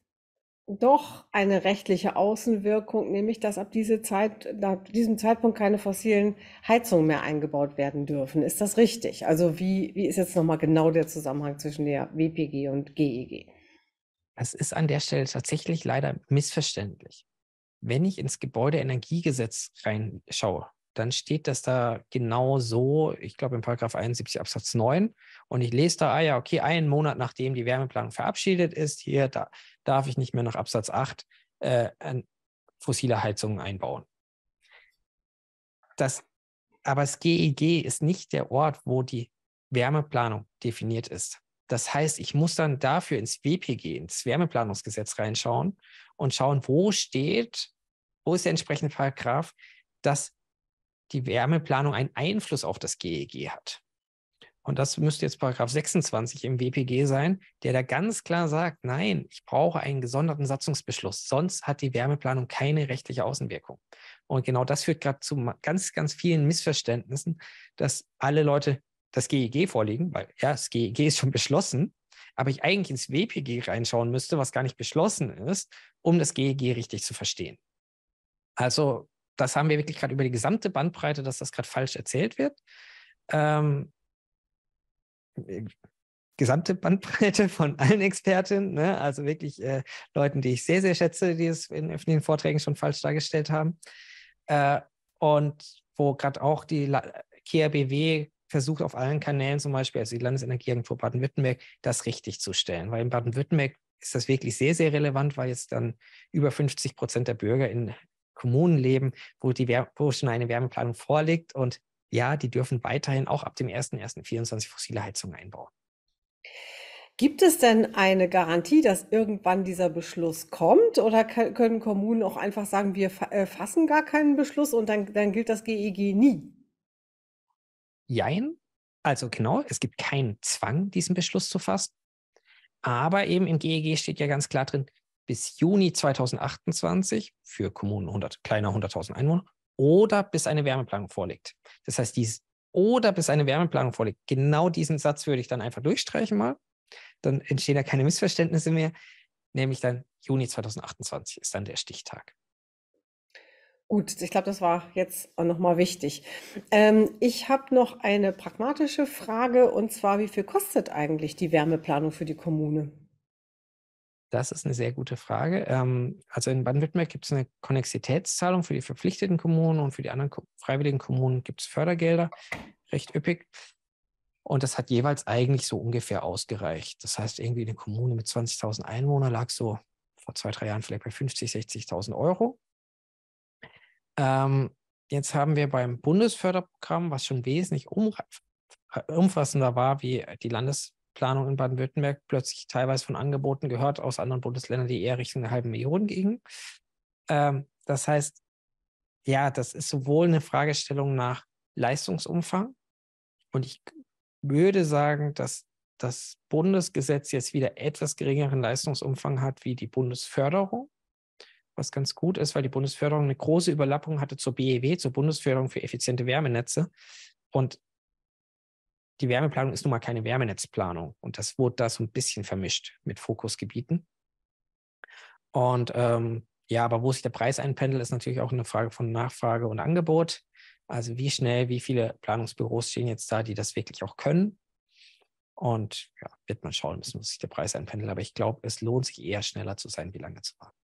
doch eine rechtliche Außenwirkung, nämlich dass ab diese Zeit, ab diesem Zeitpunkt keine fossilen Heizungen mehr eingebaut werden dürfen. Ist das richtig? Also wie, wie ist jetzt nochmal genau der Zusammenhang zwischen der WPG und GEG? Es ist an der Stelle tatsächlich leider missverständlich. Wenn ich ins Gebäudeenergiegesetz reinschaue, dann steht das da genau so, ich glaube in Paragraph 71 Absatz 9. Und ich lese da, ah ja, okay, einen Monat nachdem die Wärmeplanung verabschiedet ist, hier da, darf ich nicht mehr nach Absatz 8 äh, fossile Heizungen einbauen. Das, aber das GEG ist nicht der Ort, wo die Wärmeplanung definiert ist. Das heißt, ich muss dann dafür ins WPG, ins Wärmeplanungsgesetz reinschauen und schauen, wo steht, wo ist der entsprechende Paragraph, dass die Wärmeplanung einen Einfluss auf das GEG hat. Und das müsste jetzt Paragraph 26 im WPG sein, der da ganz klar sagt, nein, ich brauche einen gesonderten Satzungsbeschluss, sonst hat die Wärmeplanung keine rechtliche Außenwirkung. Und genau das führt gerade zu ganz, ganz vielen Missverständnissen, dass alle Leute das GEG vorlegen, weil ja, das GEG ist schon beschlossen, aber ich eigentlich ins WPG reinschauen müsste, was gar nicht beschlossen ist, um das GEG richtig zu verstehen. Also das haben wir wirklich gerade über die gesamte Bandbreite, dass das gerade falsch erzählt wird. Ähm, äh, gesamte Bandbreite von allen Expertinnen, ne? also wirklich äh, Leuten, die ich sehr, sehr schätze, die es in öffentlichen Vorträgen schon falsch dargestellt haben. Äh, und wo gerade auch die La KRBW versucht auf allen Kanälen zum Beispiel, also die Landesenergieagentur Baden-Württemberg, das richtig zu stellen. Weil in Baden-Württemberg ist das wirklich sehr, sehr relevant, weil jetzt dann über 50 Prozent der Bürger in Kommunen leben, wo, die, wo schon eine Wärmeplanung vorliegt. Und ja, die dürfen weiterhin auch ab dem 1.1.24 fossile Heizungen einbauen. Gibt es denn eine Garantie, dass irgendwann dieser Beschluss kommt? Oder können Kommunen auch einfach sagen, wir äh, fassen gar keinen Beschluss und dann, dann gilt das GEG nie? Jein. Also genau, es gibt keinen Zwang, diesen Beschluss zu fassen. Aber eben im GEG steht ja ganz klar drin, bis Juni 2028 für Kommunen 100, kleiner 100.000 Einwohner oder bis eine Wärmeplanung vorliegt. Das heißt, dies oder bis eine Wärmeplanung vorliegt, genau diesen Satz würde ich dann einfach durchstreichen mal. Dann entstehen da keine Missverständnisse mehr, nämlich dann Juni 2028 ist dann der Stichtag. Gut, ich glaube, das war jetzt auch nochmal wichtig. Ähm, ich habe noch eine pragmatische Frage und zwar, wie viel kostet eigentlich die Wärmeplanung für die Kommune? Das ist eine sehr gute Frage. Ähm, also in Baden-Württemberg gibt es eine Konnexitätszahlung für die verpflichteten Kommunen und für die anderen freiwilligen Kommunen gibt es Fördergelder, recht üppig. Und das hat jeweils eigentlich so ungefähr ausgereicht. Das heißt, irgendwie eine Kommune mit 20.000 Einwohnern lag so vor zwei, drei Jahren vielleicht bei 50.000, 60.000 Euro. Ähm, jetzt haben wir beim Bundesförderprogramm, was schon wesentlich umfassender war wie die Landes Planung in Baden-Württemberg plötzlich teilweise von Angeboten gehört aus anderen Bundesländern, die eher Richtung eine halbe Million gingen. Ähm, das heißt, ja, das ist sowohl eine Fragestellung nach Leistungsumfang und ich würde sagen, dass das Bundesgesetz jetzt wieder etwas geringeren Leistungsumfang hat wie die Bundesförderung, was ganz gut ist, weil die Bundesförderung eine große Überlappung hatte zur BEW, zur Bundesförderung für effiziente Wärmenetze. Und die Wärmeplanung ist nun mal keine Wärmenetzplanung. Und das wurde da so ein bisschen vermischt mit Fokusgebieten. Und ähm, ja, aber wo sich der Preis einpendelt, ist natürlich auch eine Frage von Nachfrage und Angebot. Also wie schnell, wie viele Planungsbüros stehen jetzt da, die das wirklich auch können. Und ja, wird man schauen müssen, wo sich der Preis einpendelt. Aber ich glaube, es lohnt sich eher schneller zu sein, wie lange zu warten.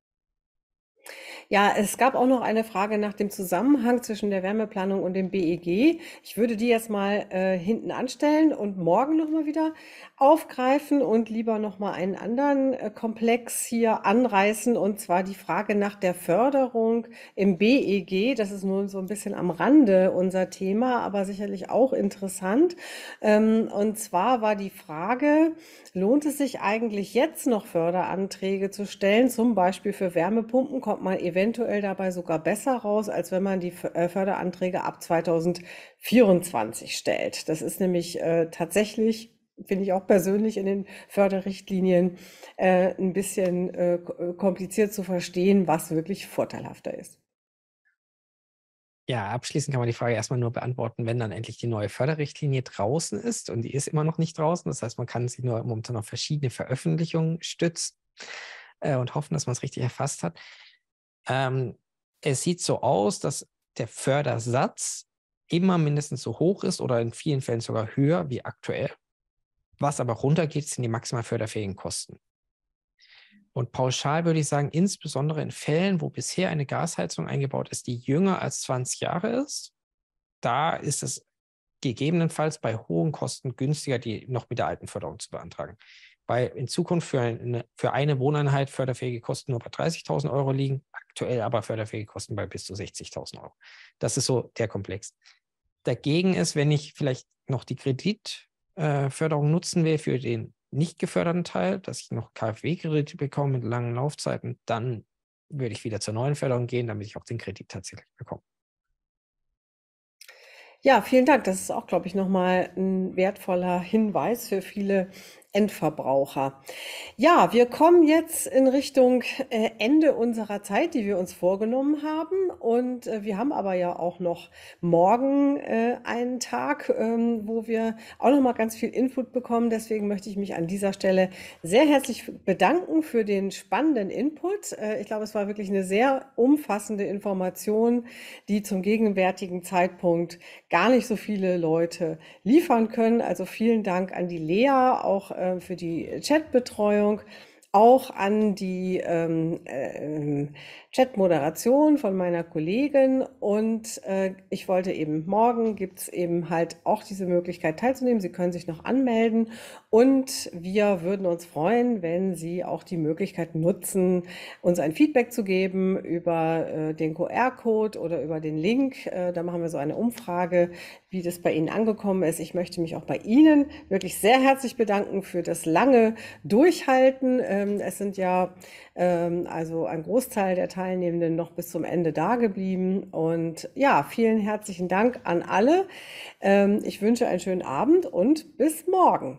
Ja, es gab auch noch eine Frage nach dem Zusammenhang zwischen der Wärmeplanung und dem BEG. Ich würde die jetzt mal äh, hinten anstellen und morgen nochmal wieder aufgreifen und lieber nochmal einen anderen äh, Komplex hier anreißen, und zwar die Frage nach der Förderung im BEG. Das ist nun so ein bisschen am Rande unser Thema, aber sicherlich auch interessant. Ähm, und zwar war die Frage, lohnt es sich eigentlich jetzt noch Förderanträge zu stellen, zum Beispiel für Wärmepumpen? Kommt man eventuell dabei sogar besser raus, als wenn man die äh, Förderanträge ab 2024 stellt. Das ist nämlich äh, tatsächlich finde ich auch persönlich in den Förderrichtlinien äh, ein bisschen äh, äh, kompliziert zu verstehen, was wirklich vorteilhafter ist. Ja, abschließend kann man die Frage erstmal nur beantworten, wenn dann endlich die neue Förderrichtlinie draußen ist und die ist immer noch nicht draußen. Das heißt, man kann sich nur momentan auf verschiedene Veröffentlichungen stützen äh, und hoffen, dass man es richtig erfasst hat. Ähm, es sieht so aus, dass der Fördersatz immer mindestens so hoch ist oder in vielen Fällen sogar höher wie aktuell. Was aber runtergeht, sind die maximal förderfähigen Kosten. Und pauschal würde ich sagen, insbesondere in Fällen, wo bisher eine Gasheizung eingebaut ist, die jünger als 20 Jahre ist, da ist es gegebenenfalls bei hohen Kosten günstiger, die noch mit der alten Förderung zu beantragen weil in Zukunft für eine, für eine Wohneinheit förderfähige Kosten nur bei 30.000 Euro liegen, aktuell aber förderfähige Kosten bei bis zu 60.000 Euro. Das ist so der Komplex. Dagegen ist, wenn ich vielleicht noch die Kreditförderung äh, nutzen will für den nicht geförderten Teil, dass ich noch KfW-Kredite bekomme mit langen Laufzeiten, dann würde ich wieder zur neuen Förderung gehen, damit ich auch den Kredit tatsächlich bekomme. Ja, vielen Dank. Das ist auch, glaube ich, nochmal ein wertvoller Hinweis für viele Endverbraucher. Ja, wir kommen jetzt in Richtung äh, Ende unserer Zeit, die wir uns vorgenommen haben. Und äh, wir haben aber ja auch noch morgen äh, einen Tag, ähm, wo wir auch noch mal ganz viel Input bekommen. Deswegen möchte ich mich an dieser Stelle sehr herzlich bedanken für den spannenden Input. Ich glaube, es war wirklich eine sehr umfassende Information, die zum gegenwärtigen Zeitpunkt gar nicht so viele Leute liefern können. Also vielen Dank an die Lea, auch äh, für die Chatbetreuung, auch an die ähm, äh, Chat-Moderation von meiner Kollegin und äh, ich wollte eben morgen gibt es eben halt auch diese Möglichkeit teilzunehmen. Sie können sich noch anmelden und wir würden uns freuen, wenn Sie auch die Möglichkeit nutzen, uns ein Feedback zu geben über äh, den QR-Code oder über den Link. Äh, da machen wir so eine Umfrage, wie das bei Ihnen angekommen ist. Ich möchte mich auch bei Ihnen wirklich sehr herzlich bedanken für das lange Durchhalten. Ähm, es sind ja also ein Großteil der Teilnehmenden noch bis zum Ende da geblieben. Und ja, vielen herzlichen Dank an alle. Ähm, ich wünsche einen schönen Abend und bis morgen.